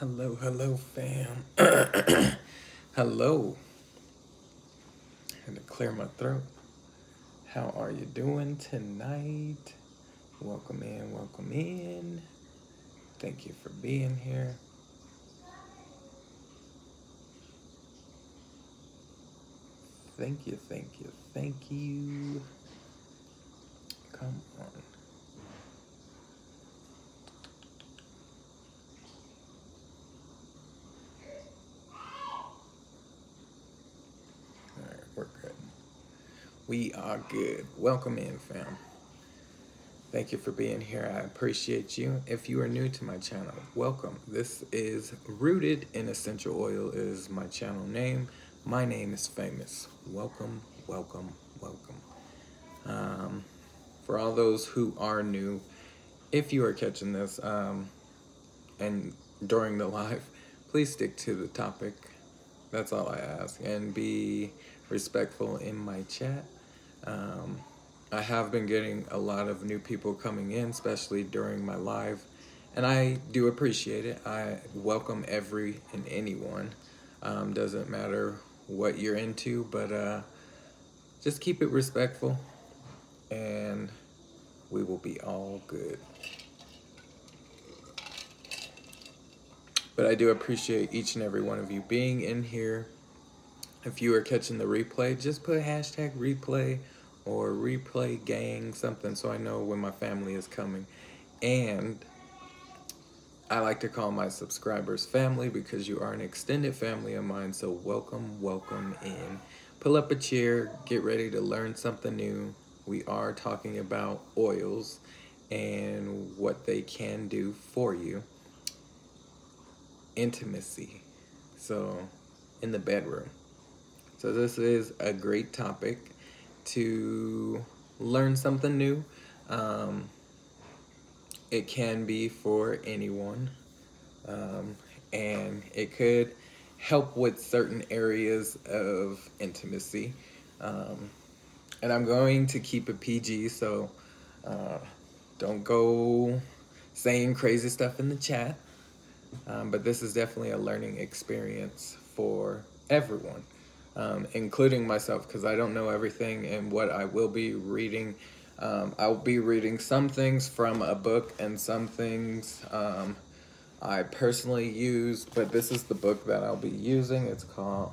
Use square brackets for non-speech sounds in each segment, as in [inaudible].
Hello, hello, fam. [clears throat] hello. Had to clear my throat. How are you doing tonight? Welcome in, welcome in. Thank you for being here. Thank you, thank you, thank you. Come on. All right, we're good. We are good. Welcome in, fam. Thank you for being here. I appreciate you. If you are new to my channel, welcome. This is Rooted in Essential Oil is my channel name. My name is Famous. Welcome, welcome, welcome. Um, for all those who are new, if you are catching this um, and during the live, [laughs] please stick to the topic. That's all I ask. And be respectful in my chat. Um, I have been getting a lot of new people coming in, especially during my live, and I do appreciate it. I welcome every and anyone. Um, doesn't matter what you're into, but uh, just keep it respectful, and we will be all good. But I do appreciate each and every one of you being in here. If you are catching the replay, just put hashtag replay or replay gang something so I know when my family is coming. And I like to call my subscribers family because you are an extended family of mine. So welcome, welcome in. Pull up a chair, get ready to learn something new. We are talking about oils and what they can do for you. Intimacy. So in the bedroom. So this is a great topic to learn something new. Um, it can be for anyone, um, and it could help with certain areas of intimacy. Um, and I'm going to keep it PG, so uh, don't go saying crazy stuff in the chat. Um, but this is definitely a learning experience for everyone um, including myself, because I don't know everything and what I will be reading. Um, I'll be reading some things from a book and some things um, I personally use, but this is the book that I'll be using. It's called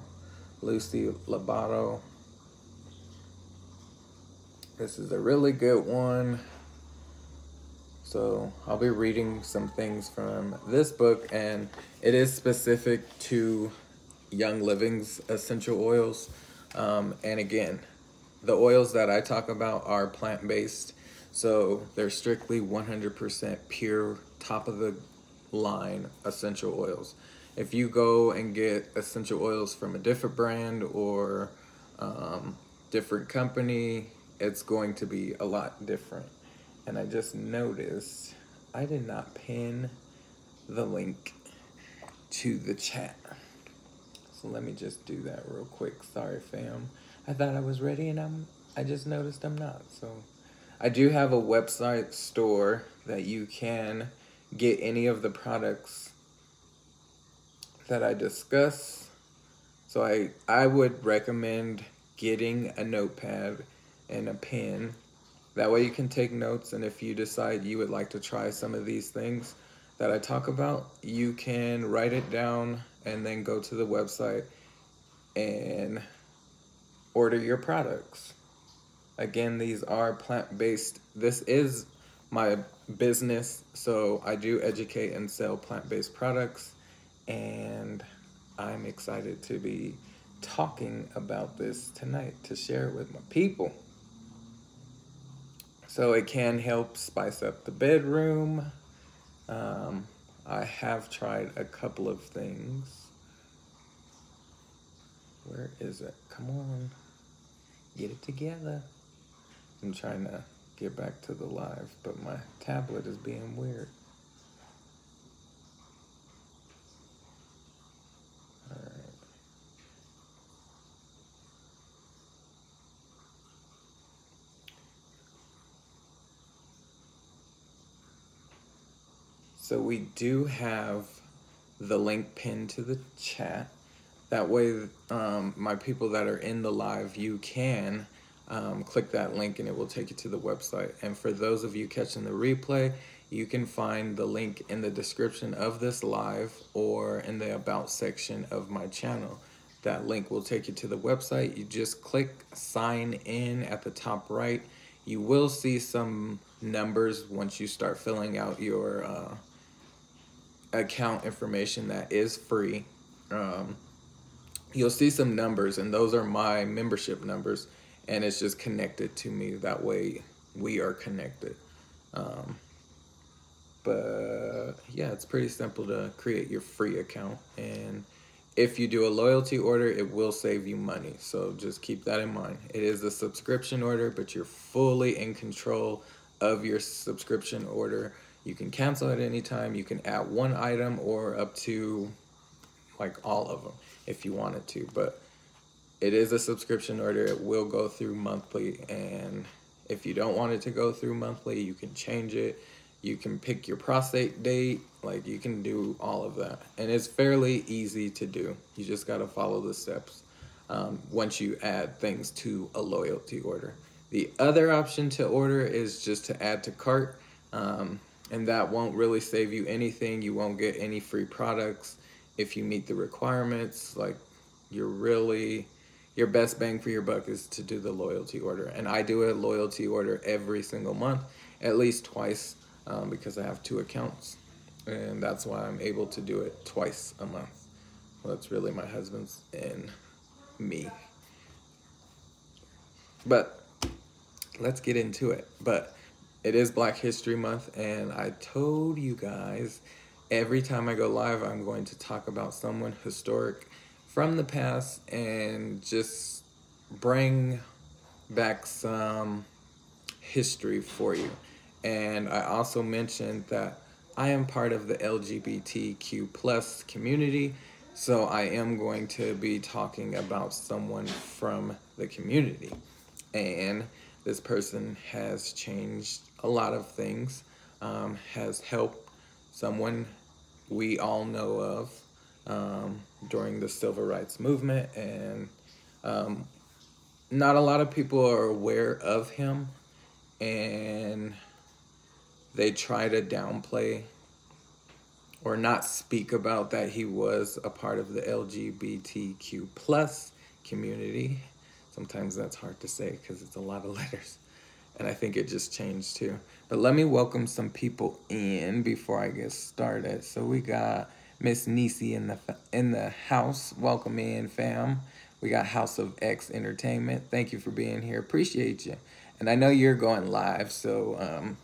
Lucy Labato. This is a really good one. So I'll be reading some things from this book, and it is specific to Young Living's essential oils. Um, and again, the oils that I talk about are plant based, so they're strictly 100% pure, top of the line essential oils. If you go and get essential oils from a different brand or um, different company, it's going to be a lot different. And I just noticed I did not pin the link to the chat. So let me just do that real quick. Sorry, fam. I thought I was ready and I'm I just noticed I'm not. So I do have a website store that you can get any of the products that I discuss. So I I would recommend getting a notepad and a pen. That way you can take notes and if you decide you would like to try some of these things that I talk about, you can write it down and then go to the website and order your products. Again, these are plant-based. This is my business, so I do educate and sell plant-based products, and I'm excited to be talking about this tonight to share it with my people. So it can help spice up the bedroom. Um, I have tried a couple of things. Where is it? Come on. Get it together. I'm trying to get back to the live, but my tablet is being weird. So we do have the link pinned to the chat. That way, um, my people that are in the live, you can um, click that link and it will take you to the website. And for those of you catching the replay, you can find the link in the description of this live or in the about section of my channel. That link will take you to the website. You just click sign in at the top right. You will see some numbers once you start filling out your uh, account information that is free. Um, you'll see some numbers and those are my membership numbers and it's just connected to me. That way we are connected. Um, but yeah, it's pretty simple to create your free account. And if you do a loyalty order, it will save you money. So just keep that in mind. It is a subscription order, but you're fully in control of your subscription order. You can cancel at any time. You can add one item or up to like all of them if you wanted to. But it is a subscription order. It will go through monthly. And if you don't want it to go through monthly, you can change it. You can pick your process date. Like you can do all of that. And it's fairly easy to do. You just got to follow the steps um, once you add things to a loyalty order. The other option to order is just to add to cart. Um, and that won't really save you anything. You won't get any free products if you meet the requirements. Like you're really your best bang for your buck is to do the loyalty order. And I do a loyalty order every single month, at least twice, um, because I have two accounts. And that's why I'm able to do it twice a month. Well, that's really my husband's and me. But let's get into it. But it is Black History Month, and I told you guys every time I go live, I'm going to talk about someone historic from the past and just bring back some history for you. And I also mentioned that I am part of the LGBTQ plus community, so I am going to be talking about someone from the community. And this person has changed a lot of things, um, has helped someone we all know of um, during the civil rights movement, and um, not a lot of people are aware of him, and they try to downplay or not speak about that he was a part of the LGBTQ plus community. Sometimes that's hard to say because it's a lot of [laughs] letters. And I think it just changed too. But let me welcome some people in before I get started. So we got Miss Nisi in the in the house. Welcome in, fam. We got House of X Entertainment. Thank you for being here. Appreciate you. And I know you're going live, so um,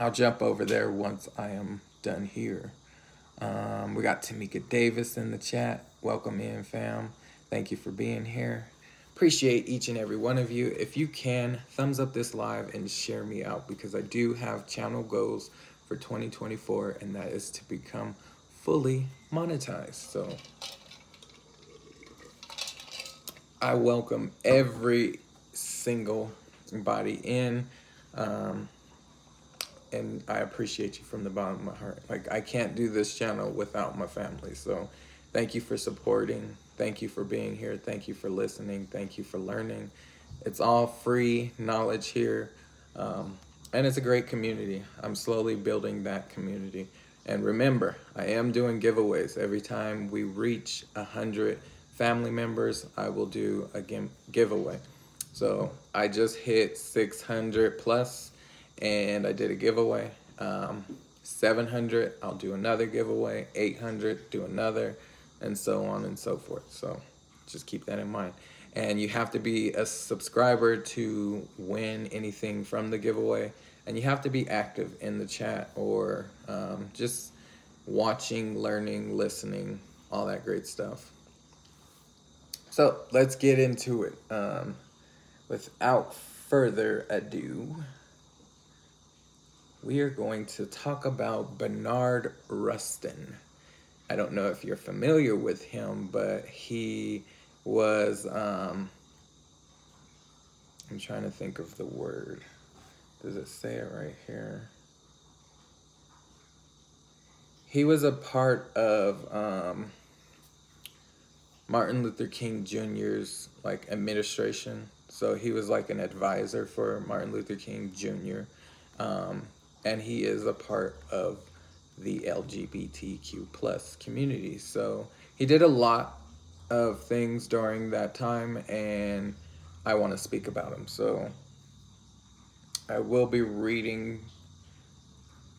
I'll jump over there once I am done here. Um, we got Tamika Davis in the chat. Welcome in, fam. Thank you for being here. Appreciate each and every one of you. If you can, thumbs up this live and share me out because I do have channel goals for 2024, and that is to become fully monetized. So I welcome every single body in. Um, and I appreciate you from the bottom of my heart. Like I can't do this channel without my family. So thank you for supporting. Thank you for being here. Thank you for listening. Thank you for learning. It's all free knowledge here. Um, and it's a great community. I'm slowly building that community. And remember, I am doing giveaways. Every time we reach 100 family members, I will do a giveaway. So I just hit 600 plus and I did a giveaway. Um, 700, I'll do another giveaway. 800, do another, and so on and so forth. So just keep that in mind. And you have to be a subscriber to win anything from the giveaway and you have to be active in the chat or um, just watching, learning, listening, all that great stuff. So let's get into it. Um, without further ado, we are going to talk about Bernard Rustin. I don't know if you're familiar with him, but he was, um, I'm trying to think of the word. Does it say it right here? he was a part of um, Martin Luther King Jr.'s like administration. So he was like an advisor for Martin Luther King Jr. Um, and he is a part of the LGBTQ plus community. So he did a lot of things during that time, and I want to speak about him. So I will be reading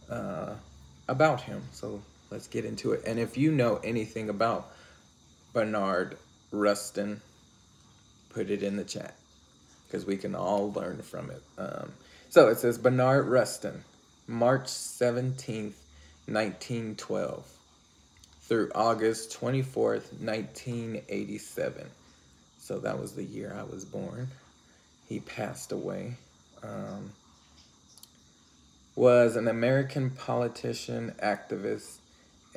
uh, about him. So let's get into it. And if you know anything about Bernard Rustin, put it in the chat because we can all learn from it. Um, so it says Bernard Rustin, March 17th, 1912 through August 24th, 1987. So that was the year I was born. He passed away. Um, was an American politician, activist,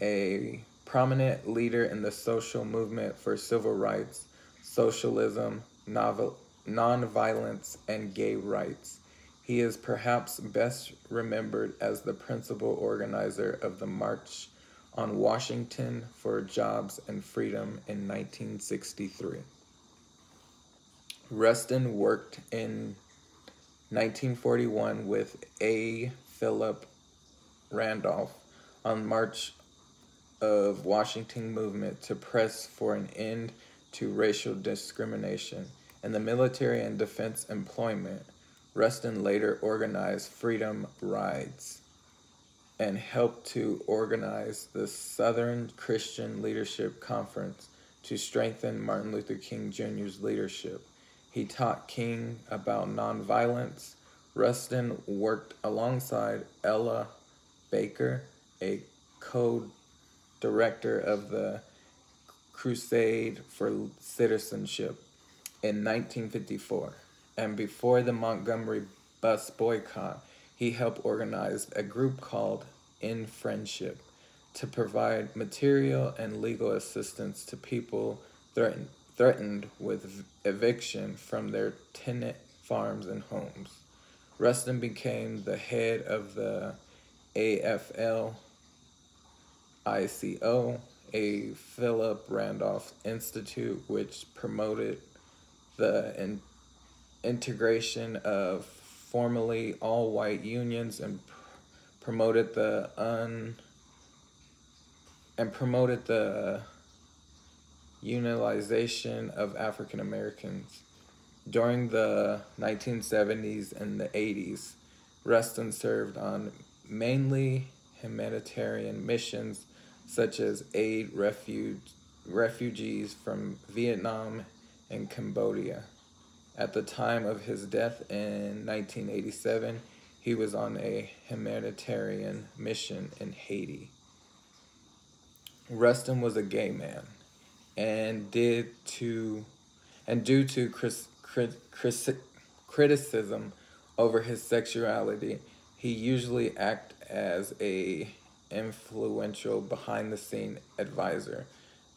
a prominent leader in the social movement for civil rights, socialism, novel, nonviolence, and gay rights. He is perhaps best remembered as the principal organizer of the March on Washington for Jobs and Freedom in 1963. Rustin worked in 1941 with A. Philip Randolph on March of Washington movement to press for an end to racial discrimination in the military and defense employment. Rustin later organized Freedom Rides and helped to organize the Southern Christian Leadership Conference to strengthen Martin Luther King Jr.'s leadership. He taught King about nonviolence. Rustin worked alongside Ella Baker, a co director of the Crusade for Citizenship in 1954. And before the Montgomery bus boycott, he helped organize a group called In Friendship to provide material and legal assistance to people threatened, threatened with eviction from their tenant farms and homes. Rustin became the head of the AFL ICO, a Philip Randolph Institute, which promoted the integration of formerly all white unions and pr promoted the un and promoted the unionization of African Americans. During the 1970s and the 80s, Rustin served on mainly humanitarian missions such as aid refuge, refugees from Vietnam and Cambodia. At the time of his death in 1987, he was on a humanitarian mission in Haiti. Rustin was a gay man and did to and due to Chris, Chris, Chris, criticism over his sexuality, he usually acted as a influential behind the scene advisor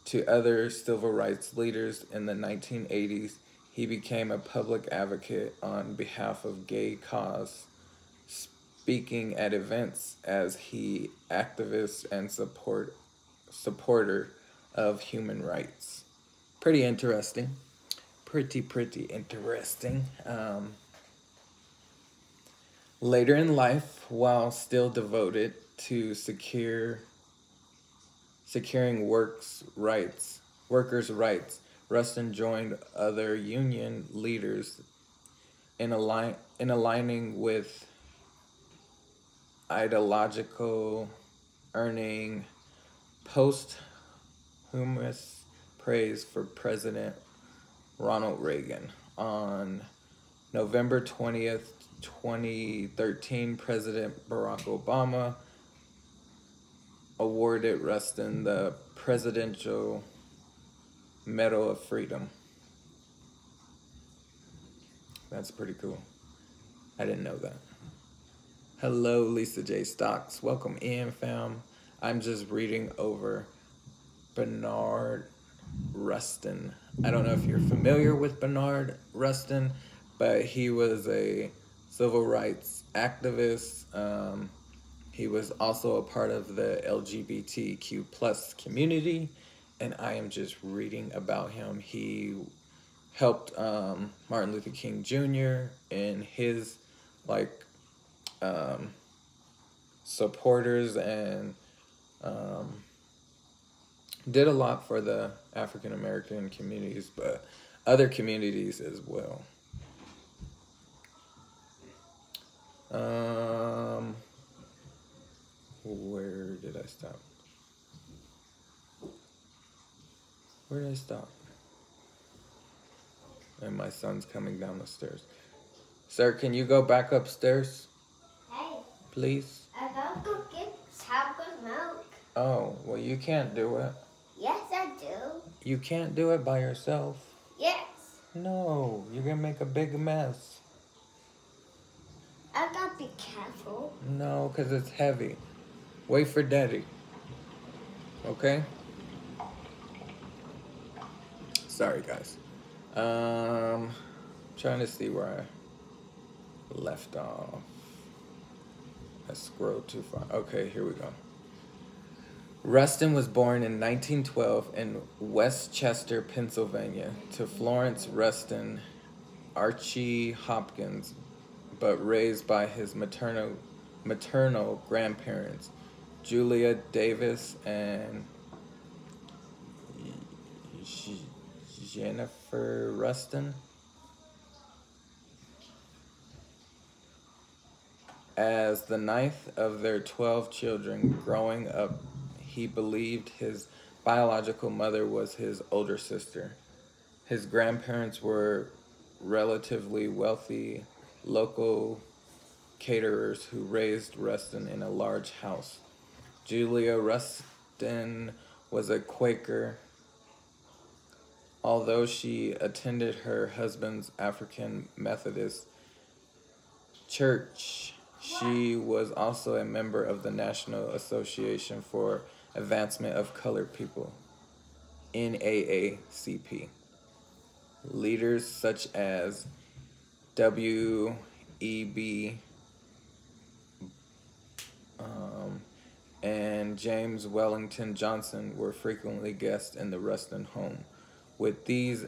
to other civil rights leaders in the 1980s. He became a public advocate on behalf of gay cause, speaking at events as he activist and support supporter of human rights. Pretty interesting. Pretty, pretty interesting. Um, later in life, while still devoted to secure securing works rights, workers' rights. Rustin joined other union leaders in align in aligning with ideological earning posthumous praise for President Ronald Reagan. On November 20th, 2013, President Barack Obama awarded Rustin the Presidential Medal of Freedom. That's pretty cool. I didn't know that. Hello, Lisa J. Stocks. Welcome in, fam. I'm just reading over Bernard Rustin. I don't know if you're familiar with Bernard Rustin, but he was a civil rights activist. Um, He was also a part of the LGBTQ plus community, and I am just reading about him. He helped um, Martin Luther King Jr. and his like um, supporters and um, did a lot for the African American communities, but other communities as well. Um, where did I stop? Where did I stop? And my son's coming down the stairs. Sir, can you go back upstairs? Hey, Please? I gotta go get chocolate milk. Oh, well, you can't do it. Yes, I do. You can't do it by yourself. Yes, No, you're gonna make a big mess. I gotta be careful. No, because it's heavy. Wait for daddy. Okay? Sorry, guys. Um, trying to see where I left off. I scrolled too far. Okay, here we go. Rustin was born in 1912 in West Chester, Pennsylvania, to Florence Rustin, Archie Hopkins, but raised by his maternal maternal grandparents, Julia Davis and Janifer Rustin. As the ninth of their 12 children growing up, he believed his biological mother was his older sister. His grandparents were relatively wealthy local caterers who raised Rustin in a large house. Julia Rustin was a Quaker. Although she attended her husband's African Methodist church, she was also a member of the National Association for Advancement of Colored People, NAACP. Leaders such as W.E.B. Um, and James Wellington Johnson were frequently guests in the Rustin home. With these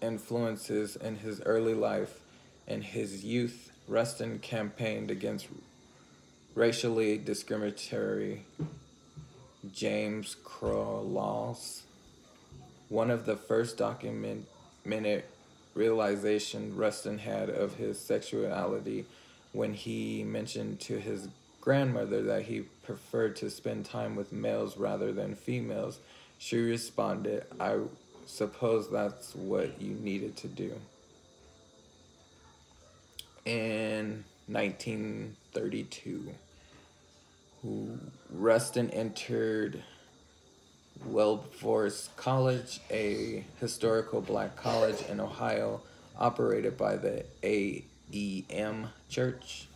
influences in his early life and his youth, Rustin campaigned against racially discriminatory James Crow laws. One of the first documented realization Rustin had of his sexuality when he mentioned to his grandmother that he preferred to spend time with males rather than females. She responded, I suppose that's what you needed to do. In 1932, Rustin entered Wilberforce College, a historical black college in Ohio operated by the AEM Church.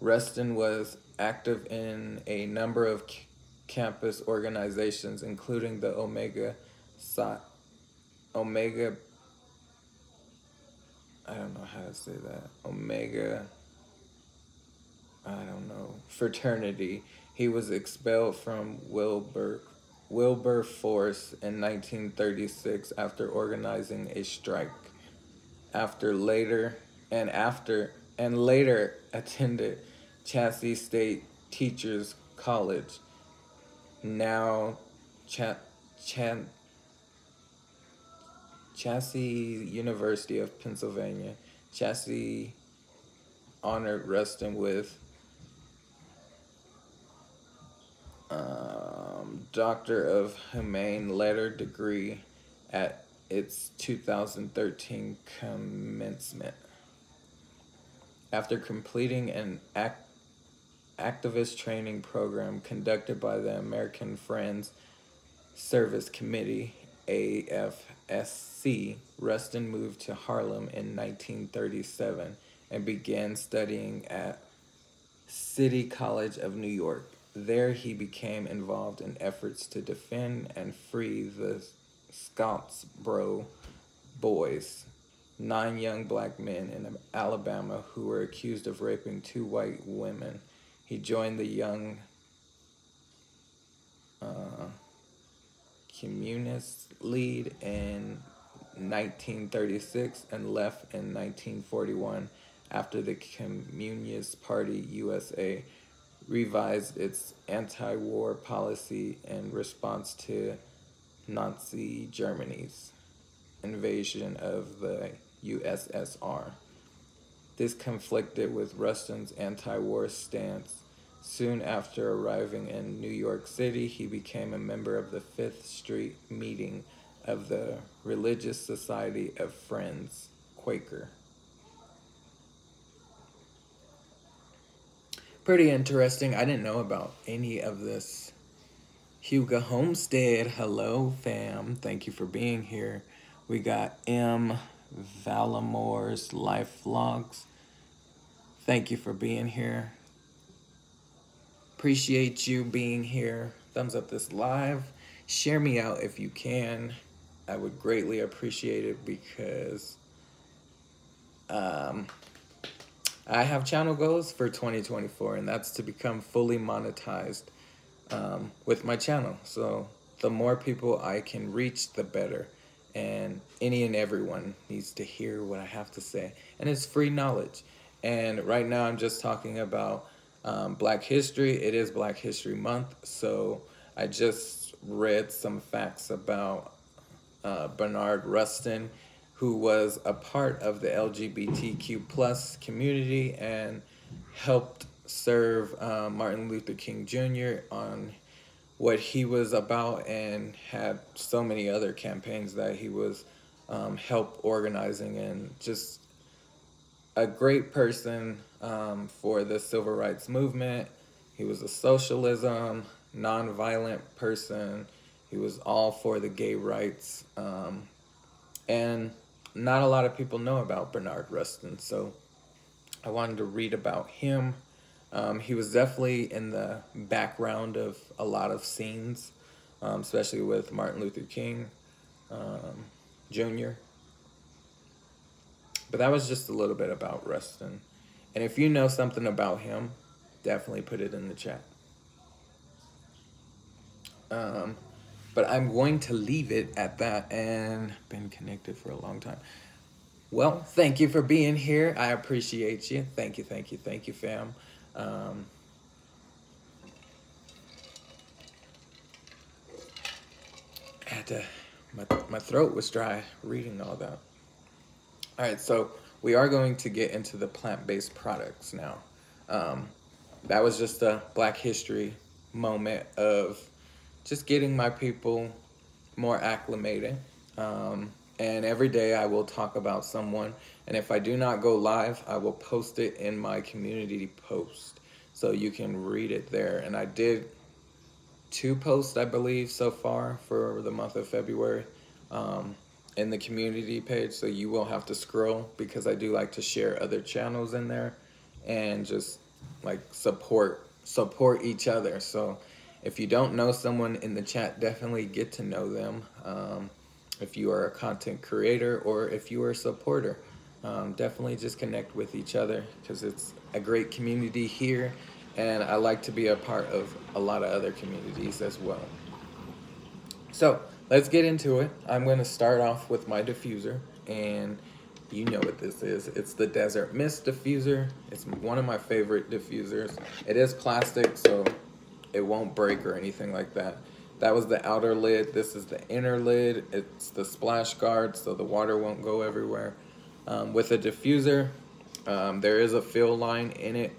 Rustin was active in a number of campus organizations, including the Omega Psi, Omega. I don't know how to say that. Omega. I don't know fraternity. He was expelled from Wilbur Wilberforce in 1936 after organizing a strike. After later and after and later attended Chassey State Teachers College, now Ch- Ch- Chassey University of Pennsylvania. Chassey honored Rustin with um, Doctor of Humane Letter degree at its 2013 commencement. After completing an act, activist training program conducted by the American Friends Service Committee, AFSC, Rustin moved to Harlem in 1937 and began studying at City College of New York. There, he became involved in efforts to defend and free the Scottsboro boys nine young black men in Alabama who were accused of raping two white women. He joined the Young uh, Communist League in 1936 and left in 1941 after the Communist Party USA revised its anti-war policy in response to Nazi Germany's invasion of the USSR. This conflicted with Rustin's anti-war stance. Soon after arriving in New York City, he became a member of the Fifth Street meeting of the Religious Society of Friends, Quaker. Pretty interesting. I didn't know about any of this. Hugo Homestead, hello fam. Thank you for being here. We got M. Valamore's Life Vlogs. Thank you for being here. Appreciate you being here. Thumbs up this live. Share me out if you can. I would greatly appreciate it because um, I have channel goals for 2024, and that's to become fully monetized um, with my channel. So the more people I can reach, the better. And any and everyone needs to hear what I have to say. And it's free knowledge. And right now I'm just talking about um, Black History. It is Black History Month. So I just read some facts about uh, Bernard Rustin, who was a part of the LGBTQ plus community and helped serve uh, Martin Luther King Jr. on what he was about and had so many other campaigns that he was um, help organizing and just a great person um, for the civil rights movement. He was a socialism, nonviolent person. He was all for the gay rights. Um, and not a lot of people know about Bernard Rustin, so I wanted to read about him um, he was definitely in the background of a lot of scenes, um, especially with Martin Luther King um, Jr. But that was just a little bit about Rustin. And if you know something about him, definitely put it in the chat. Um, but I'm going to leave it at that and been connected for a long time. Well, thank you for being here. I appreciate you. Thank you, thank you, thank you, fam. Um, I had to, my, my throat was dry reading all that. All right, so we are going to get into the plant-based products now. Um, that was just a Black History moment of just getting my people more acclimated. Um, and every day I will talk about someone. And if I do not go live, I will post it in my community post so you can read it there. And I did two posts, I believe, so far for the month of February um, in the community page. So you will have to scroll because I do like to share other channels in there and just like support support each other. So if you don't know someone in the chat, definitely get to know them. Um, if you are a content creator or if you are a supporter. Um, definitely just connect with each other because it's a great community here and I like to be a part of a lot of other communities as well. So let's get into it. I'm going to start off with my diffuser and you know what this is. It's the Desert Mist diffuser. It's one of my favorite diffusers. It is plastic so it won't break or anything like that. That was the outer lid. This is the inner lid. It's the splash guard so the water won't go everywhere. Um, with a diffuser, um, there is a fill line in it,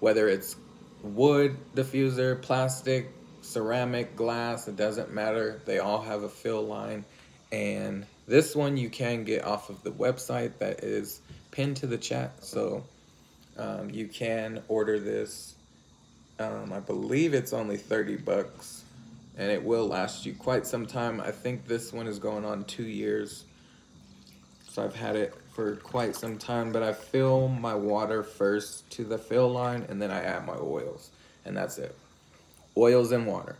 whether it's wood diffuser, plastic, ceramic, glass, it doesn't matter. They all have a fill line. And this one you can get off of the website that is pinned to the chat. So um, you can order this. Um, I believe it's only 30 bucks and it will last you quite some time. I think this one is going on two years. So I've had it for quite some time, but I fill my water first to the fill line and then I add my oils and that's it. Oils and water,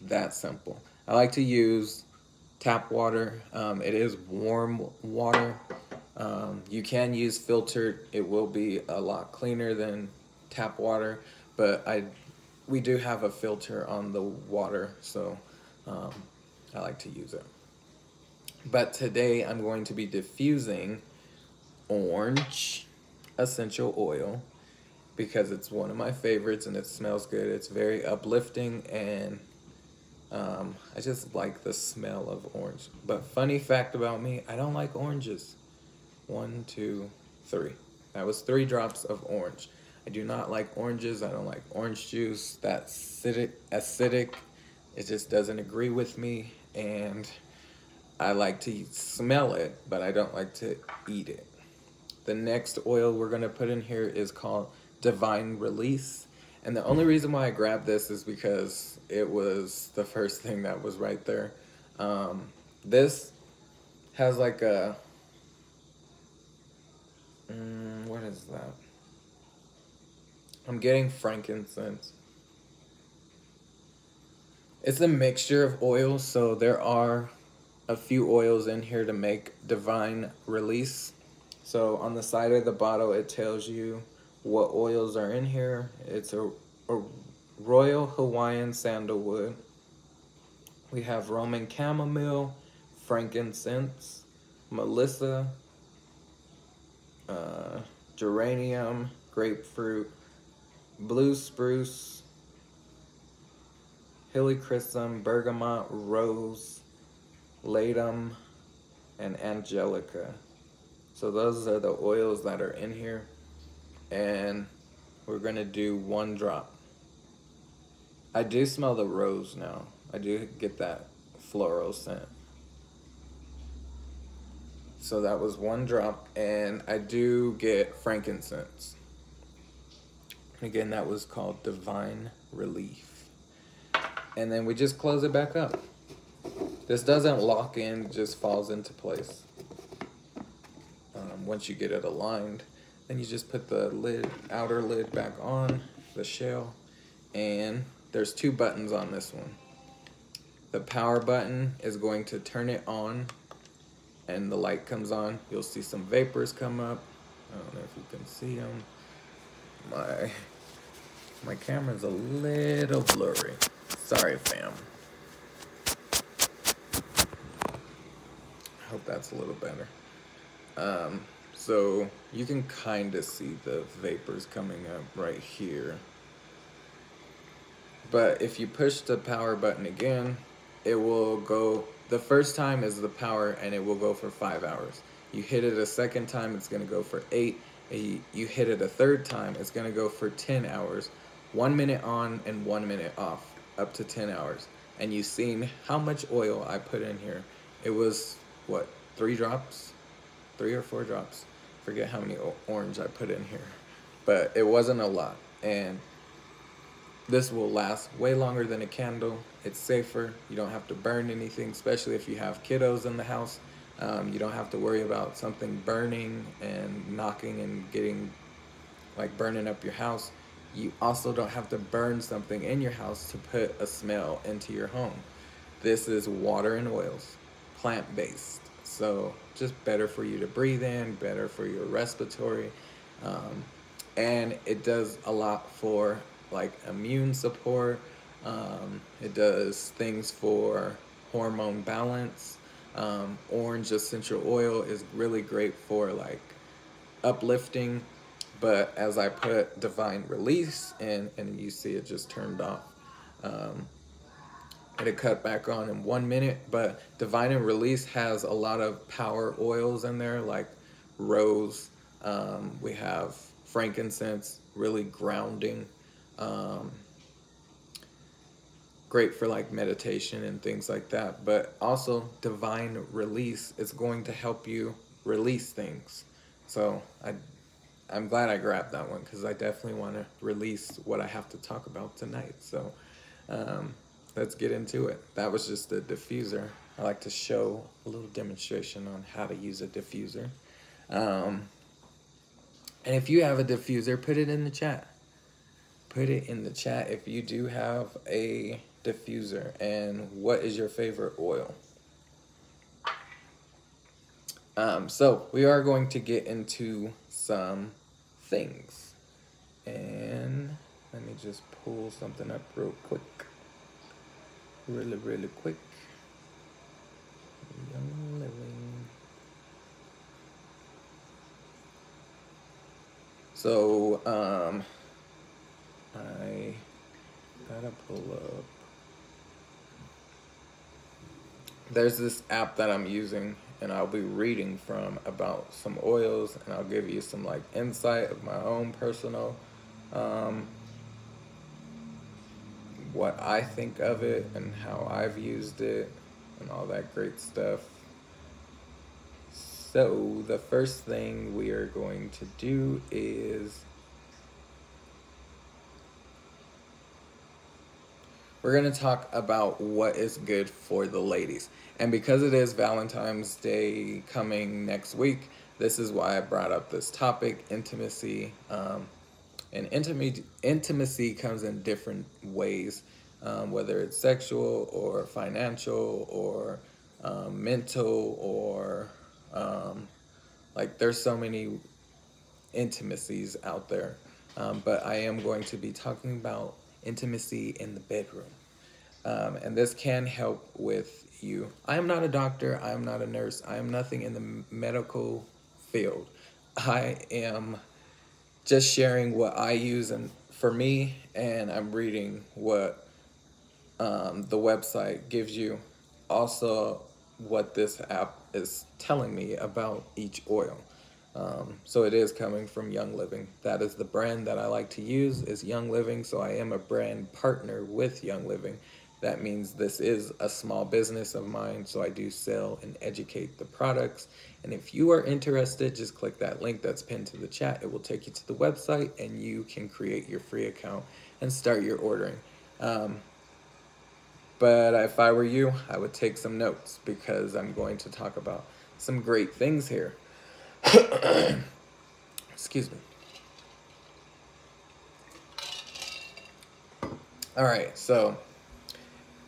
that simple. I like to use tap water. Um, it is warm water Um, you can use filtered. It will be a lot cleaner than tap water, but I we do have a filter on the water, so um, I like to use it. But today I'm going to be diffusing orange essential oil because it's one of my favorites and it smells good. It's very uplifting and um, I just like the smell of orange. But funny fact about me, I don't like oranges. One, two, three. That was three drops of orange. I do not like oranges. I don't like orange juice. That acidic, acidic. It just doesn't agree with me. And I like to smell it, but I don't like to eat it. The next oil we're gonna put in here is called Divine Release. And the only reason why I grabbed this is because it was the first thing that was right there. Um, this has like a, mm, what is that? I'm getting frankincense. It's a mixture of oils, so there are a few oils in here to make divine release. So on the side of the bottle, it tells you what oils are in here. It's a, a Royal Hawaiian Sandalwood. We have Roman Chamomile, frankincense, Melissa, uh, geranium, grapefruit, blue spruce, helichrysum, bergamot, rose, ladum, and angelica. So those are the oils that are in here. And we're gonna do one drop. I do smell the rose now. I do get that floral scent. So that was one drop, and I do get frankincense. Again, that was called Divine Relief. And then we just close it back up. This doesn't lock in, just falls into place. Um, once you get it aligned, then you just put the lid, outer lid back on, the shell, and there's two buttons on this one. The power button is going to turn it on and the light comes on. You'll see some vapors come up. I don't know if you can see them. My, my camera's a little blurry. Sorry, fam. I hope that's a little better. Um, so you can kind of see the vapors coming up right here. But if you push the power button again, it will go, the first time is the power and it will go for five hours. You hit it a second time, it's gonna go for eight. You hit it a third time, it's gonna go for 10 hours. One minute on and one minute off, up to 10 hours. And you've seen how much oil I put in here. It was, what, three drops? Three or four drops. Forget how many orange I put in here. But it wasn't a lot. And this will last way longer than a candle. It's safer. You don't have to burn anything, especially if you have kiddos in the house. Um, you don't have to worry about something burning and knocking and getting like burning up your house. You also don't have to burn something in your house to put a smell into your home. This is water and oils, plant-based. So just better for you to breathe in, better for your respiratory. Um, and it does a lot for like immune support. Um, it does things for hormone balance. Um, orange essential oil is really great for like uplifting. But as I put divine release in, and you see it just turned off. Um, it cut back on in one minute, but Divine and Release has a lot of power oils in there, like rose. Um, we have frankincense, really grounding. Um, great for like meditation and things like that. But also divine release is going to help you release things. So I, I'm glad I grabbed that one because I definitely want to release what I have to talk about tonight. So um, let's get into it. That was just the diffuser. I like to show a little demonstration on how to use a diffuser. Um, and if you have a diffuser, put it in the chat put it in the chat if you do have a diffuser and what is your favorite oil. Um, so we are going to get into some things. And let me just pull something up real quick. Really, really quick. Young Living. So, um, I gotta pull up. There's this app that I'm using and I'll be reading from about some oils and I'll give you some like insight of my own personal um, what I think of it and how I've used it and all that great stuff. So the first thing we are going to do is we're going to talk about what is good for the ladies. And because it is Valentine's Day coming next week, this is why I brought up this topic intimacy. Um, and intimacy, intimacy comes in different ways, um, whether it's sexual or financial or um, mental or um, like there's so many intimacies out there. Um, but I am going to be talking about intimacy in the bedroom. Um, and this can help with you. I am not a doctor, I am not a nurse, I am nothing in the medical field. I am just sharing what I use and for me, and I'm reading what um, the website gives you. Also, what this app is telling me about each oil. Um, so it is coming from Young Living. That is the brand that I like to use is Young Living. So I am a brand partner with Young Living. That means this is a small business of mine. So I do sell and educate the products. And if you are interested, just click that link that's pinned to the chat. It will take you to the website and you can create your free account and start your ordering. Um, but if I were you, I would take some notes because I'm going to talk about some great things here. [coughs] Excuse me. All right, so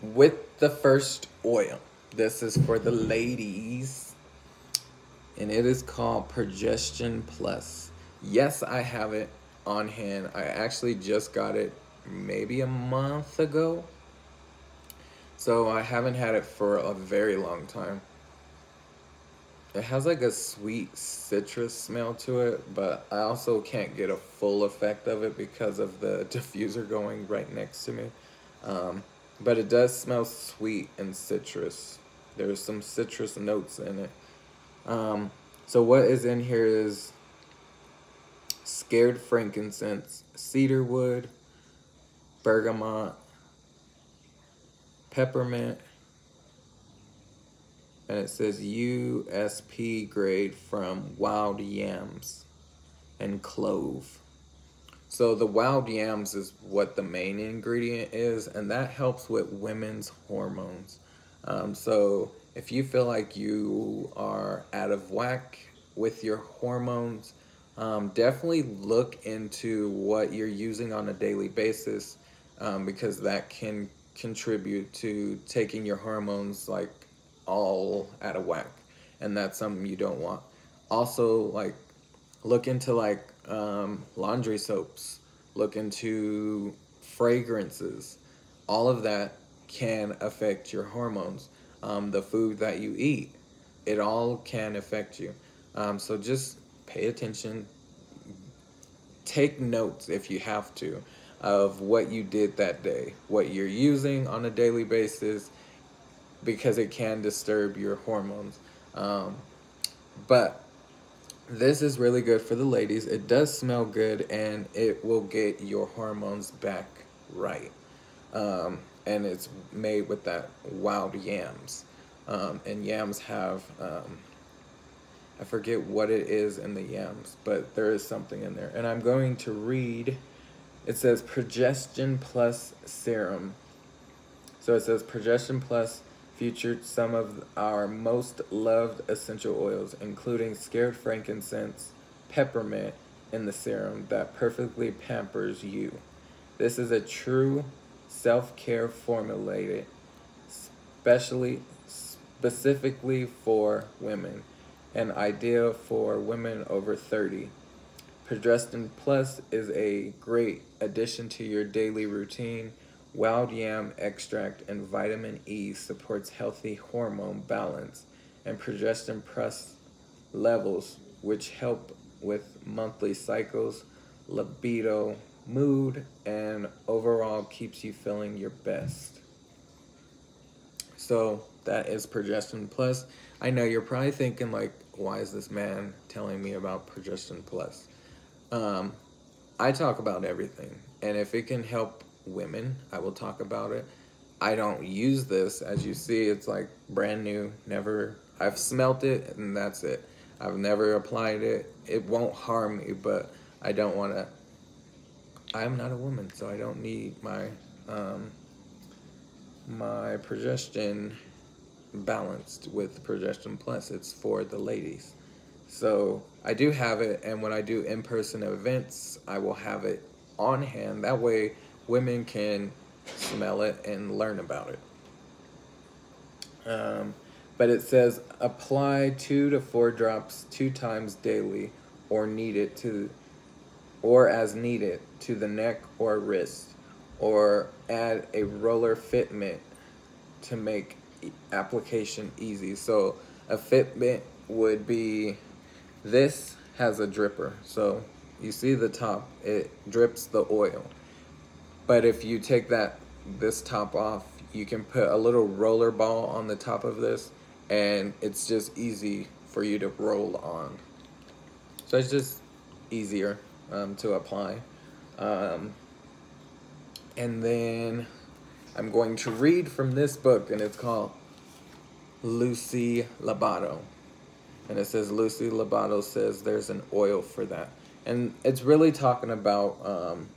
with the first oil, this is for the ladies, and it is called Progessence Plus. Yes, I have it on hand. I actually just got it maybe a month ago. So I haven't had it for a very long time. It has like a sweet citrus smell to it, but I also can't get a full effect of it because of the [laughs] diffuser going right next to me. Um, but it does smell sweet and citrus. There's some citrus notes in it. Um, so what is in here is sacred frankincense, cedarwood, bergamot, peppermint, and it says USP grade from wild yams and clove. So the wild yams is what the main ingredient is, and that helps with women's hormones. Um, so if you feel like you are out of whack with your hormones, um, definitely look into what you're using on a daily basis um, because that can contribute to taking your hormones like all out of whack and that's something you don't want also like look into like um, laundry soaps look into fragrances. All of that can affect your hormones um, the food that you eat. It all can affect you. Um, so just pay attention. Take notes if you have to of what you did that day what you're using on a daily basis because it can disturb your hormones. Um, but this is really good for the ladies. It does smell good and it will get your hormones back right. Um, and it's made with that wild yams. Um, and yams have, um, I forget what it is in the yams, but there is something in there. And I'm going to read, it says Progessence Plus Serum. So it says Progessence Plus featured some of our most loved essential oils, including sacred frankincense, peppermint, in the serum that perfectly pampers you. This is a true self-care formulated specially specifically for women and ideal for women over 30. Progessence Plus is a great addition to your daily routine. Wild yam extract and vitamin E supports healthy hormone balance and progesterone plus levels, which help with monthly cycles, libido, mood, and overall keeps you feeling your best. So that is Progessence plus. I know you're probably thinking like, why is this man telling me about Progessence plus? Um, I talk about everything, and if it can help women, I will talk about it. I don't use this, as you see, it's like brand new, never, I've smelt it and that's it. I've never applied it. It won't harm me, but I don't want to, I'm not a woman, so I don't need my, um, my progestin balanced with Progessence plus. It's for the ladies. So I do have it, and when I do in-person events, I will have it on hand. That way, women can smell it and learn about it. Um, but it says apply two to four drops two times daily, or needed to, or as needed to the neck or wrist, or add a roller fitment to make application easy. So a fitment would be this has a dripper. So you see the top, it drips the oil. But if you take that this top off, you can put a little roller ball on the top of this and it's just easy for you to roll on. So it's just easier um, to apply. Um, and then I'm going to read from this book and it's called Lucy Libido and it says Lucy Libido says there's an oil for that. And it's really talking about um,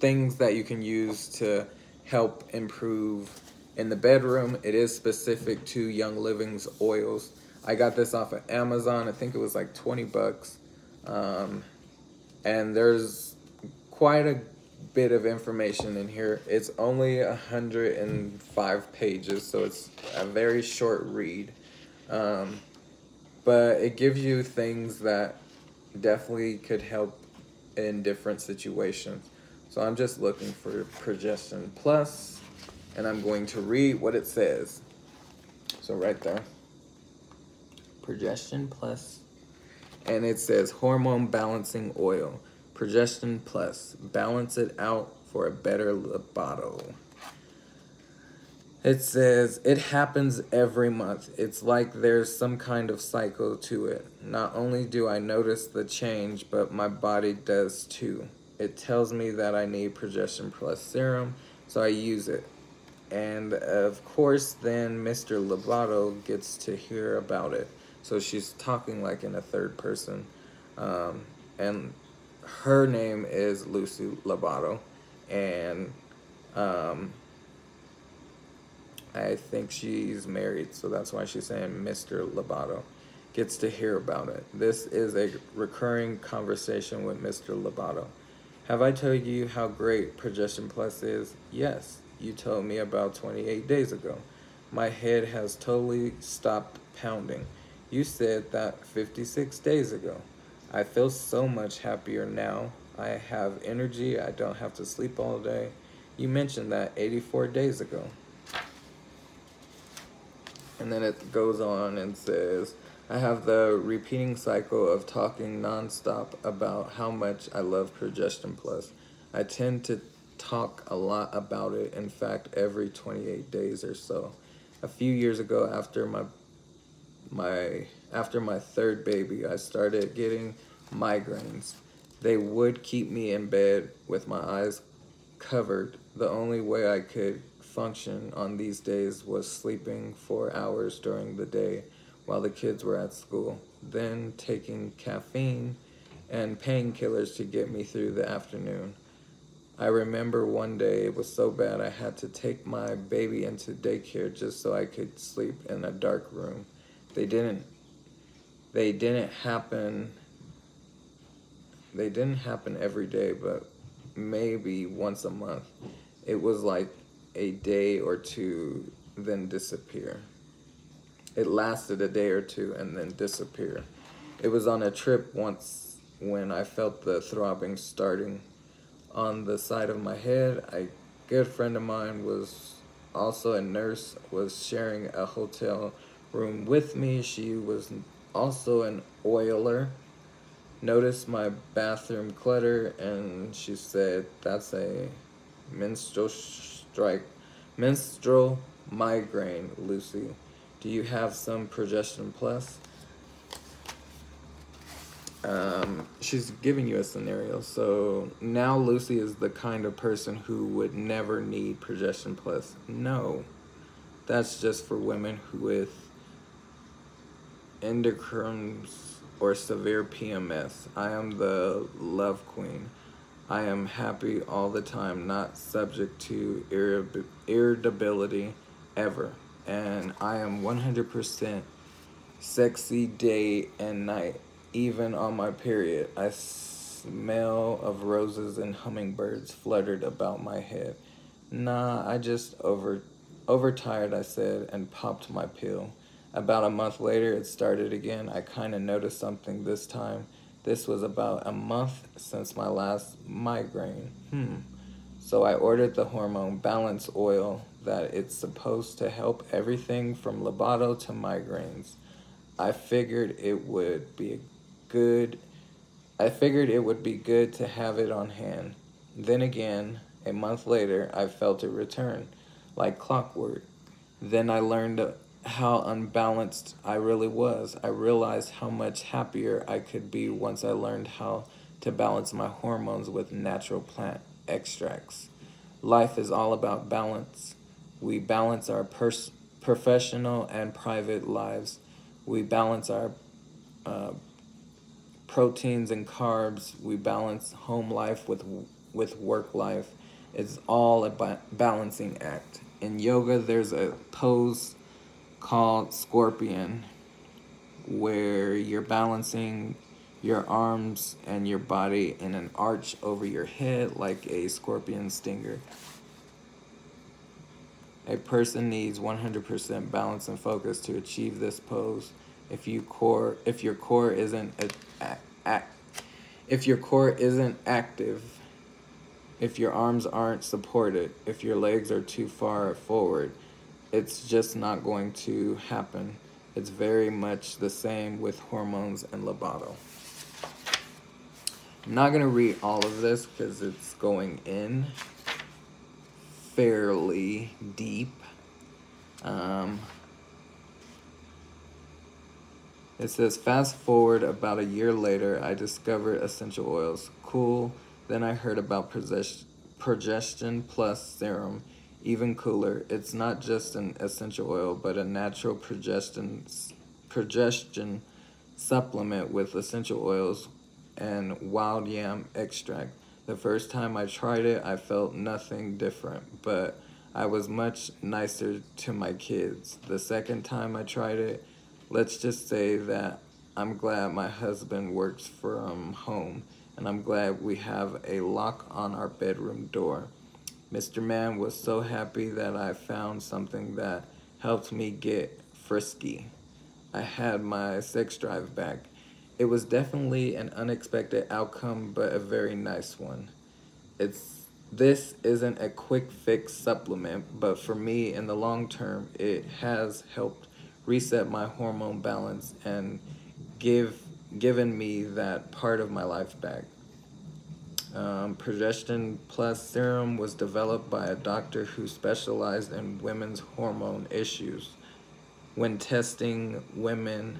things that you can use to help improve in the bedroom. It is specific to Young Living's oils. I got this off of Amazon. I think it was like 20 bucks. Um, and there's quite a bit of information in here. It's only 105 pages, so it's a very short read. Um, but it gives you things that definitely could help in different situations. So I'm just looking for Progessence plus, and I'm going to read what it says. So right there, Progessence plus, and it says hormone balancing oil, Progessence plus, balance it out for a better libido. It says, it happens every month. It's like there's some kind of cycle to it. Not only do I notice the change, but my body does too. It tells me that I need Progessence plus serum, so I use it. And of course, then Mr. Lovato gets to hear about it. So she's talking like in a third person. Um, and her name is Lucy Lovato. And um, I think she's married, so that's why she's saying Mr. Lovato gets to hear about it. This is a recurring conversation with Mr. Lovato. Have I told you how great Progessence Plus is? Yes, you told me about 28 days ago. My head has totally stopped pounding. You said that 56 days ago. I feel so much happier now. I have energy. I don't have to sleep all day. You mentioned that 84 days ago. And then it goes on and says, I have the repeating cycle of talking nonstop about how much I love Progessence Plus. I tend to talk a lot about it, in fact, every 28 days or so. A few years ago after my my after my third baby, I started getting migraines. They would keep me in bed with my eyes covered. The only way I could function on these days was sleeping four hours during the day while the kids were at school, then taking caffeine and painkillers to get me through the afternoon. I remember one day it was so bad I had to take my baby into daycare just so I could sleep in a dark room. They didn't they didn't happen they didn't happen every day, but maybe once a month. It was like a day or two, then disappear. It lasted a day or two and then disappeared. It was on a trip once when I felt the throbbing starting on the side of my head. A good friend of mine was also a nurse, was sharing a hotel room with me. She was also an oiler. Noticed my bathroom clutter and she said, that's a menstrual strike, menstrual migraine, Lucy. Do you have some progesterone plus? Um, she's giving you a scenario. So now Lucy is the kind of person who would never need progesterone plus. No, that's just for women who with endocrines or severe PMS. I am the love queen. I am happy all the time, not subject to irritability ever. And I am 100% sexy day and night, even on my period. I smell of roses and hummingbirds fluttered about my head. Nah, I just over overtired, I said, and popped my pill. About a month later, it started again. I kind of noticed something this time. This was about a month since my last migraine. Hmm. So I ordered the hormone balance oil that it's supposed to help everything from libido to migraines. I figured it would be good I figured it would be good to have it on hand. Then again, a month later, I felt it return, like clockwork. Then I learned how unbalanced I really was. I realized how much happier I could be once I learned how to balance my hormones with natural plant extracts. Life is all about balance. We balance our pers- professional and private lives. We balance our uh, proteins and carbs. We balance home life with with work life. It's all a ba- balancing act. In yoga, there's a pose called scorpion where you're balancing your arms and your body in an arch over your head like a scorpion stinger. A person needs 100% balance and focus to achieve this pose. If you core, if your core isn't if your core isn't active, if your arms aren't supported, if your legs are too far forward, it's just not going to happen. It's very much the same with hormones and libido. I'm not going to read all of this because it's going in fairly deep. Um, it says, fast forward about a year later, I discovered essential oils. Cool. Then I heard about Progessence plus serum. Even cooler, it's not just an essential oil, but a natural progestin, progestin supplement with essential oils and wild yam extract. The first time I tried it, I felt nothing different, but I was much nicer to my kids. The second time I tried it, let's just say that I'm glad my husband works from home, and I'm glad we have a lock on our bedroom door. Mr. Man was so happy that I found something that helped me get frisky. I had my sex drive back. It was definitely an unexpected outcome, but a very nice one. It's this isn't a quick fix supplement, but for me in the long term, it has helped reset my hormone balance and give given me that part of my life back. Um, Progessence Plus serum was developed by a doctor who specialized in women's hormone issues. When testing women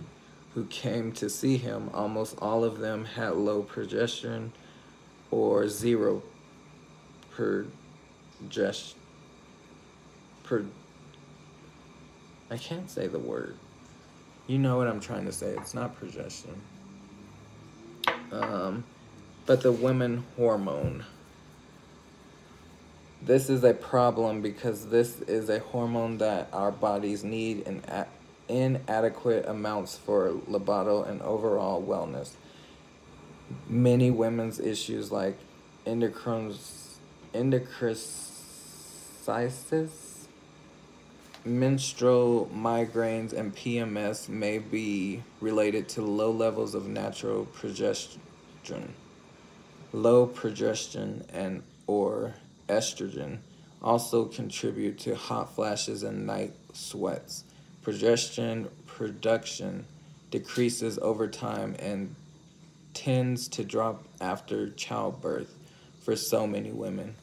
who came to see him, almost all of them had low progesterone or zero progest per I can't say the word. You know what I'm trying to say. It's not progesterone. Um, but the women hormone. This is a problem because this is a hormone that our bodies need in inadequate amounts for libido and overall wellness. Many women's issues like endocrine endocrisis menstrual migraines and PMS may be related to low levels of natural progesterone. Low progesterone and or estrogen also contribute to hot flashes and night sweats. Progesterone production decreases over time and tends to drop after childbirth for so many women.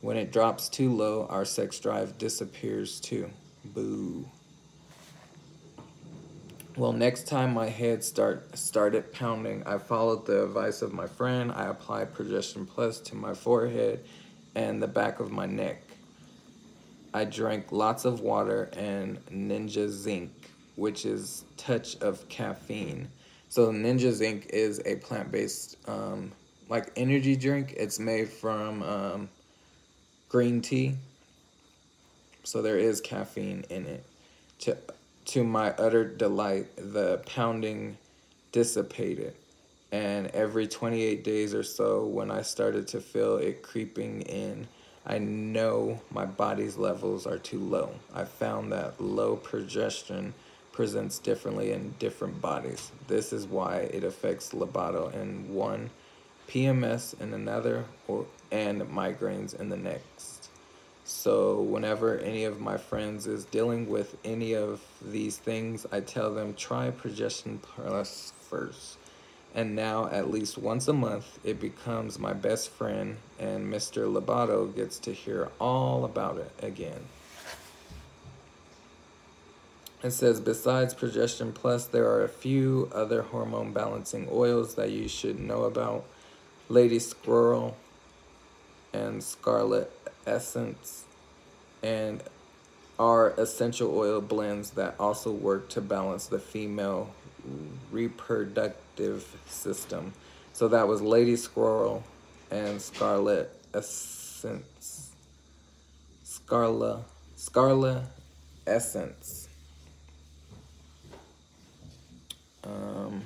When it drops too low, our sex drive disappears too. Boo. Well, next time my head start started pounding, I followed the advice of my friend. I applied Progessence Plus to my forehead and the back of my neck. I drank lots of water and NingXia Zyng, which is touch of caffeine. So NingXia Zyng is a plant-based um, like energy drink. It's made from um, green tea. So there is caffeine in it. To, to my utter delight, the pounding dissipated. And every 28 days or so, when I started to feel it creeping in, I know my body's levels are too low. I found that low progesterone presents differently in different bodies. This is why it affects libido in one, PMS in another, or and migraines in the next. So whenever any of my friends is dealing with any of these things, I tell them try progesterone Plus first and now at least once a month it becomes my best friend and Mr. Lobato gets to hear all about it again. It says, besides Progessence Plus, there are a few other hormone balancing oils that you should know about. Lady Sclareol and Scarlet Essence and are essential oil blends that also work to balance the female reproductive system. So that was Lady Sclareol and Scarlet Essence. Scarla, Scarla Essence. Um,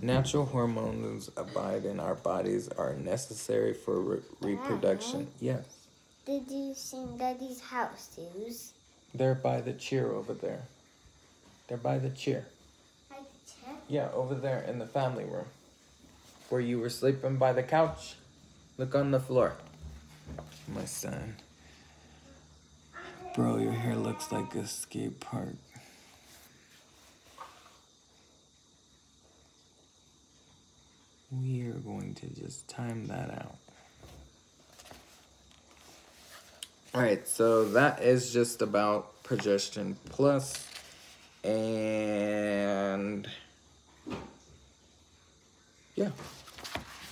natural hormones abide in our bodies are necessary for re reproduction. Yes. Did you see Daddy's house, Suze? They're by the chair over there. They're by the chair. Yeah, over there in the family room. Where you were sleeping by the couch. Look on the floor. My son. Bro, your hair looks like a skate park. We are going to just time that out. All right, so that is just about Progessence Plus and yeah.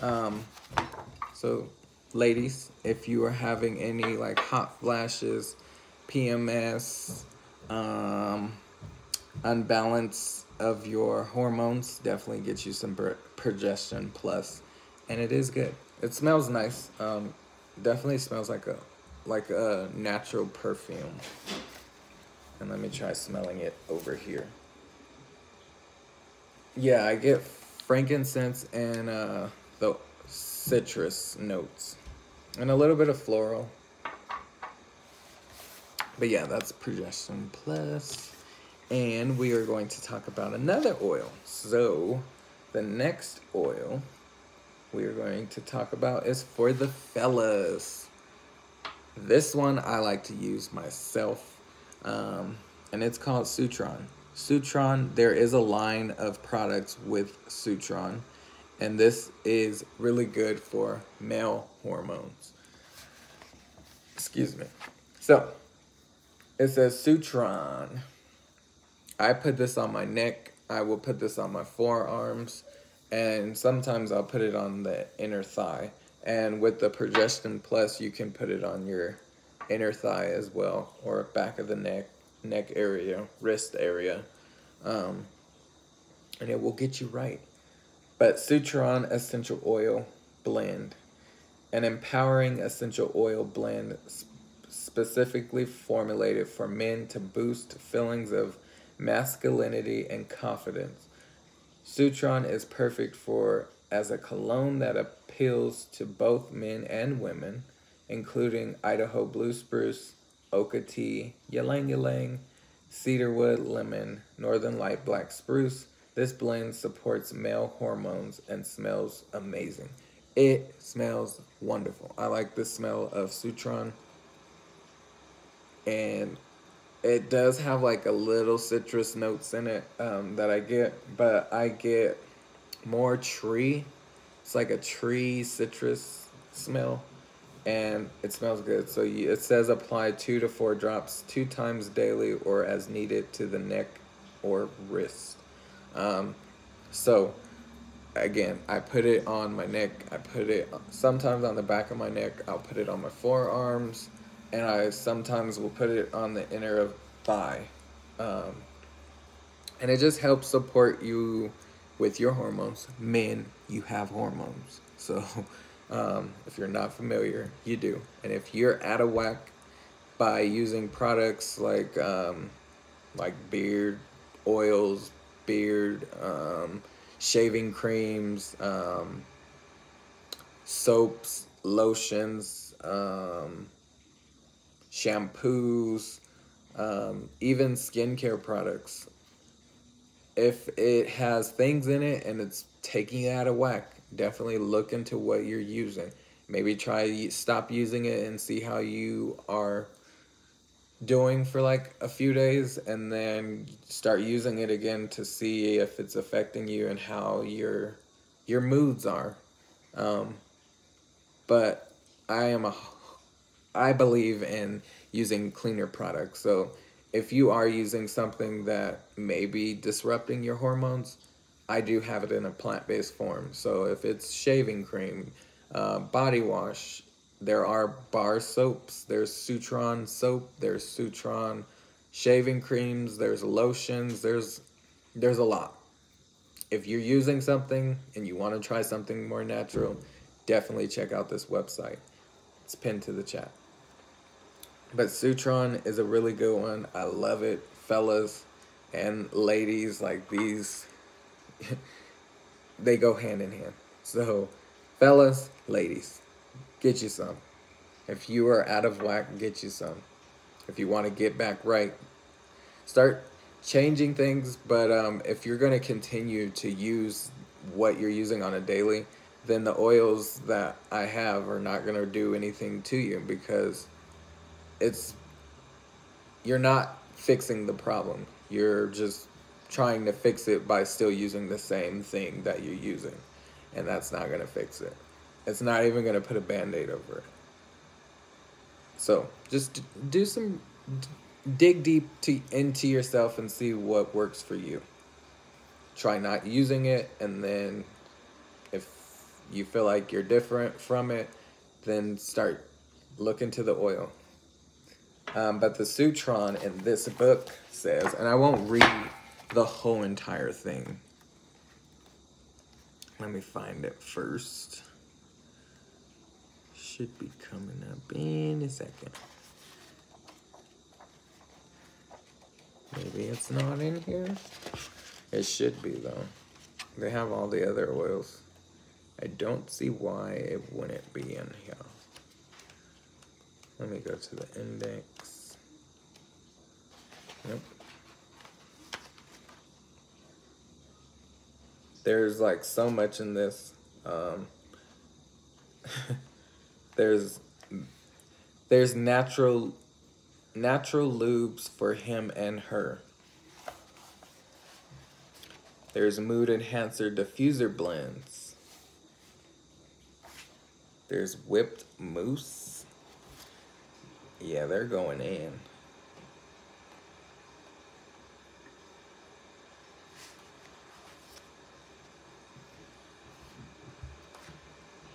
Um, so ladies, if you are having any like hot flashes, PMS, um, unbalance of your hormones, definitely get you some Progessence plus, and it is good. It smells nice. Um, definitely smells like a like a natural perfume. And let me try smelling it over here. Yeah, I get frankincense and uh, the citrus notes. And a little bit of floral. But yeah, that's Progessence Plus. And we are going to talk about another oil. So, the next oil we are going to talk about is for the fellas. This one I like to use myself um, and it's called Shutran. Shutran, there is a line of products with Shutran, and this is really good for male hormones. Excuse me. So, it says Shutran. I put this on my neck. I will put this on my forearms, and sometimes I'll put it on the inner thigh. And with the Progessence Plus, you can put it on your inner thigh as well, or back of the neck, neck area, wrist area. Um, and it will get you right. But Shutran Essential Oil Blend, an empowering essential oil blend specifically formulated for men to boost feelings of masculinity and confidence. Shutran is perfect for as a cologne that appeals to both men and women including Idaho blue spruce, Ocotea, Ylang Ylang, Cedarwood Lemon, Northern Light Black Spruce. This blend supports male hormones and smells amazing. It smells wonderful. I like the smell of Shutran. And it does have like a little citrus notes in it um, that I get, but I get more tree. It's like a tree citrus smell and it smells good. So you, it says apply two to four drops two times daily or as needed to the neck or wrist. Um, so again, I put it on my neck. I put it sometimes on the back of my neck. I'll put it on my forearms, and I sometimes will put it on the inner of thigh. Um, and it just helps support you with your hormones. Men, you have hormones, so um, if you're not familiar, you do. And if you're out of whack by using products like um, like beard oils, beard um, shaving creams, um, soaps, lotions, um, shampoos, um, even skincare products. If it has things in it and it's taking it out of whack, definitely look into what you're using. Maybe try stop using it and see how you are doing for like a few days and then start using it again to see if it's affecting you and how your your moods are. Um, but I am a I believe in using cleaner products. So if you are using something that may be disrupting your hormones, I do have it in a plant-based form. So if it's shaving cream, uh, body wash, there are bar soaps, there's Shutran soap, there's Shutran shaving creams, there's lotions, there's there's a lot. If you're using something and you want to try something more natural, definitely check out this website. It's pinned to the chat. But Shutran is a really good one. I love it. Fellas and ladies like these [laughs] they go hand in hand. So, fellas, ladies, get you some. If you are out of whack, get you some. If you want to get back right, start changing things. But um, if you're going to continue to use what you're using on a daily, then the oils that I have are not going to do anything to you because it's you're not fixing the problem. You're just trying to fix it by still using the same thing that you're using. And that's not going to fix it. It's not even going to put a band-aid over it. So just do some, dig deep to, into yourself and see what works for you. Try not using it, and then if you feel like you're different from it, then start looking to the oil. Um, but the Shutran in this book says, and I won't read the whole entire thing. Let me find it first. Should be coming up in a second. Maybe it's not in here. It should be though. They have all the other oils. I don't see why it wouldn't be in here. Let me go to the index. Nope. There's like so much in this. Um, [laughs] there's there's natural natural lubes for him and her. There's mood enhancer diffuser blends. There's whipped mousse. Yeah, they're going in.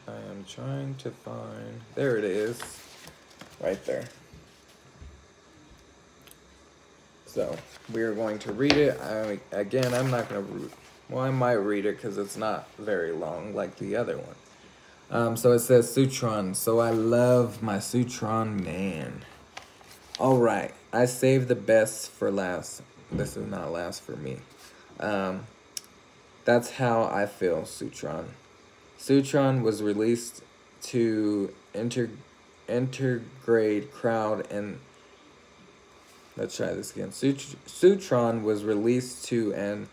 I am trying to find, there it is, right there. So we are going to read it. I, again, I'm not going to, well, I might read it because it's not very long like the other one. Um, so it says Shutran. So I love my Shutran man. All right, I saved the best for last. This is not last for me. Um, that's how I feel, Shutran. Shutran was released to inter intergrade crowd and let's try this again. Shutran was released to an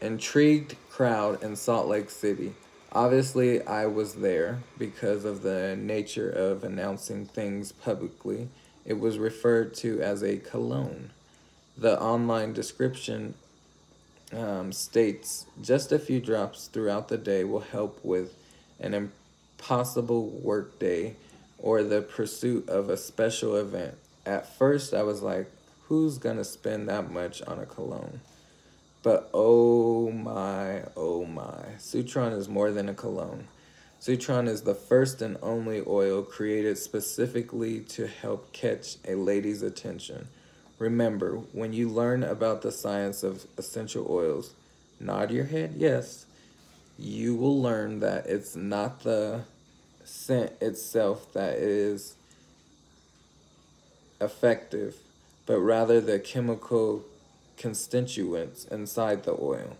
intrigued crowd in Salt Lake City. Obviously, I was there because of the nature of announcing things publicly. It was referred to as a cologne. The online description um, states just a few drops throughout the day will help with an impossible work day or the pursuit of a special event. At first, I was like, who's gonna spend that much on a cologne? But oh my, oh my, Shutran is more than a cologne. Shutran is the first and only oil created specifically to help catch a lady's attention. Remember, when you learn about the science of essential oils, nod your head yes, you will learn that it's not the scent itself that is effective, but rather the chemical constituents inside the oil.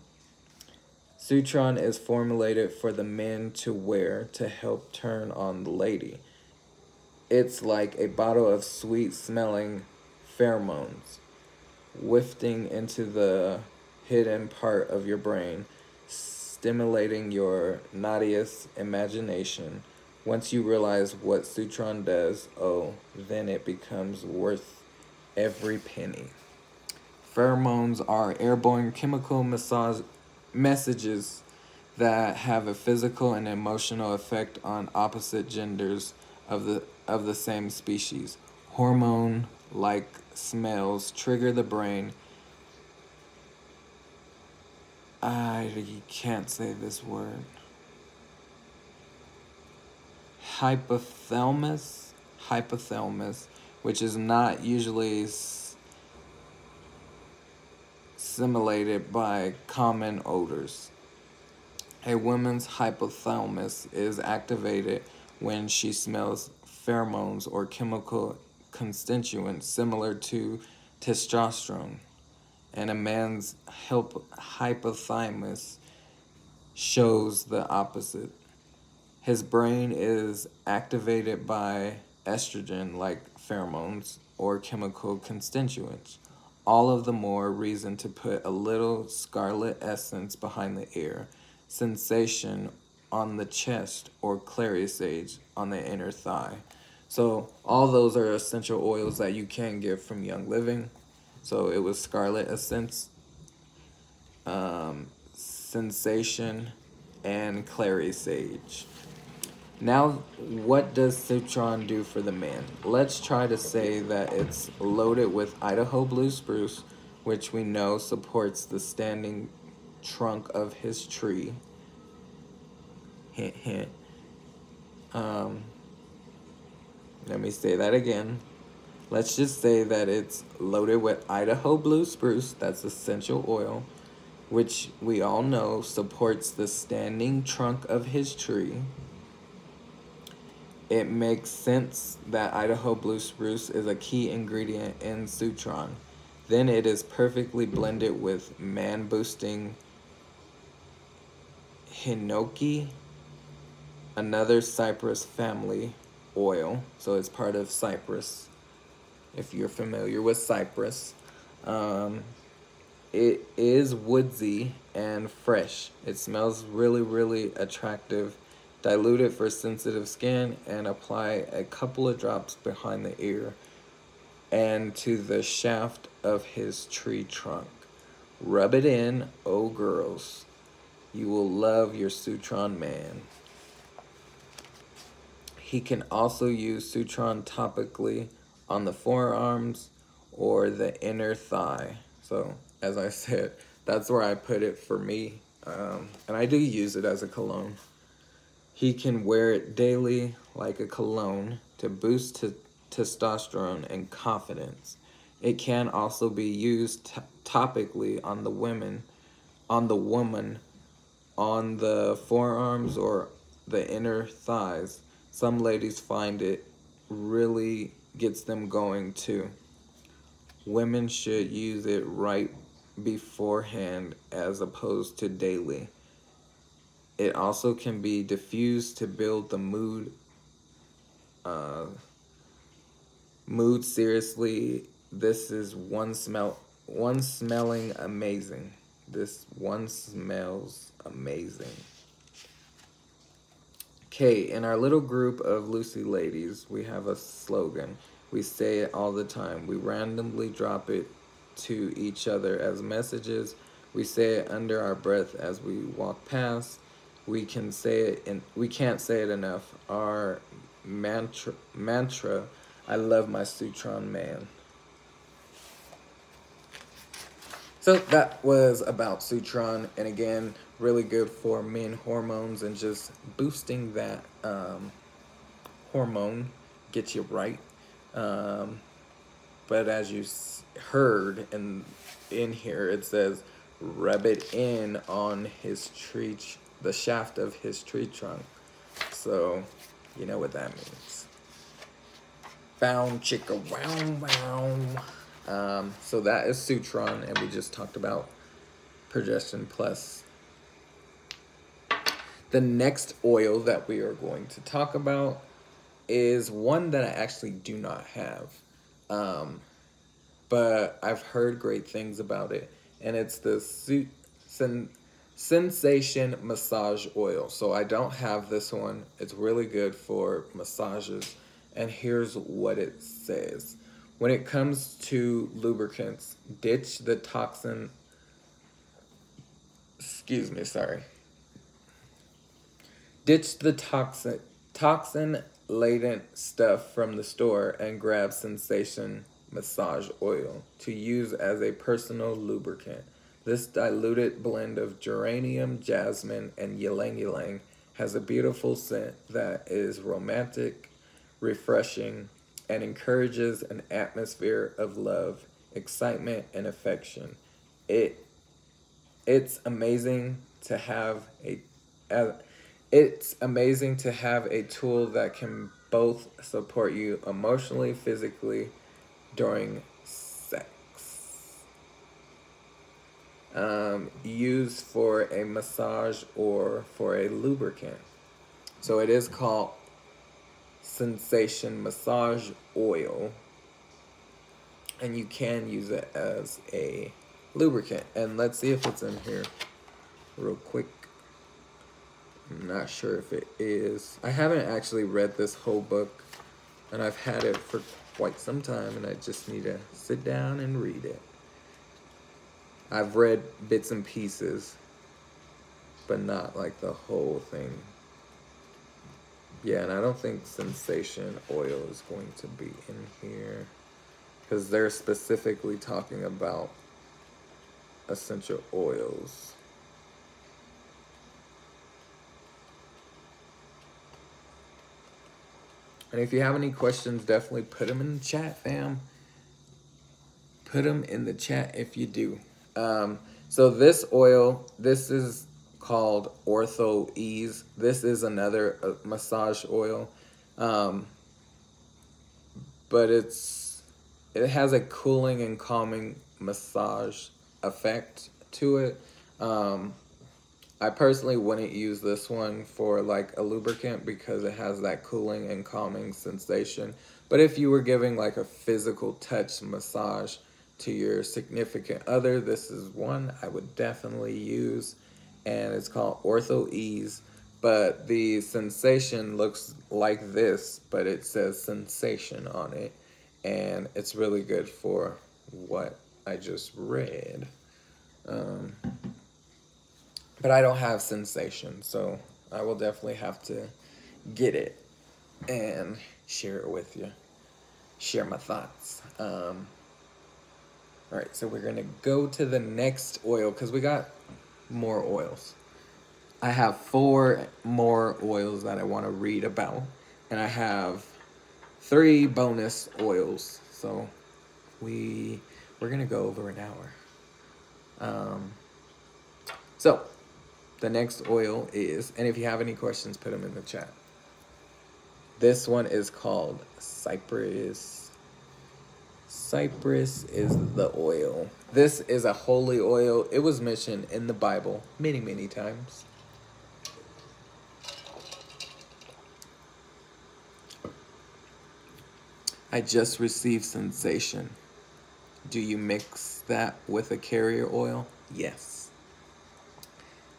Shutran is formulated for the men to wear to help turn on the lady. It's like a bottle of sweet smelling pheromones wafting into the hidden part of your brain, stimulating your naughtiest imagination. Once you realize what Shutran does, oh, then it becomes worth every penny. Pheromones are airborne chemical massage messages that have a physical and emotional effect on opposite genders of the of the same species. Hormone like smells trigger the brain. I can't say this word. Hypothalamus, hypothalamus, which is not usually simulated by common odors. A woman's hypothalamus is activated when she smells pheromones or chemical constituents similar to testosterone, and a man's hypothalamus shows the opposite. His brain is activated by estrogen like pheromones or chemical constituents all of the more reason to put a little SclarEssence behind the ear, sensation on the chest, or clary sage on the inner thigh. So all those are essential oils that you can get from Young Living. So it was SclarEssence, um, sensation, and clary sage. Now, what does Shutran do for the man? Let's try to say that it's loaded with Idaho blue spruce, which we know supports the standing trunk of his tree. Hint, hint. Um, let me say that again. Let's just say that it's loaded with Idaho blue spruce, that's essential oil, which we all know supports the standing trunk of his tree it makes sense that Idaho blue spruce is a key ingredient in Shutran. Then it is perfectly blended with man boosting hinoki, another cypress family oil. So it's part of cypress, if you're familiar with cypress. Um, it is woodsy and fresh. It smells really, really attractive Dilute it for sensitive skin and apply a couple of drops behind the ear and to the shaft of his tree trunk. Rub it in, oh girls. You will love your Shutran man. He can also use Shutran topically on the forearms or the inner thigh. So, as I said, that's where I put it for me. Um, and I do use it as a cologne. He can wear it daily like a cologne to boost testosterone and confidence. It can also be used topically on the women, on the woman, on the forearms or the inner thighs. Some ladies find it really gets them going too. Women should use it right beforehand as opposed to daily. It also can be diffused to build the mood. Uh, mood seriously this is one smell, one smelling amazing. This one smells amazing. Okay, in our little group of Lucy ladies, we have a slogan. We say it all the time. We randomly drop it to each other as messages. We say it under our breath as we walk past. We can say it and we can't say it enough. Our mantra mantra, I love my Shutran man. So that was about Shutran, and again, really good for men hormones and just boosting that um, hormone, gets you right. Um, but as you heard in in here, it says rub it in on his tree, the shaft of his tree trunk. So you know what that means. Bound chicka wow wow. Um, so that is Shutran, and we just talked about Progessence Plus. The next oil that we are going to talk about is one that I actually do not have. Um, but I've heard great things about it, and it's the Sen Sensation Massage Oil. So I don't have this one. It's really good for massages, and here's what it says. When it comes to lubricants, ditch the toxin. Excuse me, sorry. Ditch the toxic, toxin laden stuff from the store and grab Sensation massage oil to use as a personal lubricant. This diluted blend of geranium, jasmine, and ylang ylang has a beautiful scent that is romantic, refreshing, and encourages an atmosphere of love, excitement, and affection. It it's amazing to have a, it's amazing to have a tool that can both support you emotionally, physically during sex. Um, used for a massage or for a lubricant. So it is called sensation massage oil. And you can use it as a lubricant. And let's see if it's in here real quick. I'm not sure if it is. I haven't actually read this whole book and I've had it for quite some time and I just need to sit down and read it. I've read bits and pieces but not like the whole thing yeah, and I don't think Sensation Oil is going to be in here. Because they're specifically talking about essential oils. And if you have any questions, definitely put them in the chat, fam. Put them in the chat if you do. Um, so this oil, this is called Ortho Ease. This is another uh, massage oil, um, but it's it has a cooling and calming massage effect to it. Um, I personally wouldn't use this one for like a lubricant because it has that cooling and calming sensation. But if you were giving like a physical touch massage to your significant other, this is one I would definitely use and it's called Ortho Ease. But the sensation looks like this, but it says sensation on it. And it's really good for what I just read. Um, but I don't have sensation, so I will definitely have to get it and share it with you. Share my thoughts. Um, all right, so we're gonna go to the next oil because we got more oils. I have four more oils that I want to read about, and I have three bonus oils. So we we're gonna go over an hour. Um, so the next oil is, and if you have any questions, put them in the chat. This one is called Cypress. Cypress is the oil. This is a holy oil. It was mentioned in the Bible many, many times. I just received sensation. Do you mix that with a carrier oil? Yes.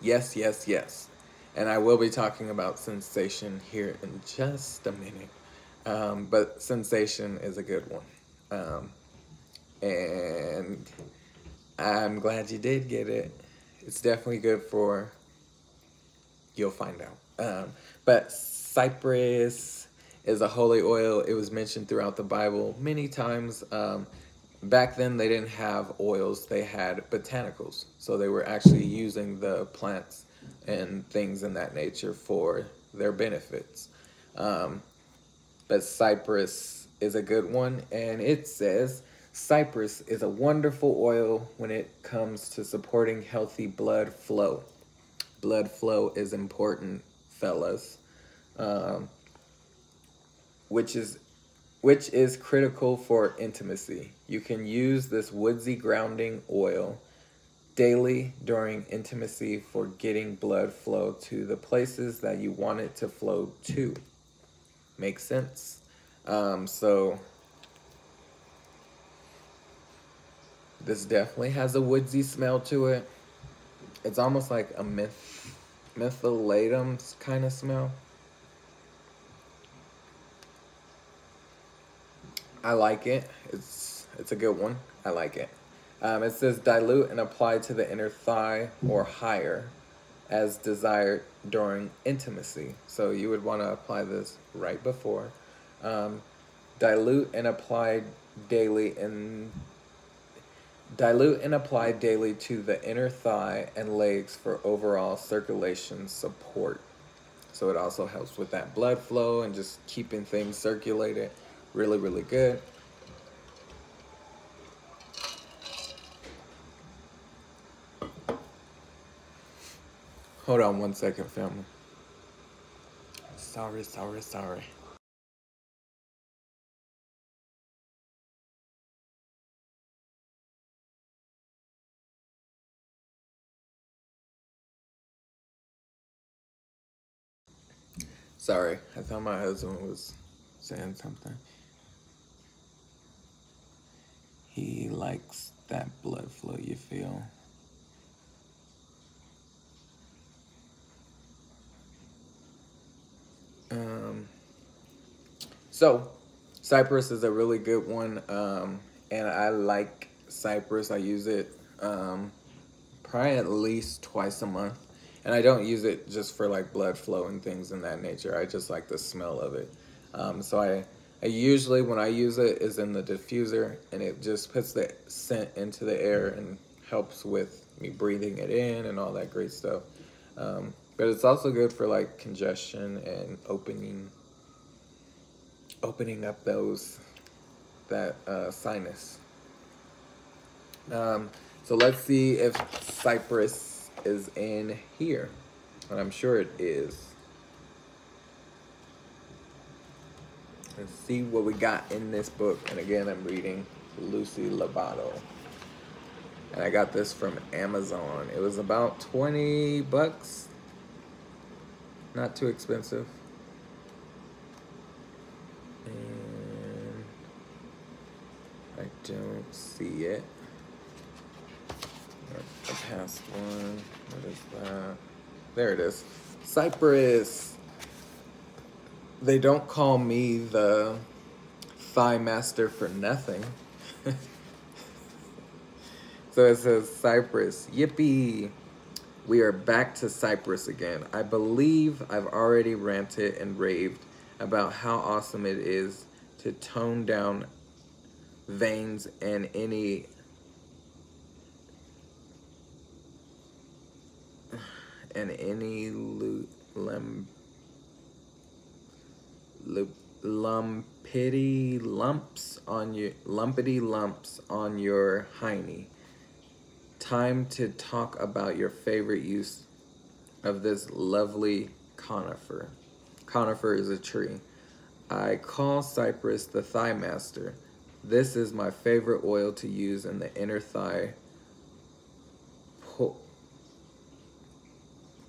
Yes, yes, yes. And I will be talking about sensation here in just a minute. Um, but sensation is a good one. Um, and I'm glad you did get it. It's definitely good for, you'll find out. Um, but cypress is a holy oil. It was mentioned throughout the Bible many times. Um, back then, they didn't have oils, they had botanicals. So they were actually using the plants and things in that nature for their benefits. Um, but cypress is a good one, and it says cypress is a wonderful oil when it comes to supporting healthy blood flow. Blood flow is important, fellas, um, which is which is critical for intimacy. You can use this woodsy grounding oil daily during intimacy for getting blood flow to the places that you want it to flow to. Makes sense? Um, so this definitely has a woodsy smell to it. It's almost like a myth, kind of smell. I like it. It's it's a good one. I like it. Um, it says dilute and apply to the inner thigh or higher as desired during intimacy. So you would want to apply this right before. Um, dilute and apply daily and dilute and apply daily to the inner thigh and legs for overall circulation support. So it also helps with that blood flow and just keeping things circulated. Really, really good. Hold on one second, family. Sorry, sorry, sorry. Sorry, I thought my husband was saying something. He likes that blood flow you feel. Um, so, Cypress is a really good one, um, and I like Cypress. I use it um, probably at least twice a month. And I don't use it just for like blood flow and things in that nature. I just like the smell of it. Um, so I, I usually, when I use it, is in the diffuser, and it just puts the scent into the air and helps with me breathing it in and all that great stuff. Um, but it's also good for like congestion and opening opening up those that uh, sinus. Um, so let's see if Cypress is in here. And I'm sure it is. Let's see what we got in this book. And again, I'm reading Lucy Libido. And I got this from Amazon. It was about 20 bucks, not too expensive. And I don't see it. Past one. What is that? There it is. Cypress. They don't call me the thigh master for nothing. [laughs] so it says Cypress. Yippee. We are back to Cypress again. I believe I've already ranted and raved about how awesome it is to tone down veins and any and any lum, lumpity lumps on your lumpity lumps on your hiney time to talk about your favorite use of this lovely conifer. Conifer is a tree. I call cypress the thigh master. This is my favorite oil to use in the inner thigh po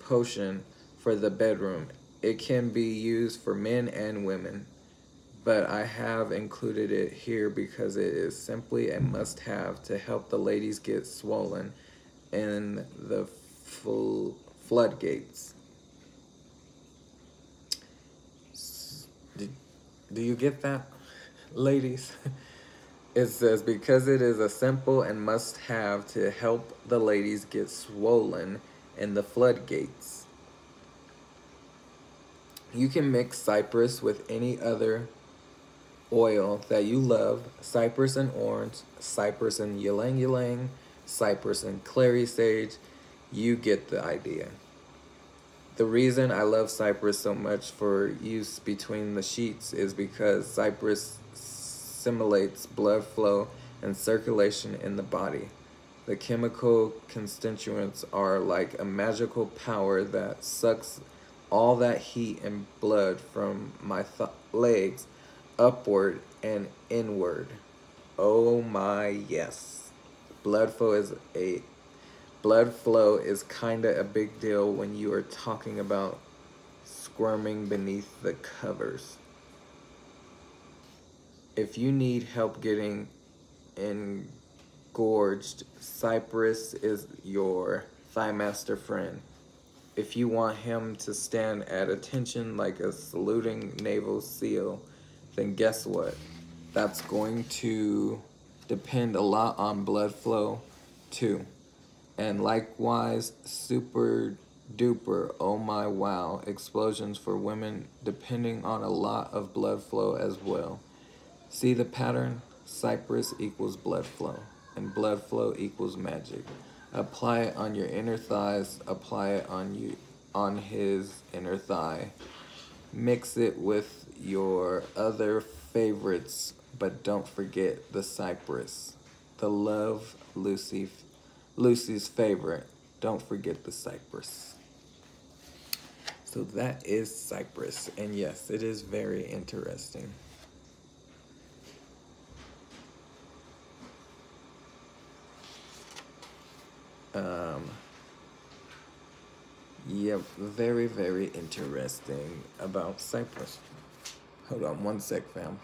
potion for the bedroom. It can be used for men and women. but I have included it here because it is simply a must have to help the ladies get swollen in the full floodgates. Do, do you get that, ladies? [laughs] It says, because it is a simple and must have to help the ladies get swollen in the floodgates. You can mix cypress with any other oil that you love cypress and orange, cypress and ylang ylang, cypress and clary sage. You get the idea. The reason I love cypress so much for use between the sheets is because cypress simulates blood flow and circulation in the body. The chemical constituents are like a magical power that sucks all that heat and blood from my legs upward and inward. Oh my yes. Blood flow is a blood flow is kinda a big deal when you are talking about squirming beneath the covers. If you need help getting engorged, Cypress is your thigh master friend. If you want him to stand at attention like a saluting naval seal, then guess what? That's going to depend a lot on blood flow too. And likewise, super duper, oh my wow, explosions for women depending on a lot of blood flow as well. See the pattern? Cypress equals blood flow, and blood flow equals magic. Apply it on your inner thighs, apply it on you on his inner thigh. Mix it with your other favorites, but don't forget the cypress. The love Lucy Lucy's favorite. Don't forget the cypress. So that is cypress, and yes, it is very interesting. Um, yep, very, very interesting about Cypress. Hold on one sec, fam.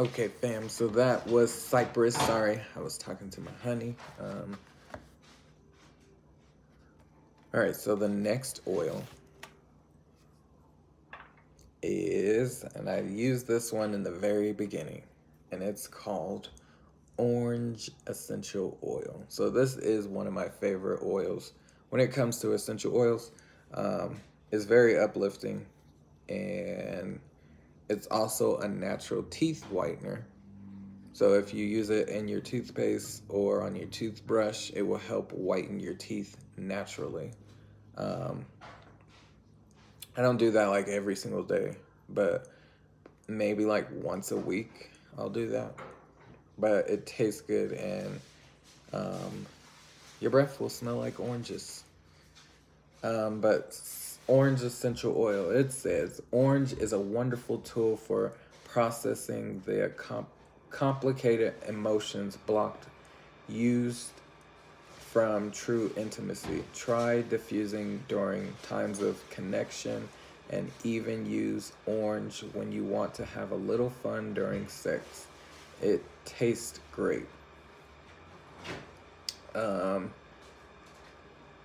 Okay, fam, so that was Cypress. Sorry, I was talking to my honey. Um, all right, so the next oil is, and I used this one in the very beginning, and it's called Orange Essential Oil. So this is one of my favorite oils. When it comes to essential oils, um, is very uplifting and it's also a natural teeth whitener. So if you use it in your toothpaste or on your toothbrush, it will help whiten your teeth naturally. Um, I don't do that like every single day, but maybe like once a week I'll do that. But it tastes good and um, your breath will smell like oranges. Um, but orange essential oil. It says orange is a wonderful tool for processing the complicated emotions blocked used from true intimacy. Try diffusing during times of connection and even use orange when you want to have a little fun during sex. It tastes great. Um,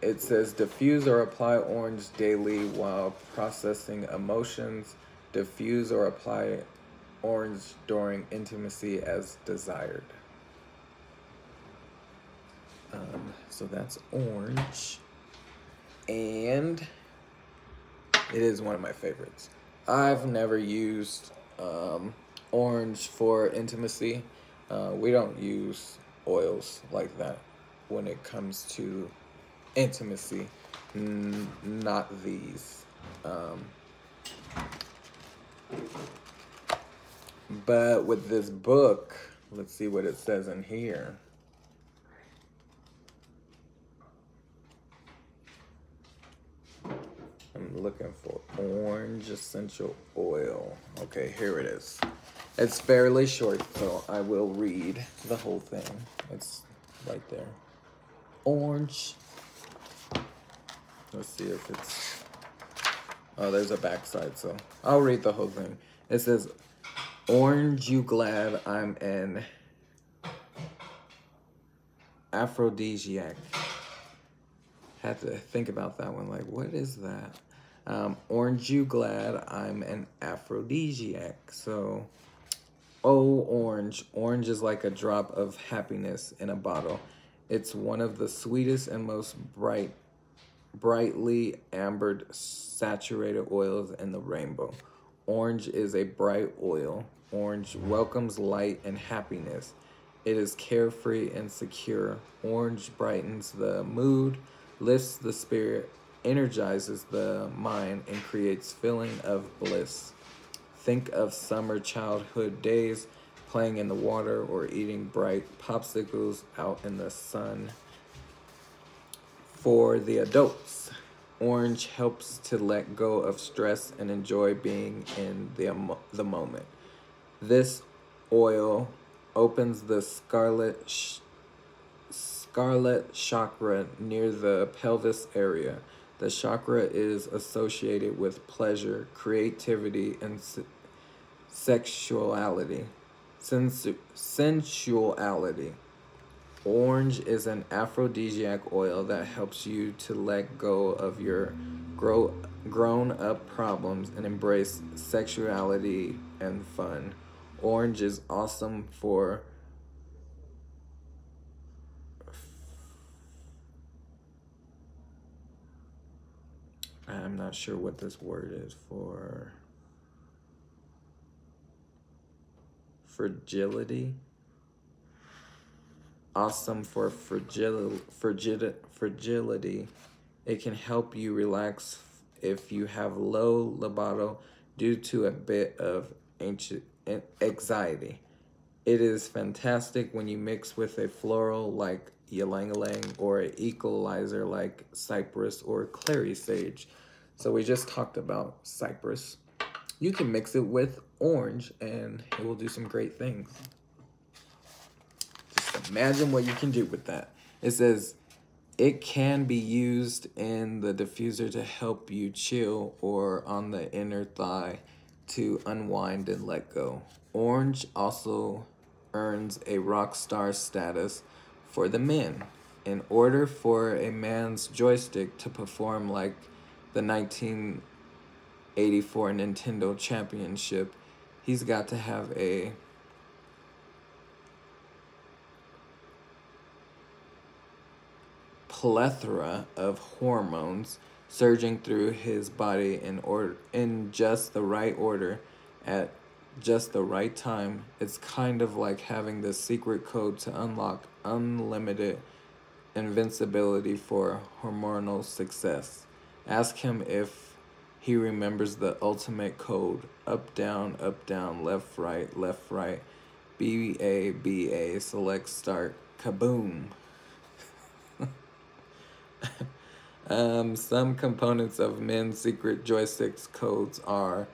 it says diffuse or apply orange daily while processing emotions. Diffuse or apply orange during intimacy as desired. Um, so that's orange. And it is one of my favorites. I've never used um, orange for intimacy. Uh, we don't use oils like that when it comes to intimacy. N- not these. Um, but with this book, let's see what it says in here. I'm looking for orange essential oil. Okay, here it is. It's fairly short, so I will read the whole thing. It's right there. Orange. Let's see if it's. Oh, there's a backside, so I'll read the whole thing. It says, Orange, you glad I'm an aphrodisiac. Had to think about that one. Like, what is that? Um, orange, you glad I'm an aphrodisiac. So, oh, orange. Orange is like a drop of happiness in a bottle. It's one of the sweetest and most bright, brightly ambered saturated oils in the rainbow. Orange is a bright oil. Orange welcomes light and happiness. It is carefree and secure. Orange brightens the mood, lifts the spirit, energizes the mind, and creates feeling of bliss. Think of summer childhood days playing in the water or eating bright popsicles out in the sun. For the adults, orange helps to let go of stress and enjoy being in the, the moment. This oil opens the scarlet sh- scarlet chakra near the pelvis area. The chakra is associated with pleasure, creativity, and se- sexuality. Sensu- sensuality. Orange is an aphrodisiac oil that helps you to let go of your grow, grown up problems and embrace sexuality and fun. Orange is awesome for I'm not sure what this word is for fragility. Awesome for fragil, fragil, fragility. It can help you relax if you have low libido due to a bit of anxiety. It is fantastic when you mix with a floral like ylang ylang or an equalizer like cypress or clary sage. So we just talked about cypress. You can mix it with orange and it will do some great things. Imagine what you can do with that. It says it can be used in the diffuser to help you chill or on the inner thigh to unwind and let go. Orange also earns a rock star status for the men. In order for a man's joystick to perform like the 1984 Nintendo Championship, he's got to have a plethora of hormones surging through his body in order in just the right order at just the right time. It's kind of like having the secret code to unlock unlimited invincibility for hormonal success. Ask him if he remembers the ultimate code up, down, up, down, left, right, left, right, B, A, B, A, select, start, kaboom. [laughs] um, some components of men's secret joysticks codes are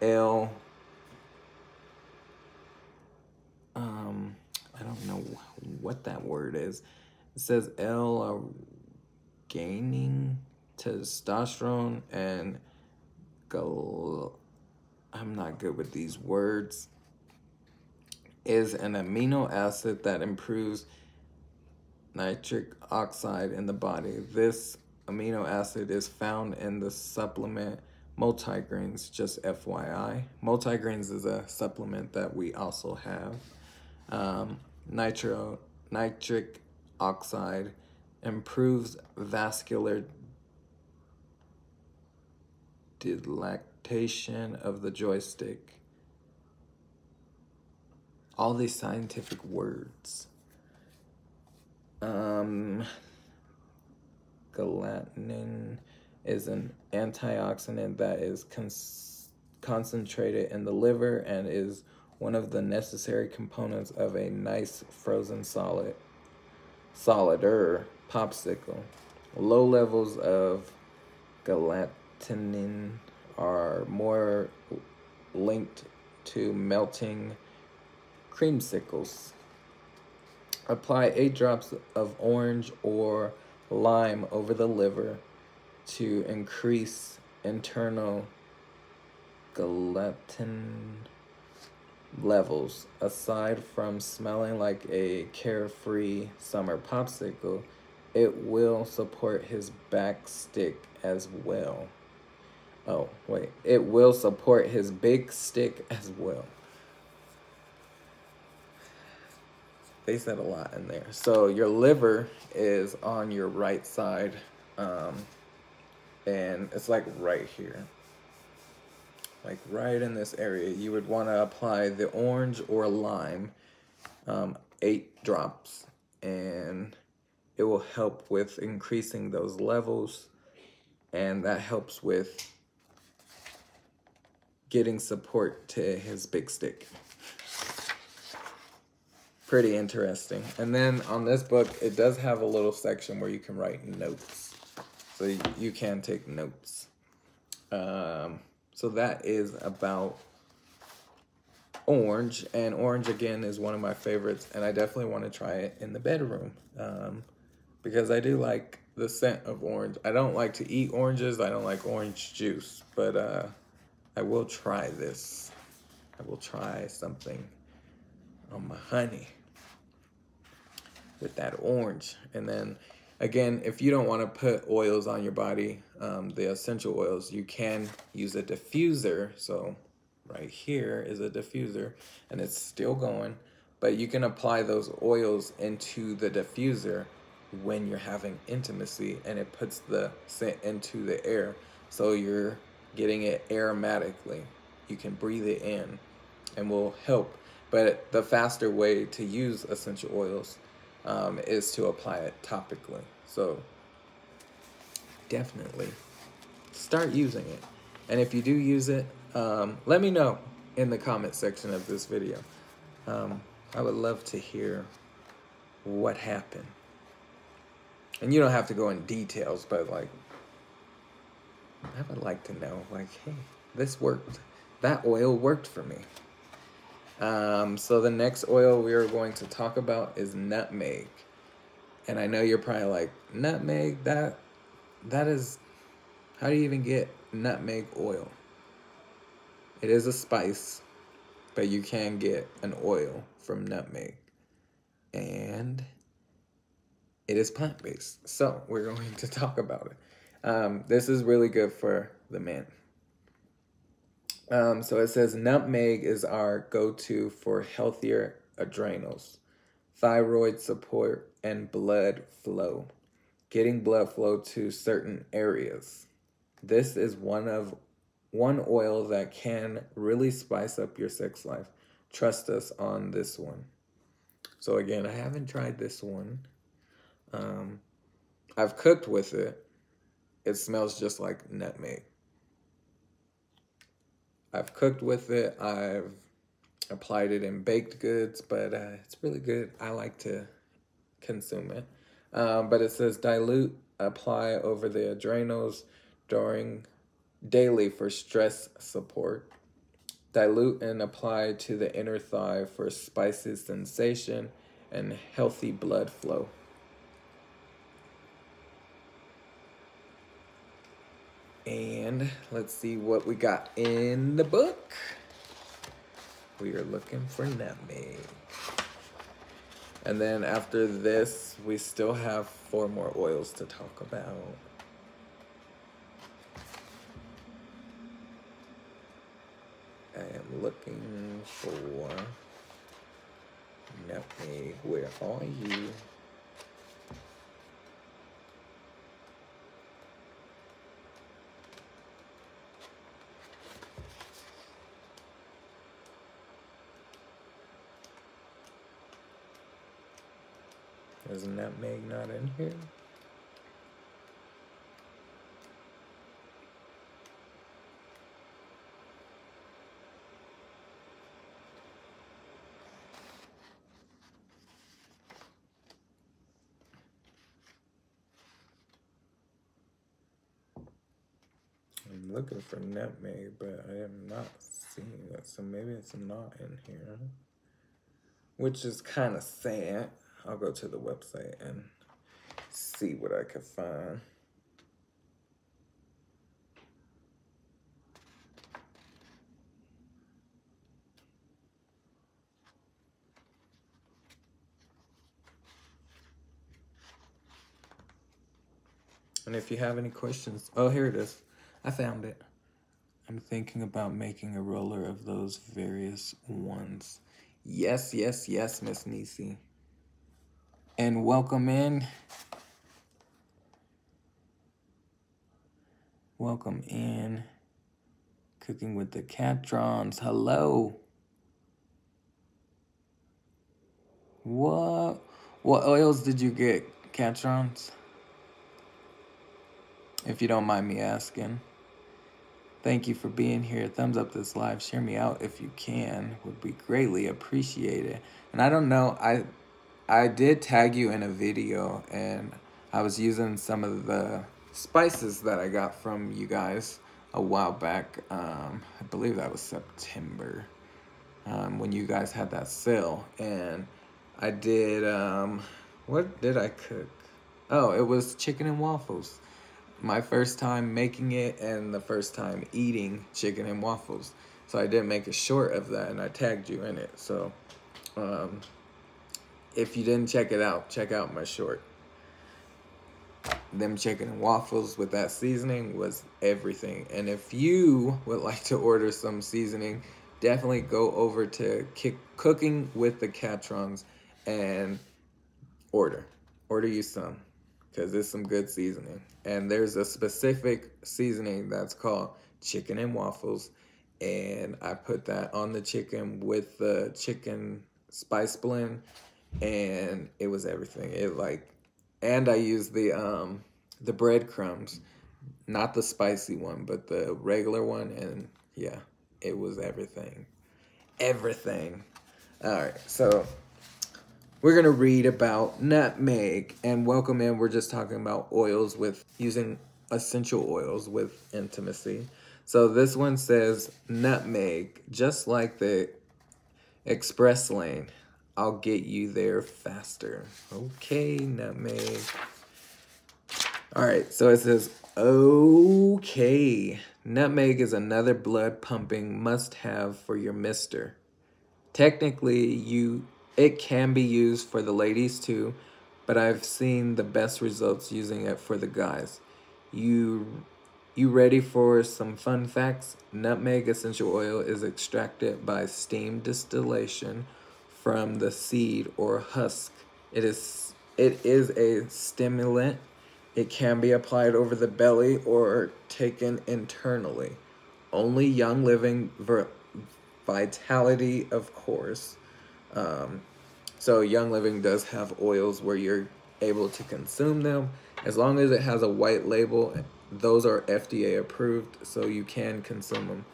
L, um, I don't know what that word is. It says L are gaining testosterone and go. I'm not good with these words. Is an amino acid that improves nitric oxide in the body. This amino acid is found in the supplement multigreens, just FYI. Multigreens is a supplement that we also have. Um, nitro, nitric oxide improves vascular dilatation of the joystick. all these scientific words. Um, is an antioxidant that is concentrated in the liver and is one of the necessary components of a nice frozen solid, solider popsicle. Low levels of gelatin are more linked to melting creamsicles. Apply eight drops of orange or lime over the liver to increase internal gelatin levels. Aside from smelling like a carefree summer popsicle, it will support his back stick as well. Oh, wait. It will support his big stick as well. They said a lot in there. So your liver is on your right side. Um, and it's like right here. Like right in this area. You would want to apply the orange or lime. Um, eight drops. And it will help with increasing those levels. And that helps with getting support to his big stick. Pretty interesting. And then on this book, it does have a little section where you can write notes. So you, can take notes. Um, so that is about orange. And orange, again, is one of my favorites. And I definitely want to try it in the bedroom. Um, because I do like the scent of orange. I don't like to eat oranges. I don't like orange juice. But uh, I will try this. I will try something on my honey with that orange. And then again, if you don't want to put oils on your body, um, the essential oils, you can use a diffuser. So right here is a diffuser and it's still going, but you can apply those oils into the diffuser when you're having intimacy and it puts the scent into the air. So you're getting it aromatically. You can breathe it in and will help. But the faster way to use essential oils um, is to apply it topically. So definitely start using it. And if you do use it, um, let me know in the comment section of this video. Um, I would love to hear what happened. And you don't have to go in details, but like, I would like to know, like, hey, this worked. That oil worked for me. Um, so the next oil we are going to talk about is nutmeg. And I know you're probably like, nutmeg, that that is how do you even get nutmeg oil? It is a spice, but you can get an oil from nutmeg. And it is plant-based. So we're [laughs] going to talk about it. Um, this is really good for the men. Um, so it says nutmeg is our go-to for healthier adrenals, thyroid support, and blood flow. Getting blood flow to certain areas. This is one of one oil that can really spice up your sex life. Trust us on this one. So again, I haven't tried this one. Um, I've cooked with it. It smells just like nutmeg. I've cooked with it. I've applied it in baked goods, but uh, it's really good. I like to consume it. Um, but it says dilute, apply over the adrenals during daily for stress support. Dilute and apply to the inner thigh for spicy sensation and healthy blood flow. And let's see what we got in the book. We are looking for nutmeg. And then after this, we still have four more oils to talk about. I am looking for nutmeg. Where are you? Is nutmeg not in here? I'm looking for nutmeg, but I am not seeing it. So maybe it's not in here. Which is kind of sad. I'll go to the website and see what I can find. And if you have any questions, oh, here it is. I found it. I'm thinking about making a roller of those various ones. Yes, yes, yes, Miss Nisi. And welcome in. Welcome in. Cooking with the Catrons. Hello. What? What oils did you get, Catrons? If you don't mind me asking. Thank you for being here. Thumbs up this live. Share me out if you can. Would be greatly appreciated. And I don't know, I I did tag you in a video and I was using some of the spices that I got from you guys a while back. Um, I believe that was September um, when you guys had that sale. And I did, um, what did I cook? Oh, it was chicken and waffles my first time making it and the first time eating chicken and waffles. So I did make a short of that and I tagged you in it. So um, if you didn't check it out, check out my short. Them chicken and waffles with that seasoning was everything. And if you would like to order some seasoning, definitely go over to Kick Cooking with the Catrons and order. Order you some because it's some good seasoning. And there's a specific seasoning that's called chicken and waffles. And I put that on the chicken with the chicken spice blend and it was everything. It like and I used the um the breadcrumbs, not the spicy one, but the regular one and yeah, it was everything. Everything. All right. So we're to read about nutmeg and welcome in. We're just talking about oils with using essential oils with intimacy. So this one says nutmeg, just like the express lane. I'll get you there faster. Okay, nutmeg. All right, so it says, okay. Nutmeg is another blood pumping must have for your mister. Technically, you it can be used for the ladies too, but I've seen the best results using it for the guys. You you ready for some fun facts? Nutmeg essential oil is extracted by steam distillation from the seed or husk. It is it is a stimulant. It can be applied over the belly or taken internally. Only young living vitality, of course. Um, so Young Living does have oils where you're able to consume them. As long as it has a white label, those are FDA approved, so you can consume them.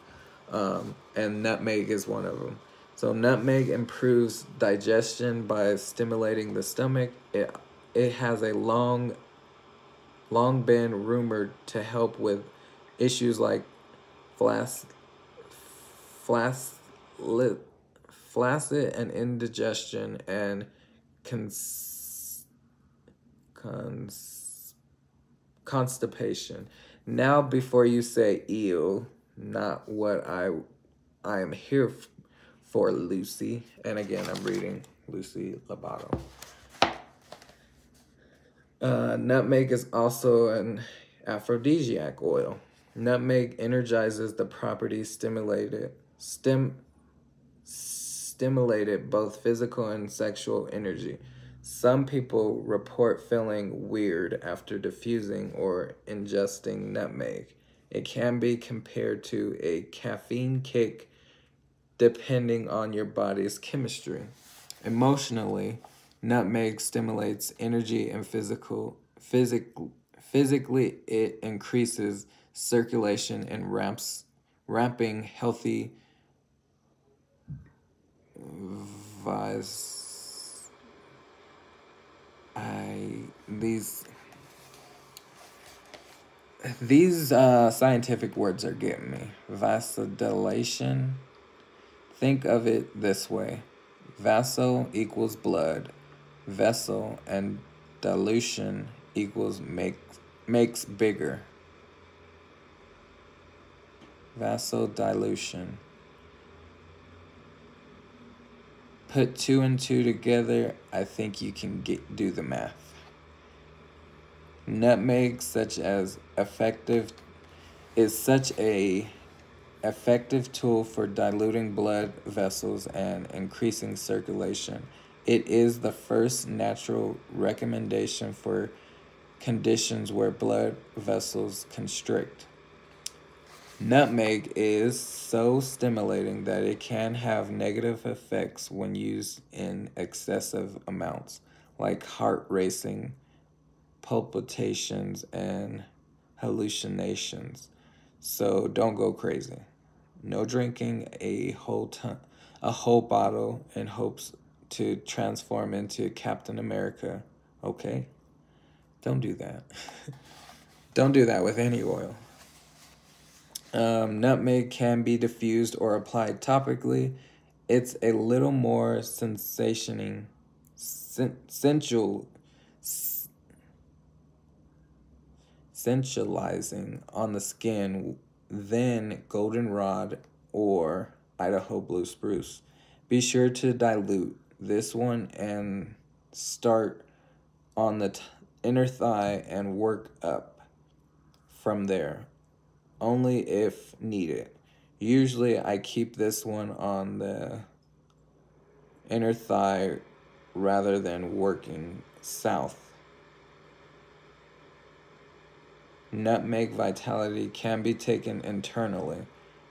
Um, and nutmeg is one of them. So nutmeg improves digestion by stimulating the stomach. It it has a long long been rumored to help with issues like flas, flask lit flaccid and indigestion and cons, cons, constipation. Now, before you say ew, not what I I am here for, Lucy. And again, I'm reading Lucy Libido. Uh, nutmeg is also an aphrodisiac oil. Nutmeg energizes the property stimulated stim stimulated both physical and sexual energy. Some people report feeling weird after diffusing or ingesting nutmeg. It can be compared to a caffeine kick depending on your body's chemistry. Emotionally, Nutmeg stimulates energy and physical physic, physically it increases circulation and ramps ramping healthy vis I these these uh, scientific words are getting me. Vasodilation. Think of it this way. Vaso equals blood. Vessel and dilution equals make, makes bigger. Vasodilution. Put two and two together, I think you can get do the math. Nutmeg, such as effective, is such a effective tool for diluting blood vessels and increasing circulation. It is the first natural recommendation for conditions where blood vessels constrict. Nutmeg is so stimulating that it can have negative effects when used in excessive amounts, like heart racing, palpitations, and hallucinations. So don't go crazy. No drinking a whole ton, a whole bottle in hopes to transform into Captain America. Okay? Don't do that. [laughs] don't do that with any oil. Um, nutmeg can be diffused or applied topically. It's a little more sensationing, sen- sensual, sensualizing on the skin than goldenrod or Idaho blue spruce. Be sure to dilute this one and start on the inner thigh and work up from there, only if needed. Usually, I keep this one on the inner thigh rather than working south Nutmeg Vitality can be taken internally.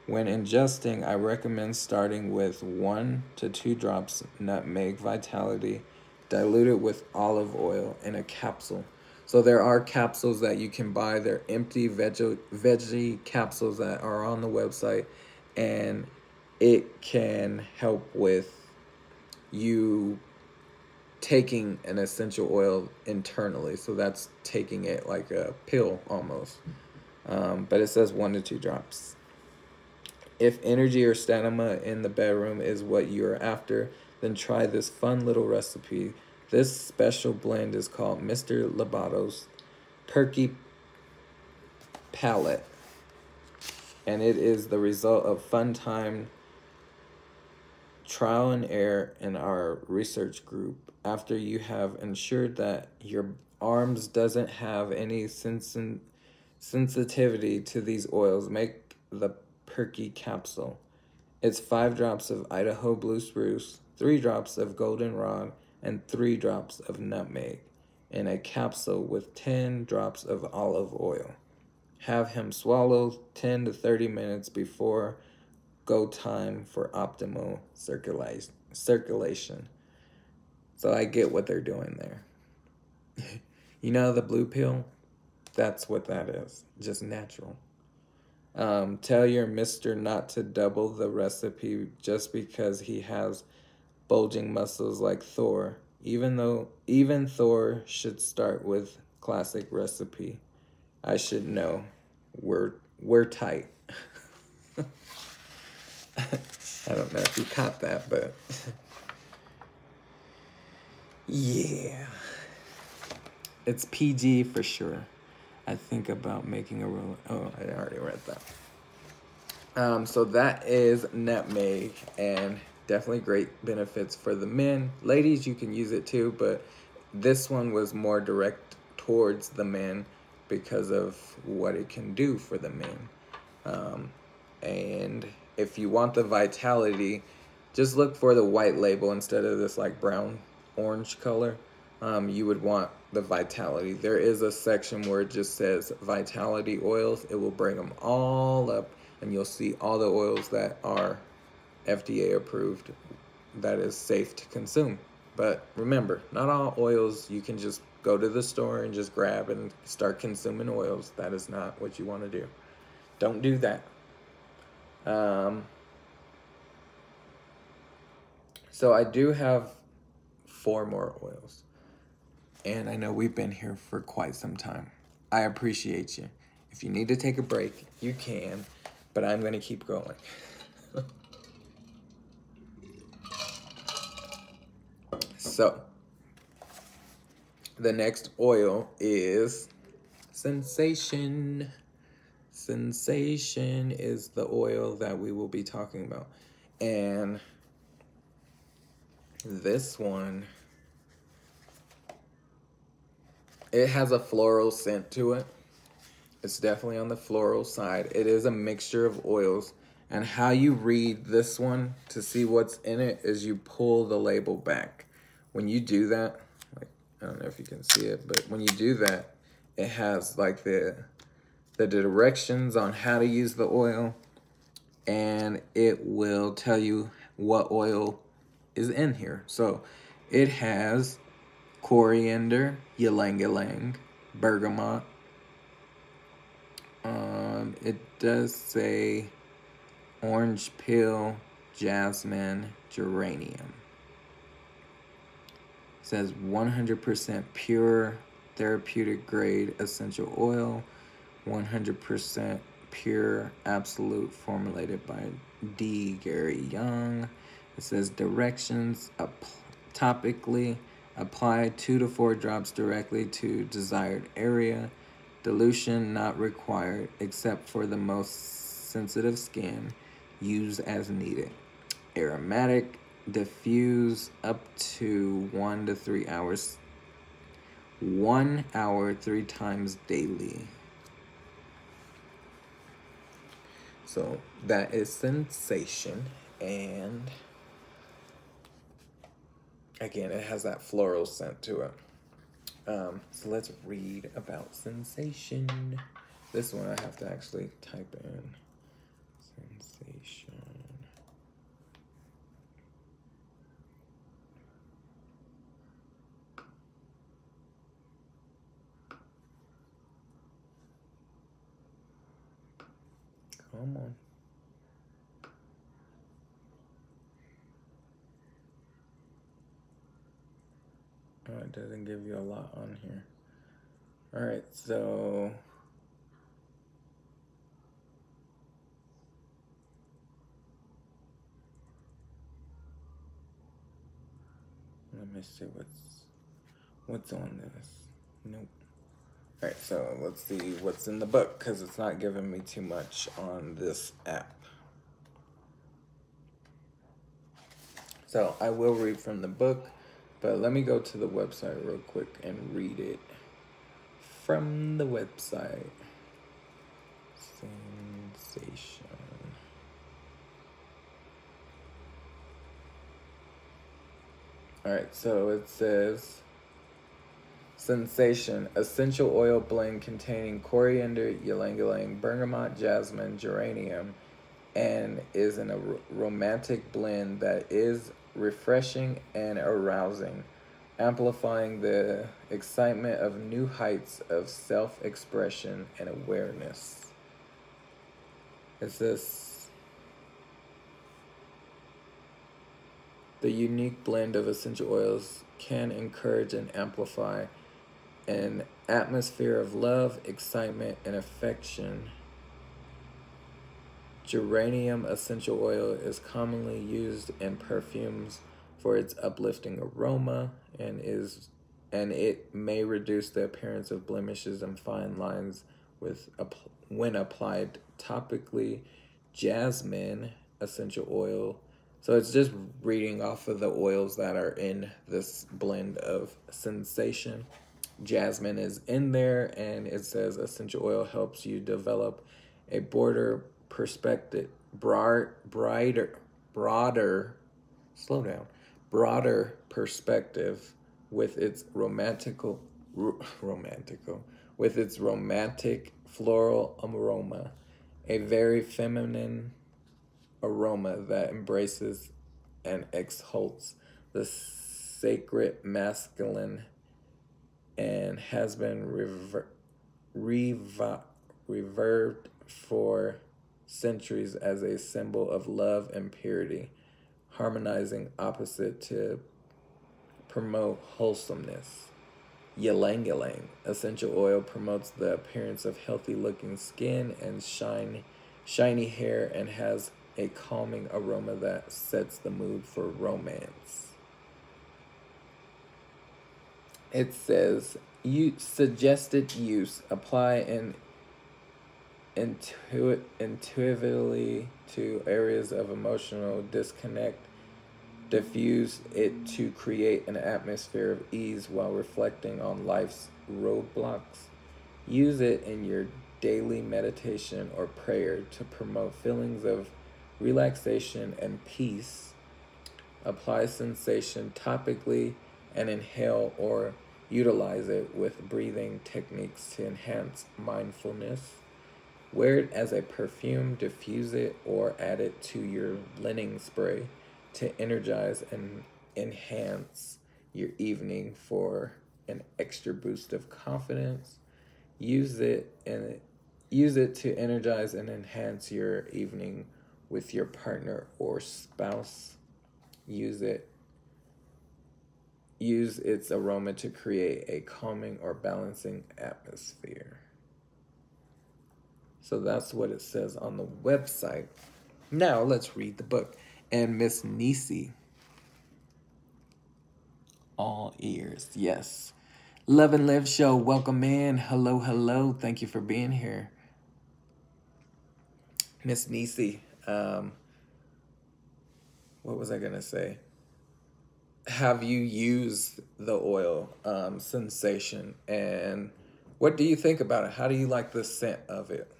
When ingesting, I recommend starting with 1 to 2 drops Nutmeg Vitality diluted with olive oil in a capsule. So there are capsules that you can buy. They're empty veggie, veggie capsules that are on the website and it can help with you taking an essential oil internally. So that's taking it like a pill almost. Um, but it says one to two drops. If energy or stamina in the bedroom is what you're after, then try this fun little recipe. This special blend is called Mr. Libido's Perky Palette. And it is the result of fun time trial and error in our research group after you have ensured that your arms doesn't have any sensi- sensitivity to these oils, make the perky capsule. It's five drops of Idaho blue spruce, three drops of goldenrod, and three drops of nutmeg in a capsule with 10 drops of olive oil. Have him swallow 10 to 30 minutes before go time for optimal circulized circulation. So I get what they're doing there. [laughs] you know the blue pill? That's what that is. Just natural. Um, tell your mister not to double the recipe just because he has bulging muscles like Thor. Even though even Thor should start with classic recipe. I should know. We're we're tight. [laughs] I don't know if you caught that, but [laughs] yeah. It's PG for sure. I think about making a roll. Oh, I already read that. Um, so that is nutmeg and definitely great benefits for the men. Ladies, you can use it too, but this one was more direct towards the men because of what it can do for the men. Um, and if you want the vitality, just look for the white label instead of this like brown orange color. Um, you would want the vitality. There is a section where it just says vitality oils. It will bring them all up and you'll see all the oils that are FDA approved that is safe to consume. But remember, not all oils you can just go to the store and just grab and start consuming oils. That is not what you want to do. Don't do that. Um, so I do have four more oils. And I know we've been here for quite some time. I appreciate you. If you need to take a break, you can, but I'm going to keep going. [laughs] so, the next oil is Sensation. Sensation is the oil that we will be talking about. And this one, it has a floral scent to it. It's definitely on the floral side. It is a mixture of oils. And how you read this one to see what's in it is you pull the label back. When you do that, like I don't know if you can see it, but when you do that, it has like the the directions on how to use the oil and it will tell you what oil is in here. So it has coriander, ylang ylang, bergamot. Um, it does say orange peel, jasmine, geranium. It says 100% pure therapeutic grade essential oil, 100% pure absolute formulated by D. Gary Young. It says directions topically apply two to four drops directly to desired area. Dilution not required except for the most sensitive skin. Use as needed. Aromatic diffuse up to one to three hours. One hour three times daily. So that is sensation and again, it has that floral scent to it. Um, so let's read about sensation. This one I have to actually type in. Sensation. Come on. Oh, it doesn't give you a lot on here. All right, so let me see what's what's on this. Nope. All right, so let's see what's in the book because it's not giving me too much on this app. So I will read from the book. But let me go to the website real quick and read it from the website. Sensation. Alright, so it says Sensation, essential oil blend containing coriander, ylang ylang, bergamot, jasmine, geranium, and is a romantic blend that is refreshing and arousing, amplifying the excitement of new heights of self expression and awareness. It this the unique blend of essential oils can encourage and amplify an atmosphere of love, excitement, and affection Geranium essential oil is commonly used in perfumes for its uplifting aroma and is and it may reduce the appearance of blemishes and fine lines with when applied topically. Jasmine essential oil. So it's just reading off of the oils that are in this blend of sensation. Jasmine is in there and it says essential oil helps you develop a border perspective, broad, brighter, broader, slow down, broader perspective with its romantical, romantical, with its romantic floral aroma, a very feminine aroma that embraces and exhalts the sacred masculine and has been rever- rever- revered for centuries as a symbol of love and purity, harmonizing opposite to promote wholesomeness. Ylang ylang essential oil promotes the appearance of healthy looking skin and shine, shiny hair and has a calming aroma that sets the mood for romance. It says you suggested use apply and intuit intuitively to areas of emotional disconnect. Diffuse it to create an atmosphere of ease while reflecting on life's roadblocks. Use it in your daily meditation or prayer to promote feelings of relaxation and peace. Apply sensation topically and inhale or utilize it with breathing techniques to enhance mindfulness Wear it as a perfume, diffuse it, or add it to your linen spray to energize and enhance your evening for an extra boost of confidence. Use it and use it to energize and enhance your evening with your partner or spouse. Use it use its aroma to create a calming or balancing atmosphere. So that's what it says on the website. Now let's read the book. And Miss Nisi. All ears, yes. Love and Live Show, welcome in. Hello, hello. Thank you for being here. Miss Nisi, um, what was I going to say? Have you used the oil um, sensation and what do you think about it? How do you like the scent of it?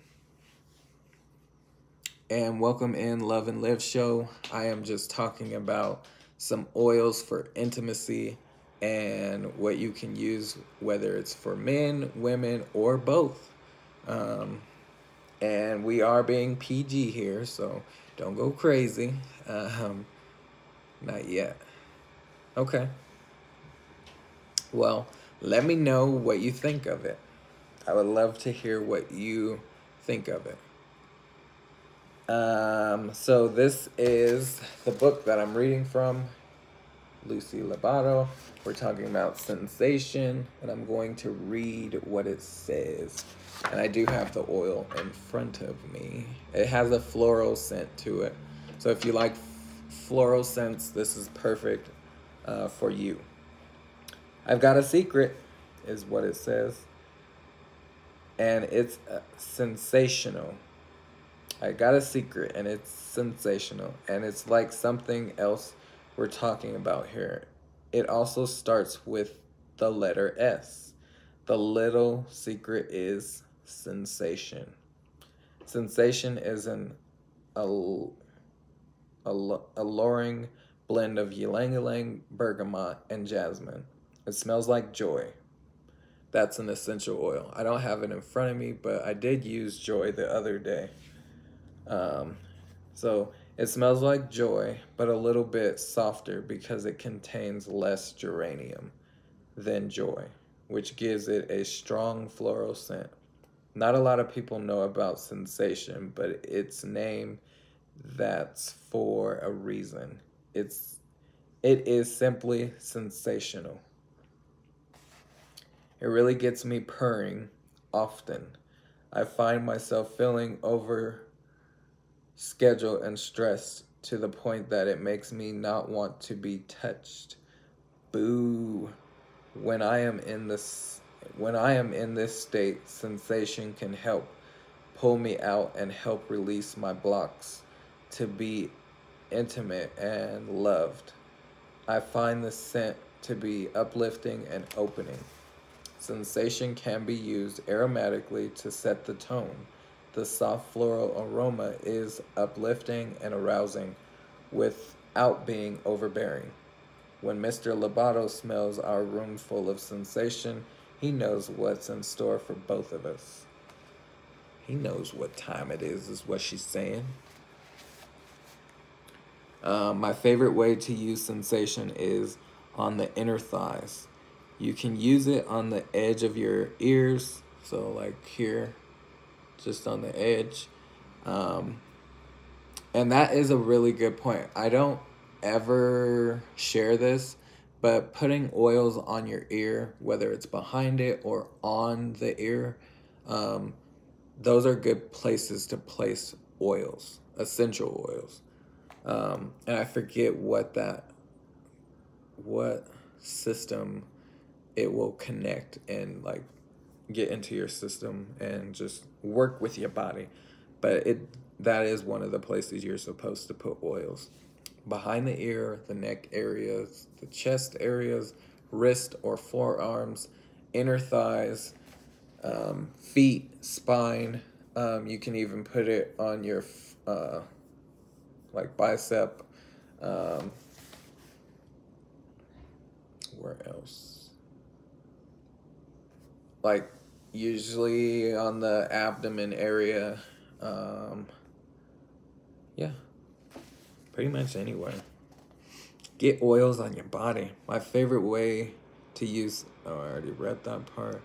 and welcome in Love and Live show. I am just talking about some oils for intimacy and what you can use, whether it's for men, women, or both. Um, and we are being PG here, so don't go crazy. [laughs] Um, not yet. Okay. Well, let me know what you think of it. I would love to hear what you think of it. Um, so this is the book that I'm reading from, Lucy Libido. We're talking about sensation, and I'm going to read what it says. And I do have the oil in front of me. It has a floral scent to it. So if you like floral scents, this is perfect uh, for you. I've got a secret, is what it says. And it's uh, sensational. I got a secret and it's sensational and it's like something else we're talking about here. It also starts with the letter S. The little secret is sensation. Sensation is an all, alluring blend of ylang ylang, bergamot, and jasmine. It smells like joy. That's an essential oil. I don't have it in front of me, but I did use joy the other day. Um, so it smells like joy, but a little bit softer because it contains less geranium than joy, which gives it a strong floral scent. Not a lot of people know about sensation, but its name that's for a reason. It's it is simply sensational. It really gets me purring often. I find myself feeling over schedule and stressed to the point that it makes me not want to be touched. Boo. When I am in this when I am in this state, sensation can help pull me out and help release my blocks to be intimate and loved. I find the scent to be uplifting and opening. Sensation can be used aromatically to set the tone the soft floral aroma is uplifting and arousing without being overbearing. When Mr. Libido smells our room full of sensation, he knows what's in store for both of us. He knows what time it is, is what she's saying. Um, my favorite way to use sensation is on the inner thighs. You can use it on the edge of your ears, so like here, just on the edge. Um, and that is a really good point. I don't ever share this, but putting oils on your ear, whether it's behind it or on the ear, um, those are good places to place oils, essential oils. Um, and I forget what that, what system it will connect and like get into your system and just work with your body. But it that is one of the places you're supposed to put oils behind the ear, the neck areas, the chest areas, wrist or forearms, inner thighs, um, feet, spine. Um, you can even put it on your uh, like bicep. Um, where else? Like usually on the abdomen area. Um, yeah pretty much anywhere. Get oils on your body. My favorite way to use, oh, I already read that part.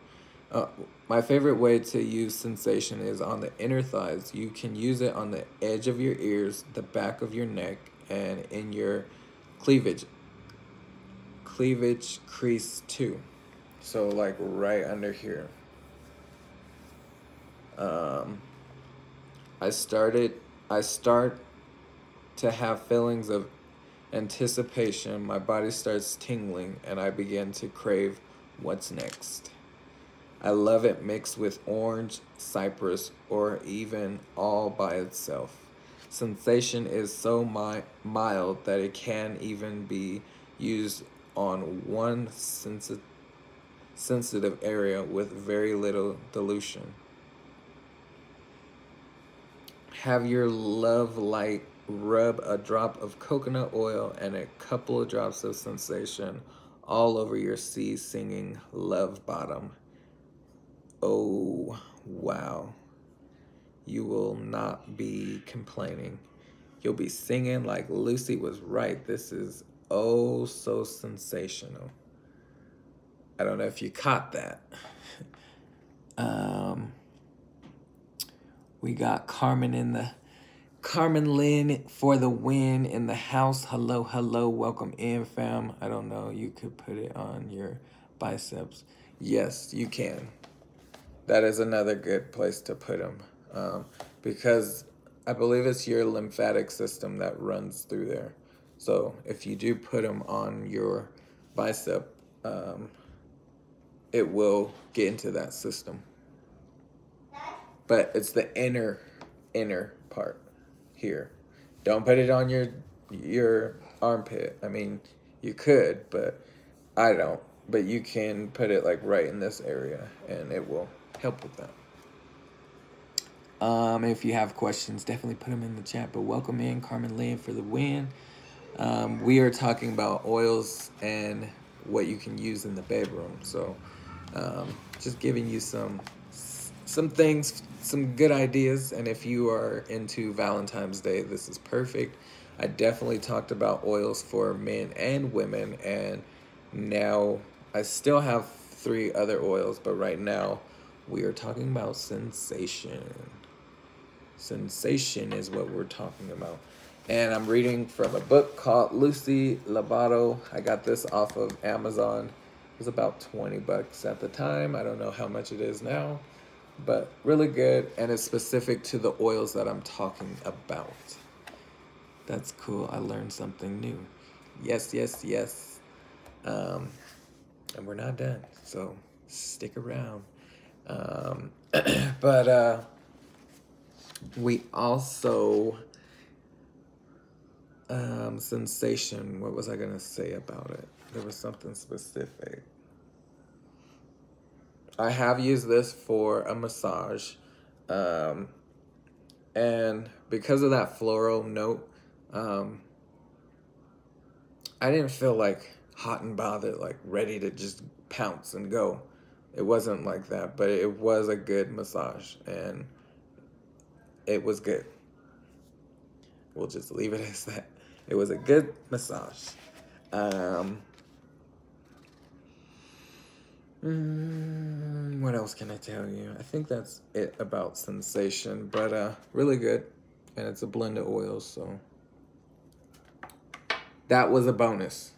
Uh, my favorite way to use sensation is on the inner thighs. You can use it on the edge of your ears, the back of your neck, and in your cleavage. Cleavage crease too. So like right under here. Um, I started, I start to have feelings of anticipation, my body starts tingling and I begin to crave what's next. I love it mixed with orange, cypress, or even all by itself. Sensation is so mi mild that it can even be used on one sensi sensitive area with very little dilution. Have your love light rub a drop of coconut oil and a couple of drops of sensation all over your sea singing love bottom. Oh, wow. You will not be complaining. You'll be singing like Lucy was right. This is oh so sensational. I don't know if you caught that. [laughs] um, we got Carmen in the Carmen Lynn for the win in the house. Hello, hello. Welcome in, fam. I don't know. You could put it on your biceps. Yes, you can. That is another good place to put them um, because I believe it's your lymphatic system that runs through there. So if you do put them on your bicep, um, it will get into that system. But it's the inner, inner part here. Don't put it on your your armpit. I mean, you could, but I don't. But you can put it like right in this area and it will help with that. Um, if you have questions, definitely put them in the chat. But welcome in Carmen Lynn for the win. Um, we are talking about oils and what you can use in the bedroom. So um, just giving you some some things some good ideas. And if you are into Valentine's Day, this is perfect. I definitely talked about oils for men and women. And now I still have three other oils, but right now we are talking about sensation. Sensation is what we're talking about. And I'm reading from a book called Lucy Libido. I got this off of Amazon. It was about 20 bucks at the time. I don't know how much it is now but really good and it's specific to the oils that I'm talking about. That's cool. I learned something new. Yes, yes, yes. Um, and we're not done, so stick around. Um, [clears throat] but uh, we also um, sensation. What was I gonna say about it? There was something specific. I have used this for a massage. Um, and because of that floral note, um, I didn't feel like hot and bothered, like ready to just pounce and go. It wasn't like that, but it was a good massage and it was good. We'll just leave it [laughs] as that. It was a good massage. Um, Mm, what else can I tell you? I think that's it about sensation, but uh, really good, and it's a blend of oils, so that was a bonus.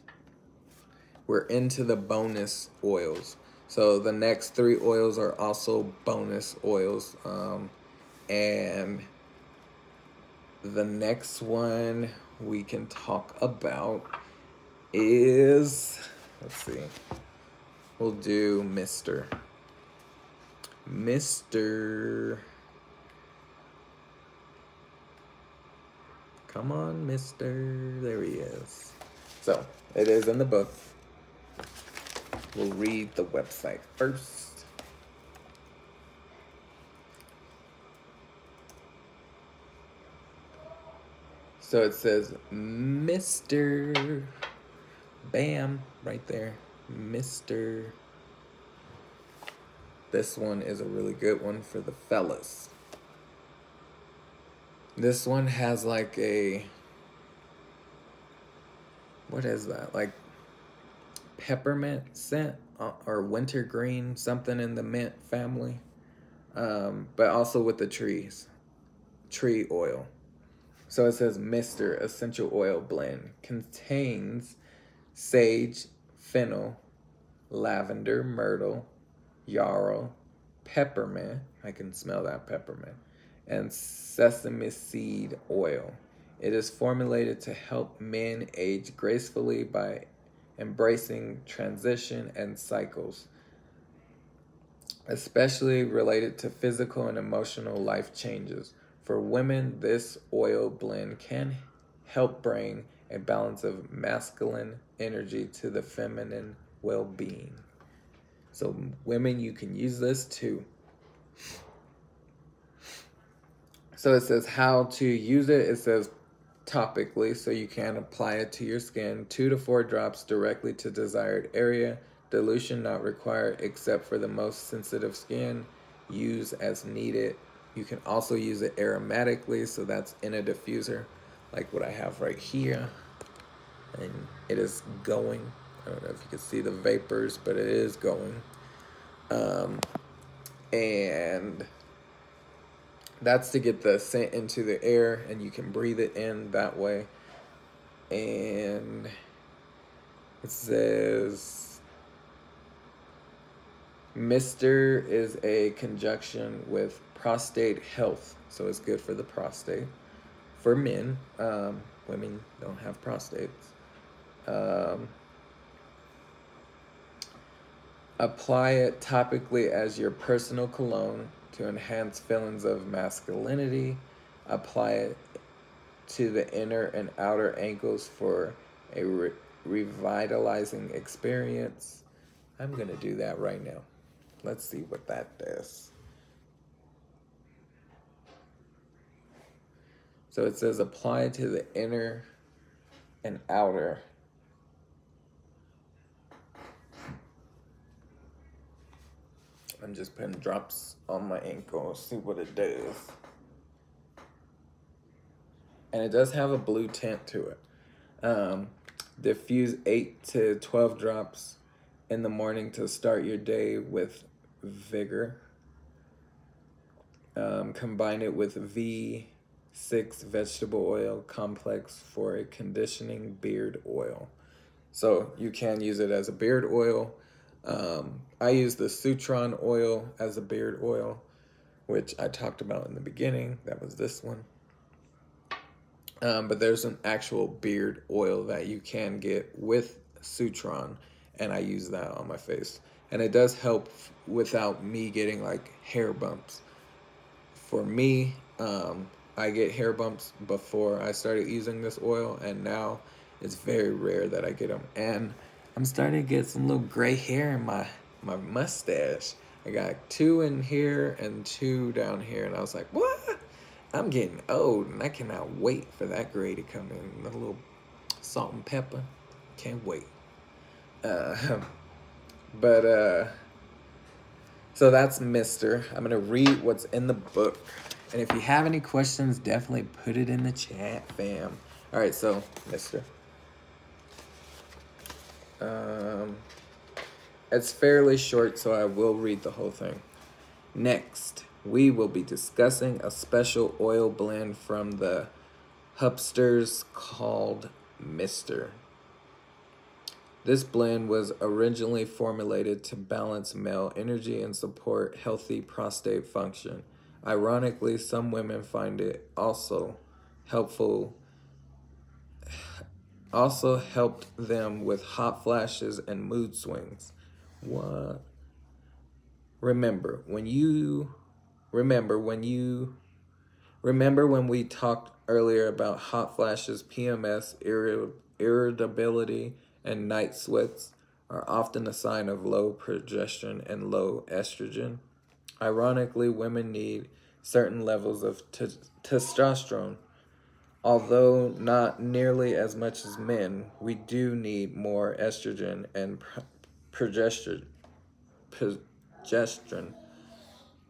We're into the bonus oils. So the next three oils are also bonus oils, um, and the next one we can talk about is let's see. We'll do Mr. Mr. Come on, Mr. There he is. So, it is in the book. We'll read the website first. So it says Mr. Bam right there. Mr. This one is a really good one for the fellas. This one has like a what is that? Like peppermint scent uh, or wintergreen, something in the mint family. Um, but also with the trees, tree oil. So it says Mr. Essential Oil Blend contains sage, fennel, lavender, myrtle, yarrow, peppermint. I can smell that peppermint. And sesame seed oil. It is formulated to help men age gracefully by embracing transition and cycles, especially related to physical and emotional life changes. For women, this oil blend can help bring a balance of masculine energy to the feminine well being. So, women, you can use this too. So, it says how to use it. It says topically, so you can apply it to your skin, two to four drops directly to desired area. Dilution not required except for the most sensitive skin. Use as needed. You can also use it aromatically, so that's in a diffuser, like what I have right here. And it is going. I don't know if you can see the vapors, but it is going. Um, and that's to get the scent into the air and you can breathe it in that way. And it says Mr. is a conjunction with prostate health. So it's good for the prostate. For men, um, women don't have prostates. Um, apply it topically as your personal cologne to enhance feelings of masculinity. Apply it to the inner and outer ankles for a re- revitalizing experience. I'm going to do that right now. Let's see what that does. So it says apply to the inner and outer I'm just putting drops on my ankle, see what it does. And it does have a blue tint to it. Um, diffuse 8 to 12 drops in the morning to start your day with vigor. Um, combine it with V6 vegetable oil complex for a conditioning beard oil. So you can use it as a beard oil um, I use the Shutran oil as a beard oil, which I talked about in the beginning. That was this one. Um, but there's an actual beard oil that you can get with Shutran, and I use that on my face. And it does help without me getting like hair bumps. For me, um, I get hair bumps before I started using this oil, and now it's very rare that I get them. And I'm starting to get some little gray hair in my my mustache. I got two in here and two down here, and I was like, what? I'm getting old, and I cannot wait for that gray to come in. A little salt and pepper. Can't wait. Uh, [laughs] but, uh, so that's Mr. I'm going to read what's in the book. And if you have any questions, definitely put it in the chat, fam. All right, so, Mr. Um, it's fairly short, so I will read the whole thing. Next, we will be discussing a special oil blend from the Hupsters called Mister. This blend was originally formulated to balance male energy and support healthy prostate function. Ironically, some women find it also helpful also helped them with hot flashes and mood swings. What? Remember, when you remember when you remember when we talked earlier about hot flashes, PMS, irritability, and night sweats are often a sign of low progesterone and low estrogen. Ironically, women need certain levels of testosterone. Although not nearly as much as men, we do need more estrogen and progesterone.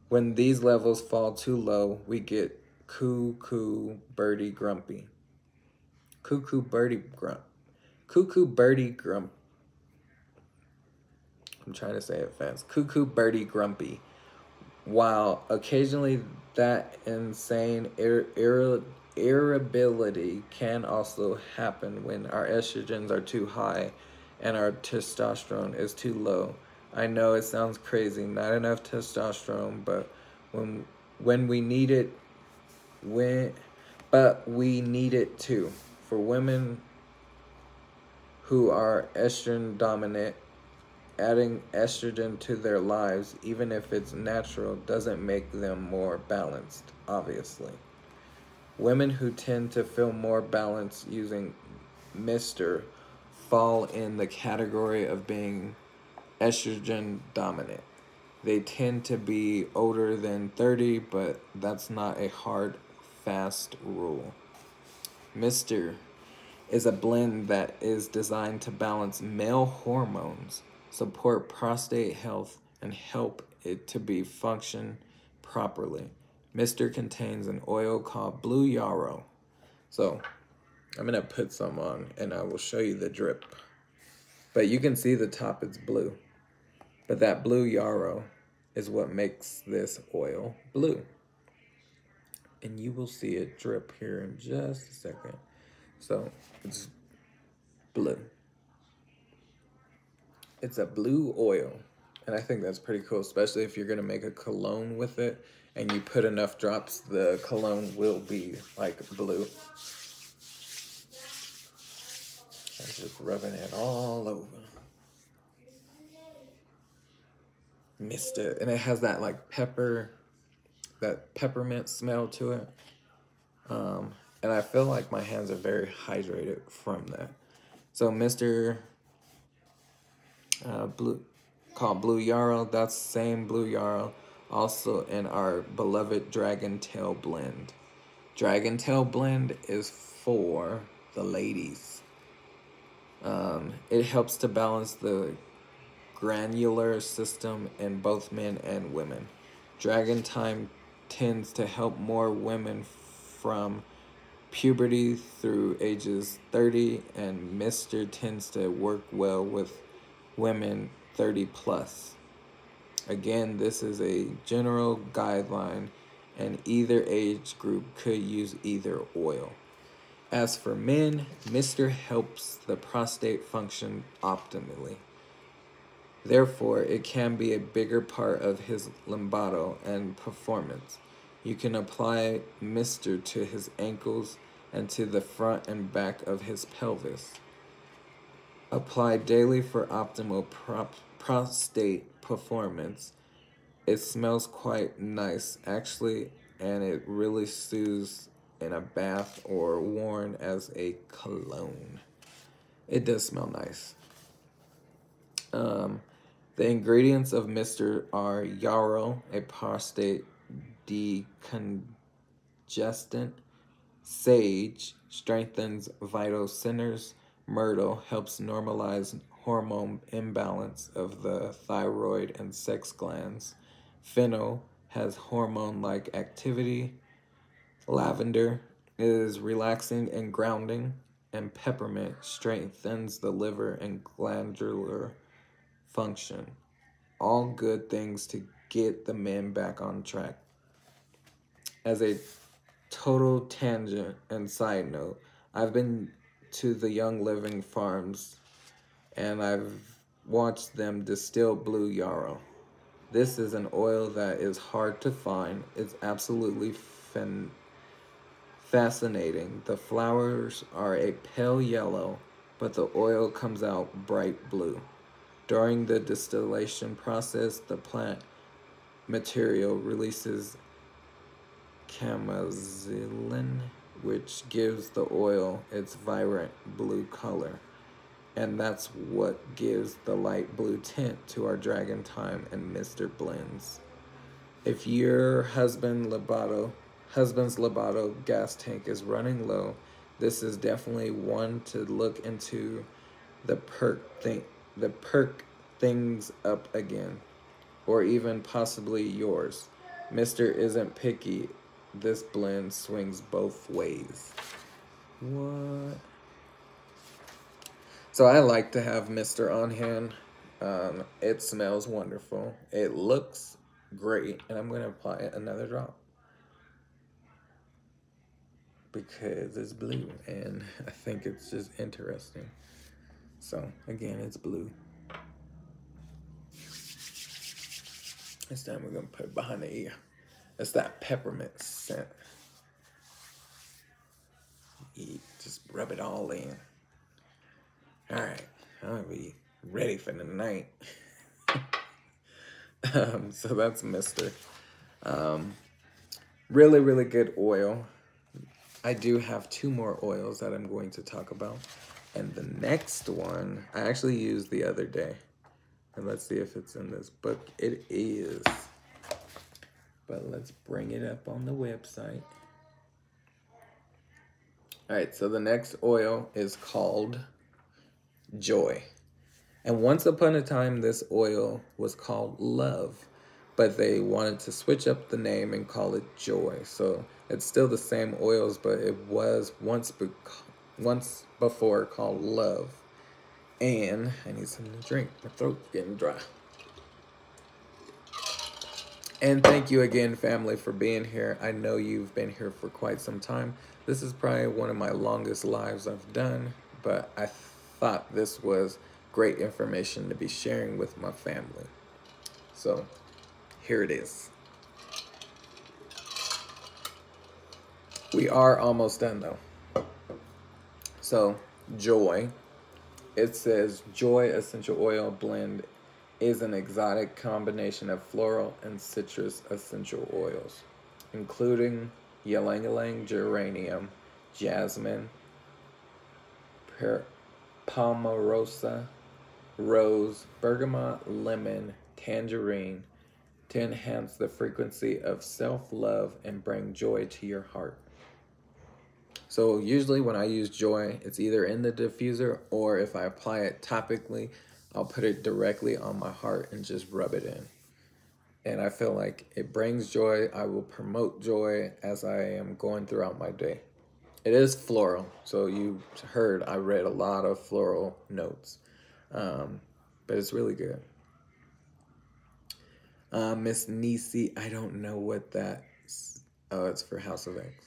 When these levels fall too low, we get cuckoo birdie grumpy. Cuckoo birdie grump. Cuckoo birdie grump. I'm trying to say it fast. Cuckoo birdie grumpy. While occasionally that insane ir irritability can also happen when our estrogens are too high and our testosterone is too low. I know it sounds crazy, not enough testosterone, but when when we need it when but we need it too. For women who are estrogen dominant, adding estrogen to their lives, even if it's natural, doesn't make them more balanced, obviously. Women who tend to feel more balanced using Mister fall in the category of being estrogen dominant. They tend to be older than 30, but that's not a hard, fast rule. Mister is a blend that is designed to balance male hormones, support prostate health, and help it to be function properly. Mister contains an oil called blue yarrow. So I'm gonna put some on and I will show you the drip. But you can see the top it's blue. But that blue yarrow is what makes this oil blue. And you will see it drip here in just a second. So it's blue. It's a blue oil. And I think that's pretty cool, especially if you're going to make a cologne with it and you put enough drops, the cologne will be like blue. I'm just rubbing it all over. Missed it. And it has that like pepper, that peppermint smell to it. Um, and I feel like my hands are very hydrated from that. So Mr. Uh, blue, called Blue Yarrow, that's same Blue Yarrow, also in our beloved Dragon Time blend. Dragon Time blend is for the ladies. Um, it helps to balance the glandular system in both men and women. Dragon Time tends to help more women from puberty through ages 30 and Mister tends to work well with women 30 plus. Again, this is a general guideline and either age group could use either oil. As for men, Mister helps the prostate function optimally. Therefore, it can be a bigger part of his libido and performance. You can apply Mister to his ankles and to the front and back of his pelvis. Apply daily for optimal prostate performance. It smells quite nice, actually, and it really soothes in a bath or worn as a cologne. It does smell nice. Um, the ingredients of Mister are yarrow, a prostate decongestant, sage strengthens vital centers, myrtle helps normalize hormone imbalance of the thyroid and sex glands, fennel has hormone-like activity, lavender is relaxing and grounding, and peppermint strengthens the liver and glandular function. All good things to get the men back on track. As a total tangent and side note, I've been to the Young Living farms and I've watched them distill blue yarrow. This is an oil that is hard to find. It's absolutely fascinating. The flowers are a pale yellow, but the oil comes out bright blue. During the distillation process, the plant material releases chamazulene, which gives the oil its vibrant blue color. And that's what gives the light blue tint to our Dragon Time and Mr. Blends. If your husband libido, husband's libido gas tank is running low, this is definitely one to look into the perk thing the perk things up again. Or even possibly yours. Mr. isn't picky. This blend swings both ways. What? So I like to have Mr. on hand. Um, it smells wonderful. It looks great. And I'm going to apply another drop. Because it's blue. And [laughs] I think it's just interesting. So again, it's blue. This time we're going to put it behind the ear. It's that peppermint scent. Just rub it all in. All right, I'll be ready for the night. [laughs] um, so that's Mister. Um, really, really good oil. I do have two more oils that I'm going to talk about. And the next one, I actually used the other day. And let's see if it's in this book. It is. But let's bring it up on the website. All right, so the next oil is called joy. And once upon a time, this oil was called love, but they wanted to switch up the name and call it joy. So it's still the same oils, but it was once be- once before called love. And I need something to drink. My throat's getting dry. And thank you again, family, for being here. I know you've been here for quite some time. This is probably one of my longest lives I've done, but I thought this was great information to be sharing with my family. So here it is. We are almost done though. So, joy. It says joy essential oil blend is an exotic combination of floral and citrus essential oils, including ylang ylang geranium, jasmine, palmarosa, rose, bergamot, lemon, tangerine to enhance the frequency of self love and bring joy to your heart. So, usually when I use joy, it's either in the diffuser or if I apply it topically, I'll put it directly on my heart and just rub it in. And I feel like it brings joy. I will promote joy as I am going throughout my day. It is floral, so you heard I read a lot of floral notes, um, but it's really good. Uh, Miss Nisi, I don't know what that. Oh, it's for House of X.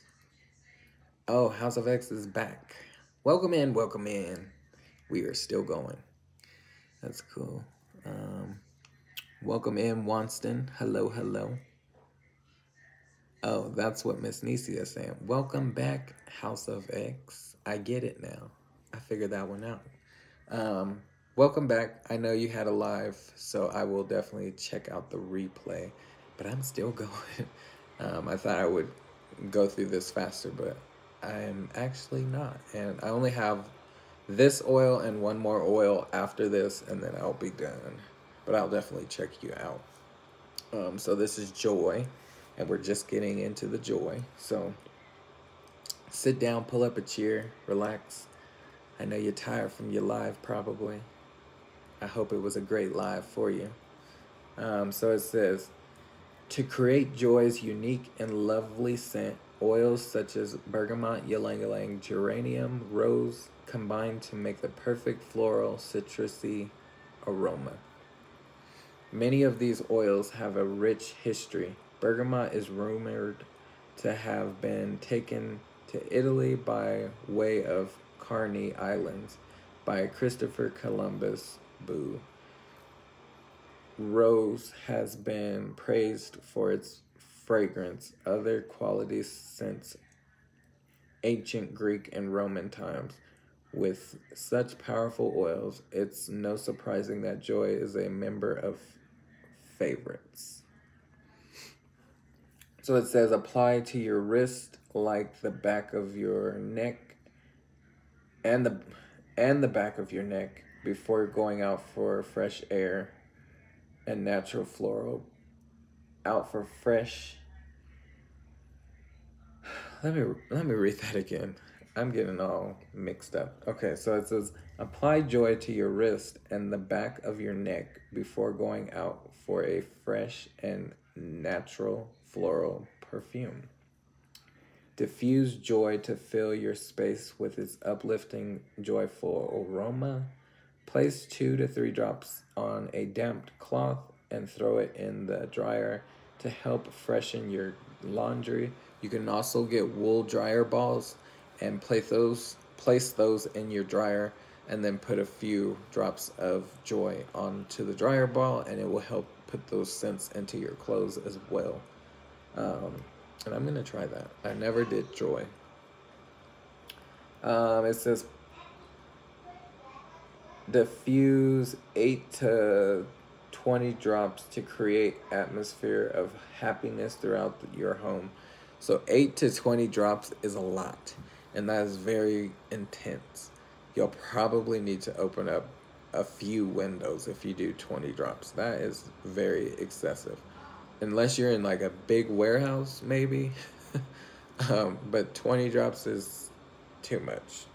Oh, House of X is back. Welcome in, welcome in. We are still going. That's cool. Um, welcome in, Wanston. Hello, hello. Oh, that's what Miss Nisi is saying. Welcome back, House of X. I get it now. I figured that one out. Um, welcome back. I know you had a live, so I will definitely check out the replay. But I'm still [laughs] going. Um, I thought I would go through this faster, but I'm actually not. And I only have this oil and one more oil after this, and then I'll be done. But I'll definitely check you out. Um, so this is Joy and we're just getting into the joy. So sit down, pull up a chair, relax. I know you're tired from your live, probably. I hope it was a great live for you. Um, so it says, to create joy's unique and lovely scent, oils such as bergamot, ylang ylang, geranium, rose combine to make the perfect floral, citrusy aroma. Many of these oils have a rich history. Bergamot is rumored to have been taken to Italy by way of Canary Islands by Christopher Columbus Boo. Rose has been praised for its fragrance, other qualities since ancient Greek and Roman times. With such powerful oils, it's no surprising that joy is a member of favorites. So it says apply to your wrist like the back of your neck and the and the back of your neck before going out for fresh air and natural floral. Out for fresh. [sighs] Let me let me read that again. I'm getting all mixed up. Okay so it says apply joy to your wrist and the back of your neck before going out for a fresh and natural floral perfume diffuse joy to fill your space with its uplifting joyful aroma Place two to three drops on a damp cloth and throw it in the dryer to help freshen your laundry. You can also get wool dryer balls and place those place those in your dryer and then put a few drops of joy onto the dryer ball and it will help put those scents into your clothes as well. Um, and I'm gonna try that. I never did joy. Um, it says diffuse 8 to 20 drops to create atmosphere of happiness throughout your home so 8 to 20 drops is a lot and that is very intense you'll probably need to open up a few windows if you do 20 drops that is very excessive unless you're in like a big warehouse maybe [laughs] um, but 20 drops is too much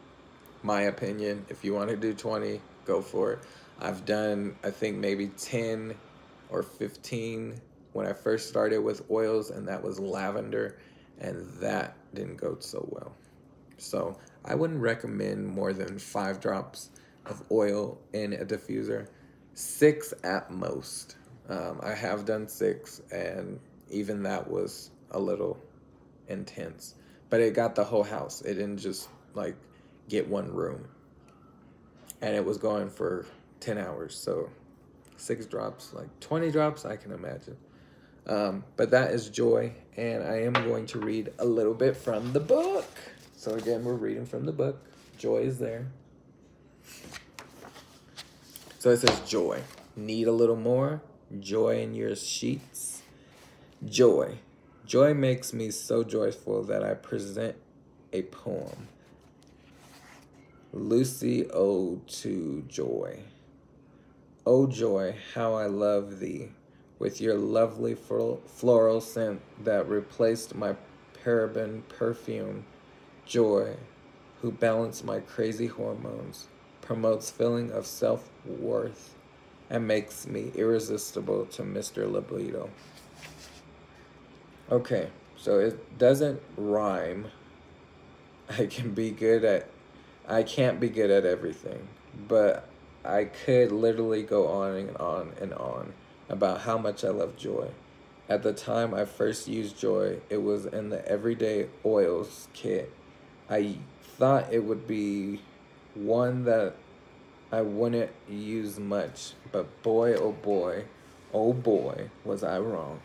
my opinion if you want to do 20 go for it. I've done, I think, maybe 10 or 15 when I first started with oils, and that was lavender, and that didn't go so well. So I wouldn't recommend more than five drops of oil in a diffuser, six at most. Um, I have done six, and even that was a little intense. But it got the whole house. It didn't just like get one room and it was going for 10 hours. So six drops, like 20 drops, I can imagine. Um, but that is Joy, and I am going to read a little bit from the book. So again, we're reading from the book. Joy is there. So it says Joy. Need a little more? Joy in your sheets? Joy. Joy makes me so joyful that I present a poem. Lucy Ode to Joy. O joy, how I love thee, with your lovely floral scent that replaced my paraben perfume. Joy, who balance my crazy hormones, promotes feeling of self-worth, and makes me irresistible to Mr. Libido. Okay, so it doesn't rhyme. I can be good at I can't be good at everything, but I could literally go on and on and on about how much I love joy. At the time I first used joy, it was in the everyday oils kit. I thought it would be one that I wouldn't use much, but boy, oh boy, oh boy, was I wrong.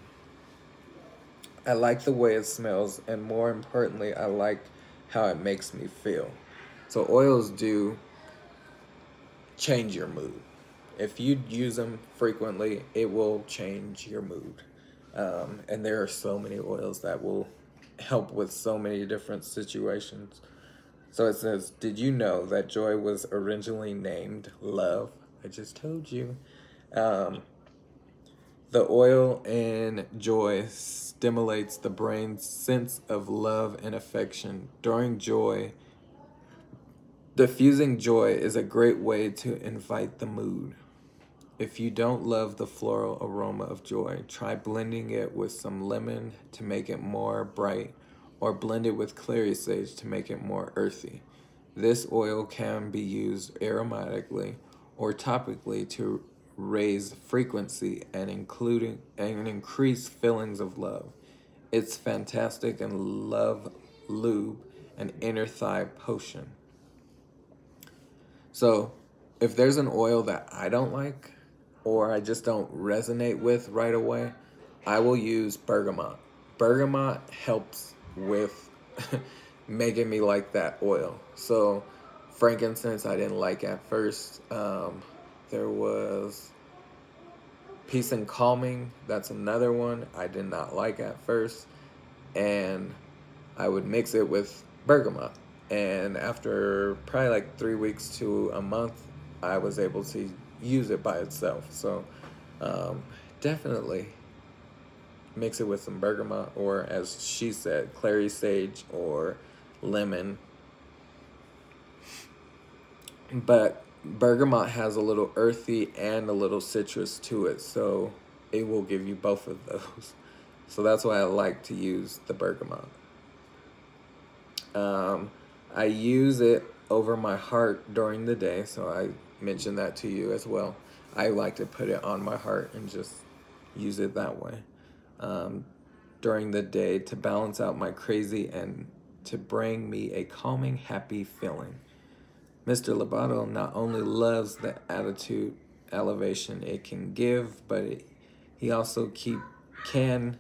I like the way it smells, and more importantly, I like how it makes me feel. So oils do change your mood. If you use them frequently, it will change your mood. Um, and there are so many oils that will help with so many different situations. So it says, Did you know that joy was originally named love? I just told you. Um, the oil in joy stimulates the brain's sense of love and affection. During joy, Diffusing joy is a great way to invite the mood. If you don't love the floral aroma of joy, try blending it with some lemon to make it more bright or blend it with clary sage to make it more earthy. This oil can be used aromatically or topically to raise frequency and including and increase feelings of love. It's fantastic and love lube and inner thigh potion. So, if there's an oil that I don't like or I just don't resonate with right away, I will use bergamot. Bergamot helps with [laughs] making me like that oil. So, frankincense I didn't like at first. Um, there was peace and calming. That's another one I did not like at first, and I would mix it with bergamot. And after probably like three weeks to a month, I was able to use it by itself. So um, definitely mix it with some bergamot, or as she said, clary sage or lemon. But bergamot has a little earthy and a little citrus to it, so it will give you both of those. [laughs] So that's why I like to use the bergamot. Um, I use it over my heart during the day, so I mentioned that to you as well. I like to put it on my heart and just use it that way um, during the day to balance out my crazy and to bring me a calming, happy feeling. Mr. Libido not only loves the attitude elevation it can give, but it, he also keep can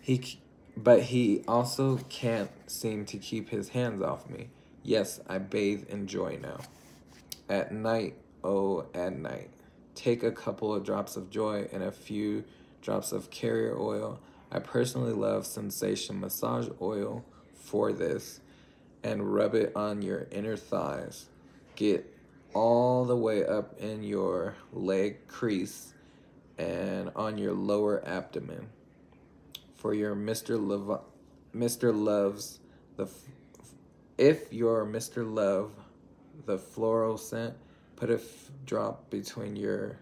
he but he also can't seem to keep his hands off me. Yes, I bathe in joy now. At night, oh, at night. Take a couple of drops of joy and a few drops of carrier oil. I personally love Sensation Massage Oil for this and rub it on your inner thighs. Get all the way up in your leg crease and on your lower abdomen. For your Mr. Love, Mr. Loves the if your Mr. Love the floral scent, put a drop between your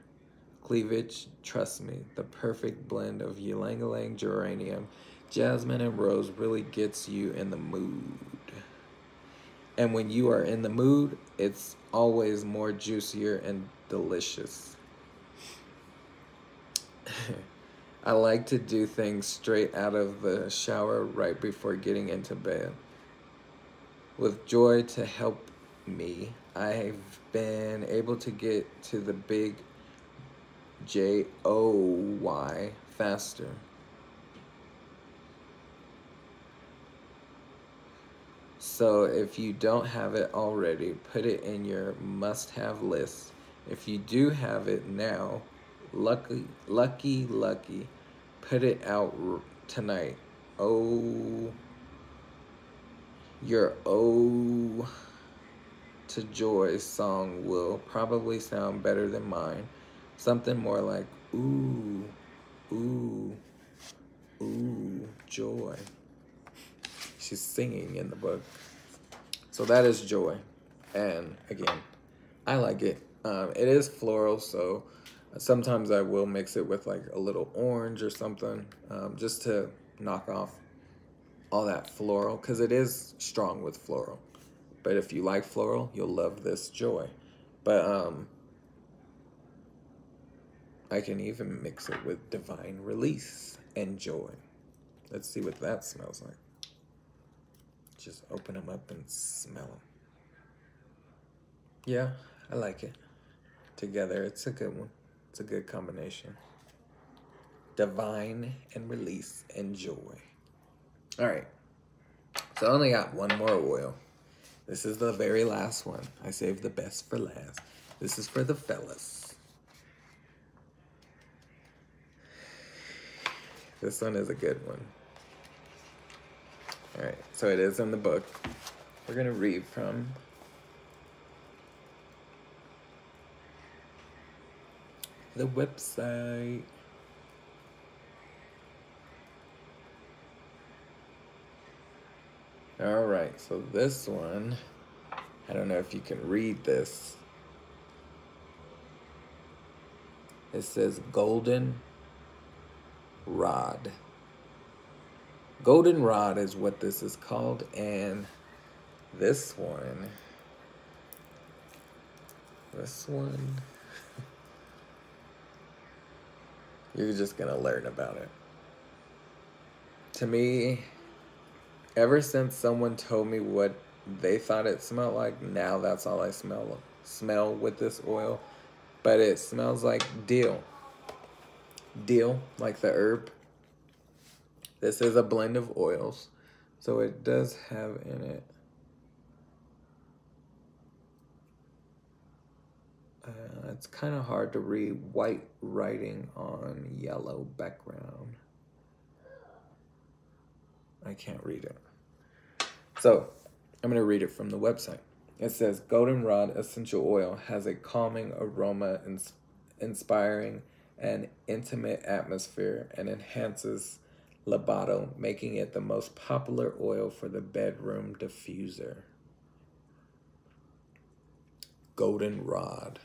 cleavage. Trust me, the perfect blend of ylang ylang geranium, jasmine, and rose really gets you in the mood. And when you are in the mood, it's always more juicier and delicious. [laughs] I like to do things straight out of the shower right before getting into bed. With joy to help me, I've been able to get to the big J O Y faster. So if you don't have it already, put it in your must-have list. If you do have it now, lucky, lucky, lucky, put it out tonight. Oh, your oh to joy song will probably sound better than mine. Something more like ooh, ooh, ooh, joy. She's singing in the book. So that is joy. And again, I like it. Um, it is floral, so sometimes I will mix it with like a little orange or something um, just to knock off all that floral because it is strong with floral. But if you like floral, you'll love this joy. But um, I can even mix it with divine release and joy. Let's see what that smells like. Just open them up and smell them. Yeah, I like it. Together, it's a good one. It's a good combination. Divine and release and joy. All right. So I only got one more oil. This is the very last one. I saved the best for last. This is for the fellas. This one is a good one. All right, so it is in the book. We're going to read from the website. All right, so this one, I don't know if you can read this. It says golden rod. Goldenrod is what this is called, and this one, this one, [laughs] You're just gonna learn about it. To me, ever since someone told me what they thought it smelled like, now that's all I smell smell with this oil. But it smells like dill. Dill, like the herb. This is a blend of oils. So it does have in it Uh, it's kind of hard to read white writing on yellow background. I can't read it. So I'm going to read it from the website. It says Goldenrod essential oil has a calming aroma, ins- inspiring an intimate atmosphere, and enhances libido, making it the most popular oil for the bedroom diffuser. Goldenrod.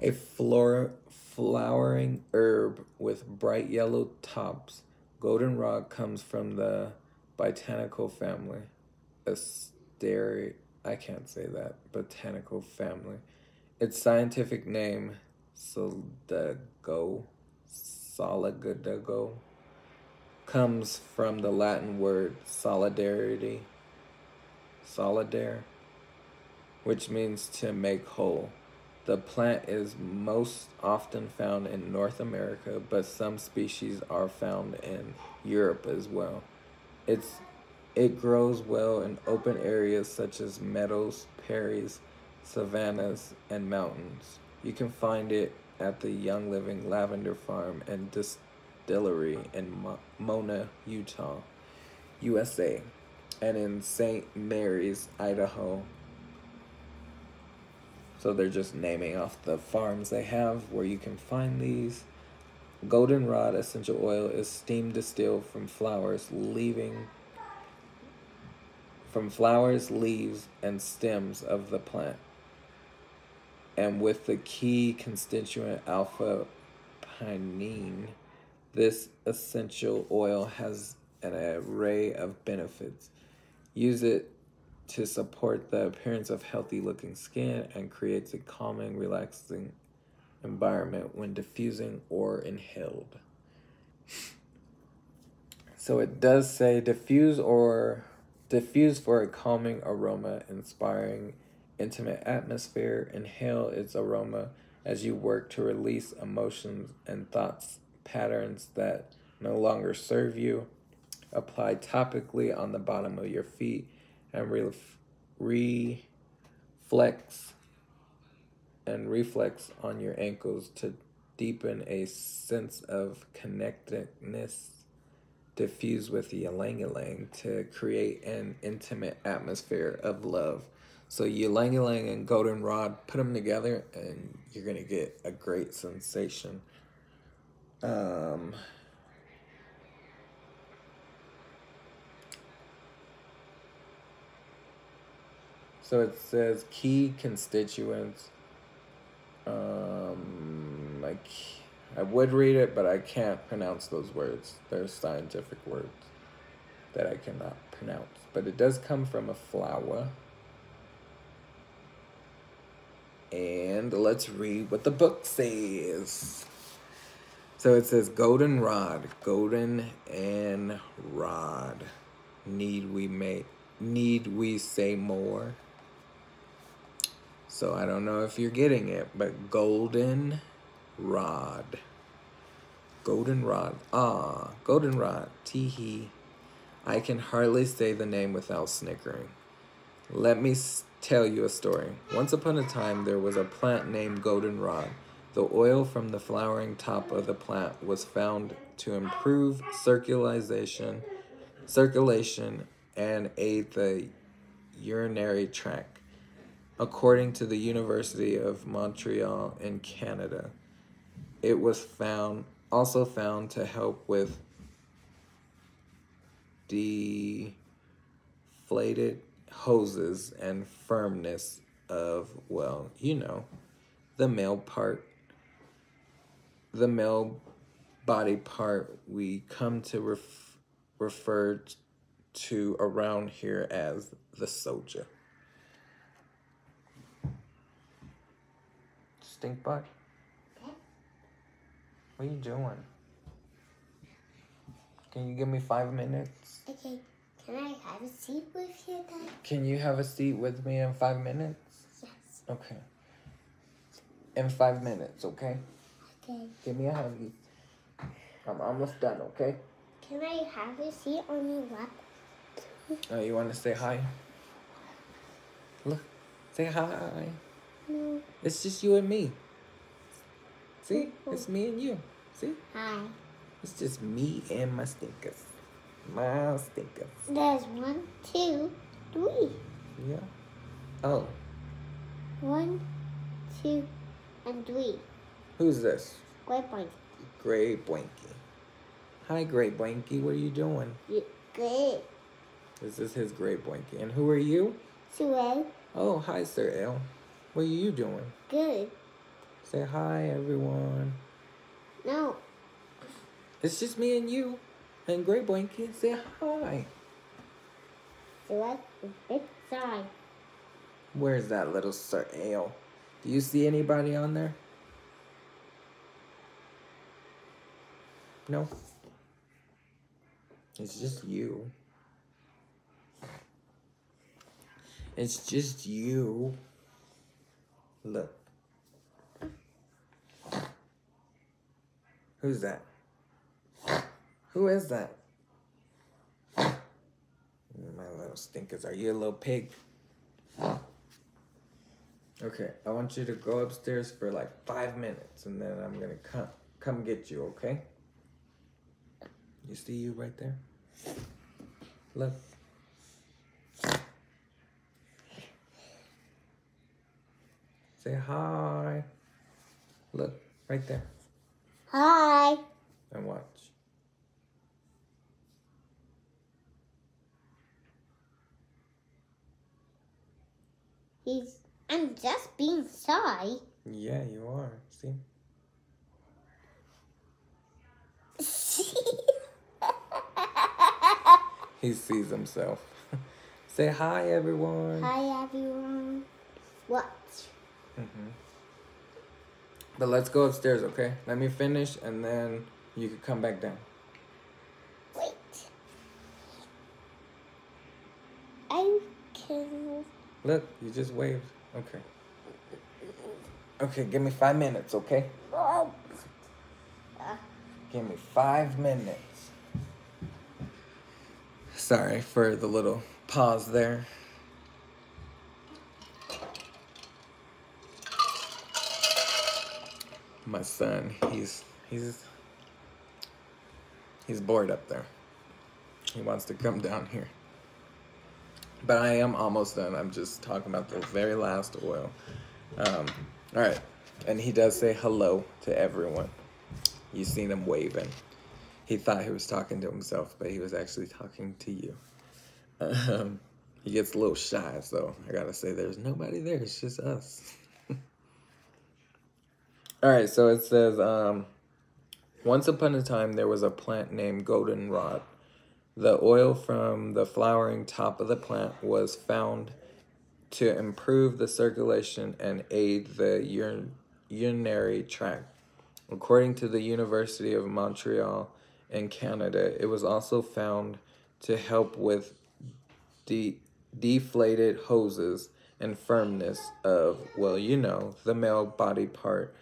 A flora, flowering herb with bright yellow tops, goldenrod comes from the botanical family. Asteri, I can't say that, botanical family. Its scientific name, Solidago, Solidago, comes from the Latin word solidarity, solidare, which means to make whole. The plant is most often found in North America, but some species are found in Europe as well. It's, it grows well in open areas such as meadows, prairies, savannas, and mountains. You can find it at the Young Living Lavender Farm and Distillery in Mona, Utah, USA, and in St. Maries, Idaho, so they're just naming off the farms they have where you can find these. Goldenrod essential oil is steam distilled from flowers, leaving from flowers, leaves, and stems of the plant. And with the key constituent alpha pinene, this essential oil has an array of benefits. Use it to support the appearance of healthy looking skin and creates a calming, relaxing environment when diffusing or inhaled. So it does say diffuse or diffuse for a calming aroma, inspiring intimate atmosphere. Inhale its aroma as you work to release emotions and thoughts patterns that no longer serve you. Apply topically on the bottom of your feet and ref- reflex and reflex on your ankles to deepen a sense of connectedness diffuse with the ylang ylang to create an intimate atmosphere of love so ylang ylang and goldenrod put them together and you're gonna get a great sensation um So it says key constituents. Um, like I would read it, but I can't pronounce those words. They're scientific words that I cannot pronounce. But it does come from a flower. And let's read what the book says. So it says golden rod, golden and rod. Need we make need we say more? So I don't know if you're getting it, but golden rod. Golden rod. Ah, golden rod. Teehee. I can hardly say the name without snickering. Let me tell you a story. Once upon a time, there was a plant named goldenrod. The oil from the flowering top of the plant was found to improve circulation, circulation and aid the urinary tract according to the University of Montreal in Canada. It was found also found to help with deflated hoses and firmness of well, you know, the male part the male body part we come to ref- refer to around here as the soldier. stink butt. What are you doing? Can you give me five minutes? Okay, can I have a seat with you, Dad? Can you have a seat with me in five minutes? Yes. Okay. In five minutes, okay? Okay. Give me a huggy. I'm almost done, okay? Can I have a seat on your lap? Oh, you want to say hi? Look, say hi. No. It's just you and me. See? It's me and you. See? Hi. It's just me and my stinkers. Stinkers. There's one, two, three. Yeah. Oh, One, two, and three. who's this? Great point. Gray Blanky. Hi, Gray Blanky. What are you doing? Good. This is his Gray Blanky. And who are you? Sue. Oh, hi, Sir L. What are you doing? Good. Say hi, everyone. No. It's just me and you. And Gray Blanky. Say hi. Big side. Where's that little Sir Ale? Do you see anybody on there? No. It's just you. It's just you. Look. Who's that? Who is that? [coughs] My little stinkers. Are you a little pig? Okay, I want you to go upstairs for like five minutes and then I'm gonna come come get you, okay? You see you right there? Look. Say hi. Look, right there. Hi. And watch. He's. I'm just being shy. Yeah, you are. See? [laughs] He sees himself. [laughs] Say hi, everyone. Hi everyone. What? hmm But let's go upstairs, okay? Let me finish and then you can come back down. Wait. I can. Look, you just waved. Okay. Okay, give me five minutes, okay? Give me five minutes. Sorry for the little pause there. My son, he's he's he's bored up there. He wants to come down here. But I am almost done. I'm just talking about the very last oil. Um, all right. And he does say hello to everyone. You seen him waving. He thought he was talking to himself, but he was actually talking to you. Um, he gets a little shy, so I gotta say there's nobody there. It's just us. [laughs] All right, so it says, um, once upon a time there was a plant named goldenrod. The oil from the flowering top of the plant was found to improve the circulation and aid the urin- urinary tract. According to the University of Montreal in Canada, it was also found to help with de- deflated hoses and firmness of, well, you know, the male body part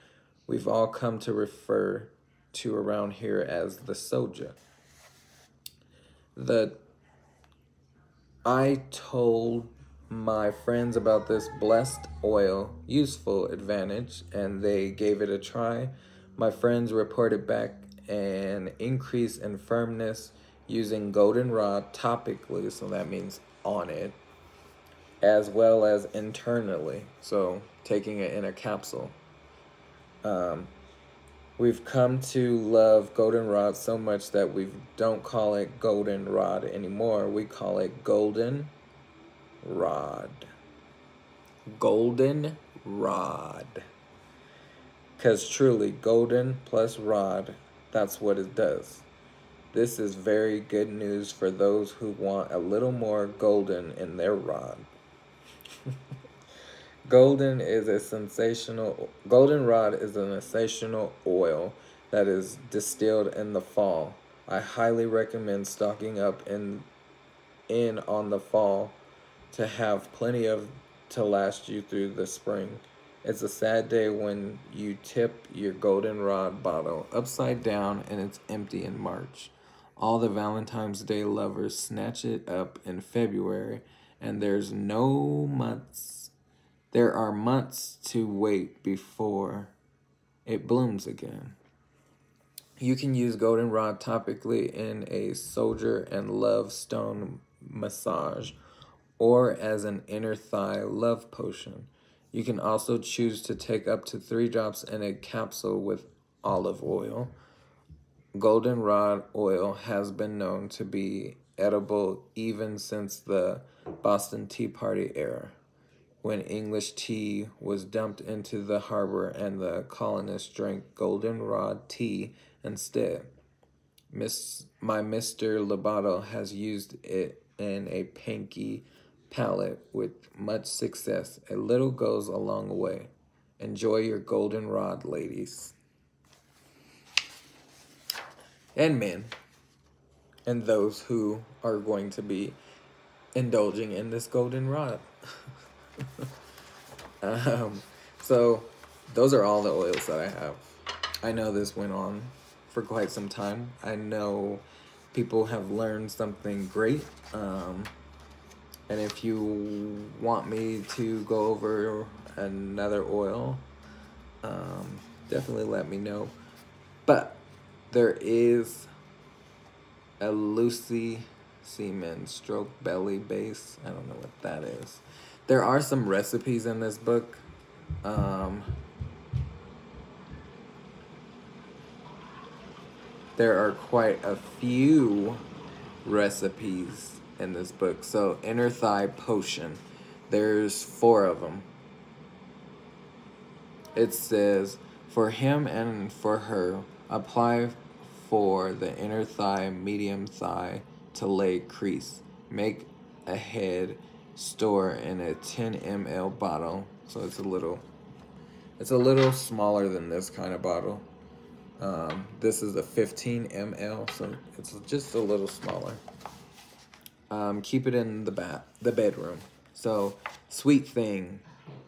we've all come to refer to around here as the soja. The I told my friends about this blessed oil useful advantage and they gave it a try. My friends reported back an increase in firmness using goldenrod topically, so that means on it, as well as internally, so taking it in a capsule. Um, we've come to love goldenrod so much that we don't call it goldenrod anymore. We call it golden rod. Golden rod. Because truly, golden plus rod, that's what it does. This is very good news for those who want a little more golden in their rod. [laughs] golden is a sensational goldenrod is an essential oil that is distilled in the fall. I highly recommend stocking up in in on the fall to have plenty of to last you through the spring. It's a sad day when you tip your goldenrod bottle upside down and it's empty in March. All the Valentine's Day lovers snatch it up in February, and there's no months. There are months to wait before it blooms again. You can use goldenrod topically in a soldier and love stone massage or as an inner thigh love potion. You can also choose to take up to three drops in a capsule with olive oil. Goldenrod oil has been known to be edible even since the Boston Tea Party era, when English tea was dumped into the harbor and the colonists drank goldenrod tea instead. Miss, my Mr. Libido has used it in a panky palette with much success. A little goes a long way. Enjoy your goldenrod, ladies. And men. And those who are going to be indulging in this goldenrod. [laughs] [laughs] um, so, those are all the oils that I have. I know this went on for quite some time. I know people have learned something great. Um, and if you want me to go over another oil, um, definitely let me know. But there is a Lucy Seaman stroke belly base. I don't know what that is. There are some recipes in this book. Um, there are quite a few recipes in this book. So, inner thigh potion. There's four of them. It says, for him and for her, apply for the inner thigh, medium thigh to leg crease. Make a head store in a 10 ml bottle. So it's a little, it's a little smaller than this kind of bottle. Um, this is a 15 ml, so it's just a little smaller. Um, keep it in the bath, the bedroom. So, sweet thing,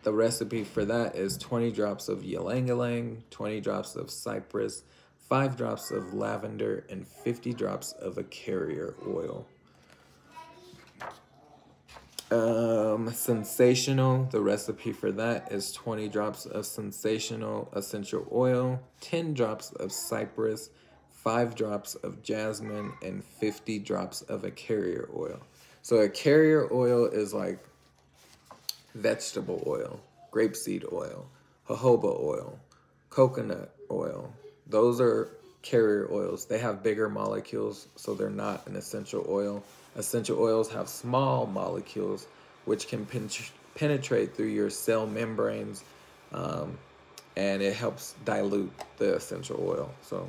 the recipe for that is 20 drops of ylang ylang, 20 drops of cypress, 5 drops of lavender, and 50 drops of a carrier oil. Um, sensational, the recipe for that is 20 drops of sensational essential oil, 10 drops of cypress, 5 drops of jasmine, and 50 drops of a carrier oil. So a carrier oil is like vegetable oil, grapeseed oil, jojoba oil, coconut oil. Those are carrier oils. They have bigger molecules, so they're not an essential oil. Essential oils have small molecules which can pen penetrate through your cell membranes um, and it helps dilute the essential oil. So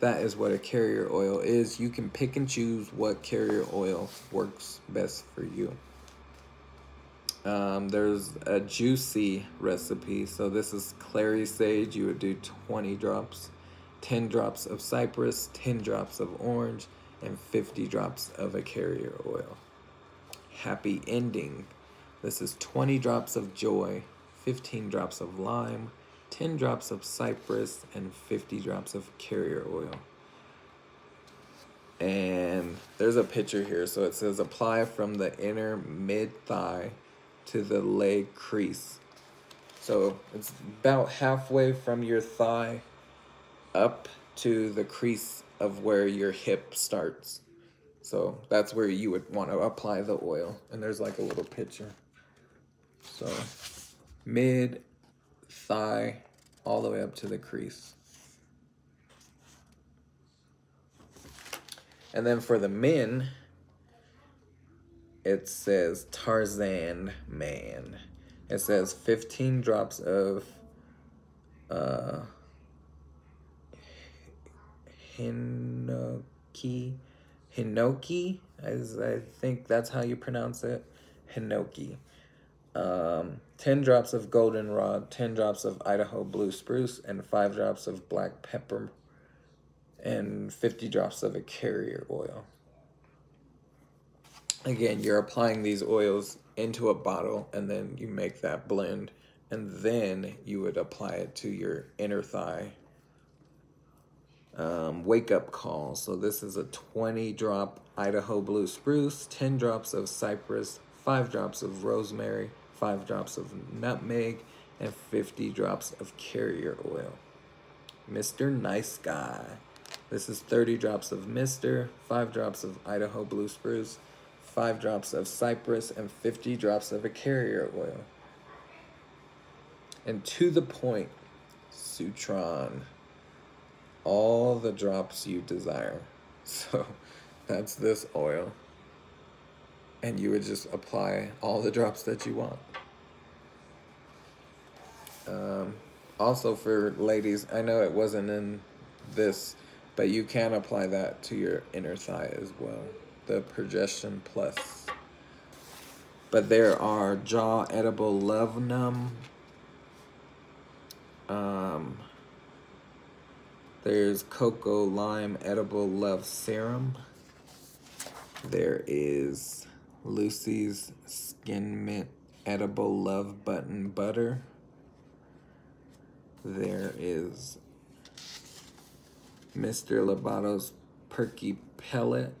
that is what a carrier oil is. You can pick and choose what carrier oil works best for you. Um, there's a juicy recipe. So this is clary sage. You would do 20 drops, 10 drops of cypress, 10 drops of orange, and 50 drops of a carrier oil. Happy ending. This is 20 drops of joy, 15 drops of lime, 10 drops of cypress, and 50 drops of carrier oil. And there's a picture here. So it says apply from the inner mid thigh to the leg crease. So it's about halfway from your thigh up to the crease of where your hip starts. So that's where you would want to apply the oil. And there's like a little picture. So mid thigh all the way up to the crease. And then for the men, it says Tarzan Man. It says 15 drops of uh, Hinoki. Hinoki, as I think that's how you pronounce it. Hinoki. um, 10 drops of goldenrod, 10 drops of Idaho blue spruce, and 5 drops of black pepper, and 50 drops of a carrier oil. Again, you're applying these oils into a bottle and then you make that blend and then you would apply it to your inner thigh um, wake up call. So this is a 20 drop Idaho blue spruce, 10 drops of cypress, 5 drops of rosemary, 5 drops of nutmeg, and 50 drops of carrier oil. Mr. Nice Guy. This is 30 drops of Mister, 5 drops of Idaho blue spruce, 5 drops of cypress, and 50 drops of a carrier oil. And to the point, Shutran all the drops you desire. [laughs] So that's this oil. And you would just apply all the drops that you want. Um, also for ladies, I know it wasn't in this, but you can apply that to your inner thigh as well. The Progessence Plus. But there are jaw edible love numb. Um, there's Cocoa Lime Edible Love Serum. There is Lucy's Skin Mint Edible Love Button Butter. There is Mr. Libido's Perky Pellet.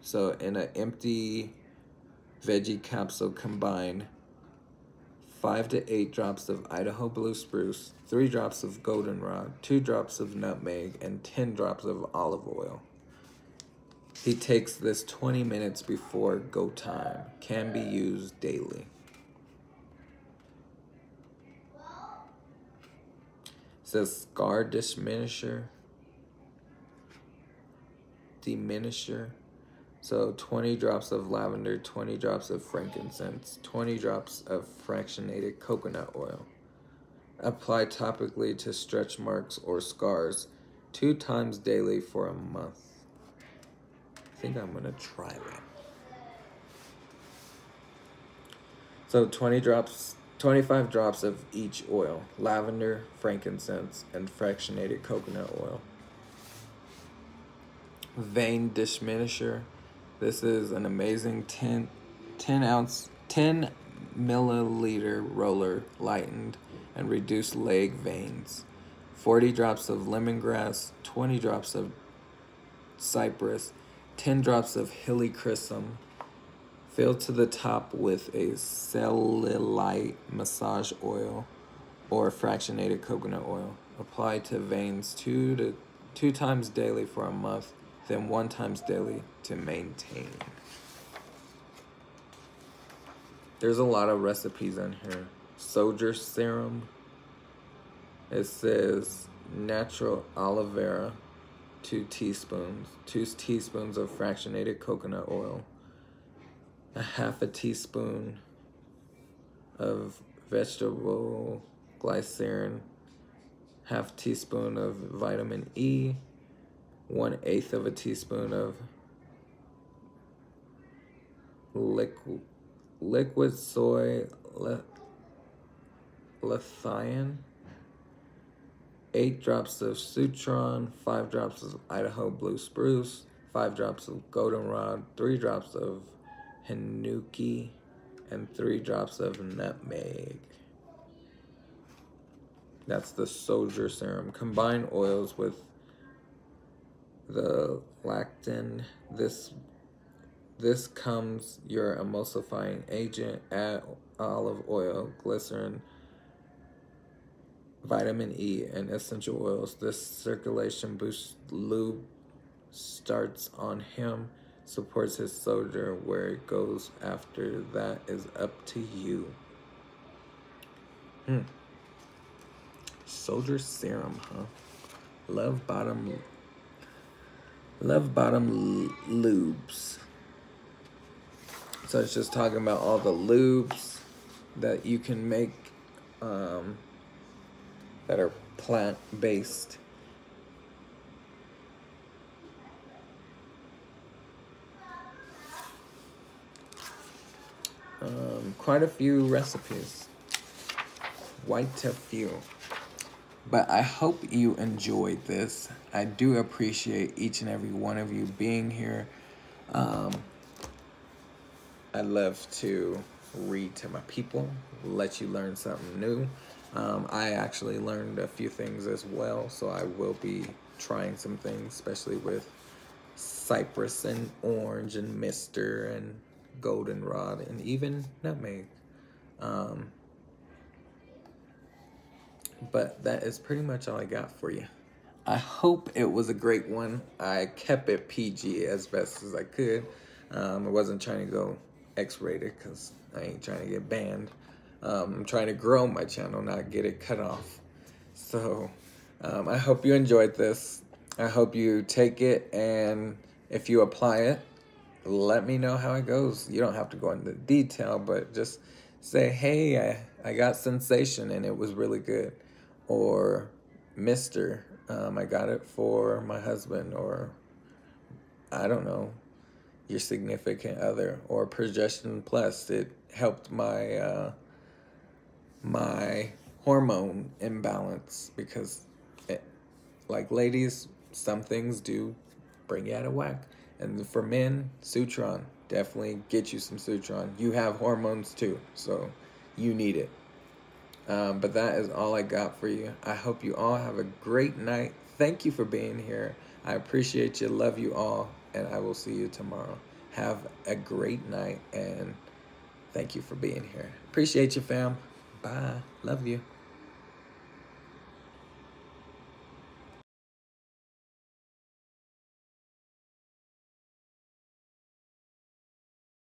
So in an empty veggie capsule combined, five to eight drops of Idaho Blue Spruce, three drops of goldenrod, two drops of nutmeg, and 10 drops of olive oil. He takes this 20 minutes before go time. Can be used daily. Says scar diminisher. Diminisher. So 20 drops of lavender, 20 drops of frankincense, 20 drops of fractionated coconut oil. Apply topically to stretch marks or scars two times daily for a month. I think I'm gonna try that. So 20 drops, 25 drops of each oil, lavender, frankincense, and fractionated coconut oil. Vein diminisher this is an amazing 10, 10 ounce, 10 milliliter roller lightened and reduced leg veins. 40 drops of lemongrass, 20 drops of cypress, 10 drops of helichrysum. Fill to the top with a cellulite massage oil or fractionated coconut oil. Apply to veins two to two times daily for a month then one times daily to maintain. There's a lot of recipes on here. Soldier serum. It says natural aloe vera, two teaspoons, two teaspoons of fractionated coconut oil, a half a teaspoon of vegetable glycerin, half teaspoon of vitamin E, one eighth of a teaspoon of liquid liquid soy le, lithium, eight drops of Shutran, five drops of Idaho blue spruce, five drops of goldenrod, three drops of Hinoki, and three drops of nutmeg. That's the soldier serum. Combine oils with the lecithin. This this comes your emulsifying agent, add olive oil, glycerin, vitamin E, and essential oils. This circulation boost lube starts on him, supports his soldier. Where it goes after that is up to you. Hmm. Soldier serum, huh? Love bottom Love bottom lubes. So it's just talking about all the lubes that you can make um, that are plant based. um, quite a few recipes. Quite a few. But I hope you enjoyed this. I do appreciate each and every one of you being here. Um, I love to read to my people, let you learn something new. Um, I actually learned a few things as well, so I will be trying some things, especially with cypress and orange and mister and goldenrod and even nutmeg. Um, but that is pretty much all I got for you. I hope it was a great one. I kept it PG as best as I could. Um, I wasn't trying to go X-rated because I ain't trying to get banned. Um, I'm trying to grow my channel, not get it cut off. So um, I hope you enjoyed this. I hope you take it and if you apply it, let me know how it goes. You don't have to go into detail, but just say, hey, I, I got sensation and it was really good. Or Mr. Um, I got it for my husband or I don't know, your significant other or Progessence plus. It helped my uh, my hormone imbalance because it, like ladies, some things do bring you out of whack. And for men, Shutran, definitely get you some Shutran. You have hormones too, so you need it. Um, but that is all I got for you. I hope you all have a great night. Thank you for being here. I appreciate you. Love you all. And I will see you tomorrow. Have a great night. And thank you for being here. Appreciate you, fam. Bye. Love you.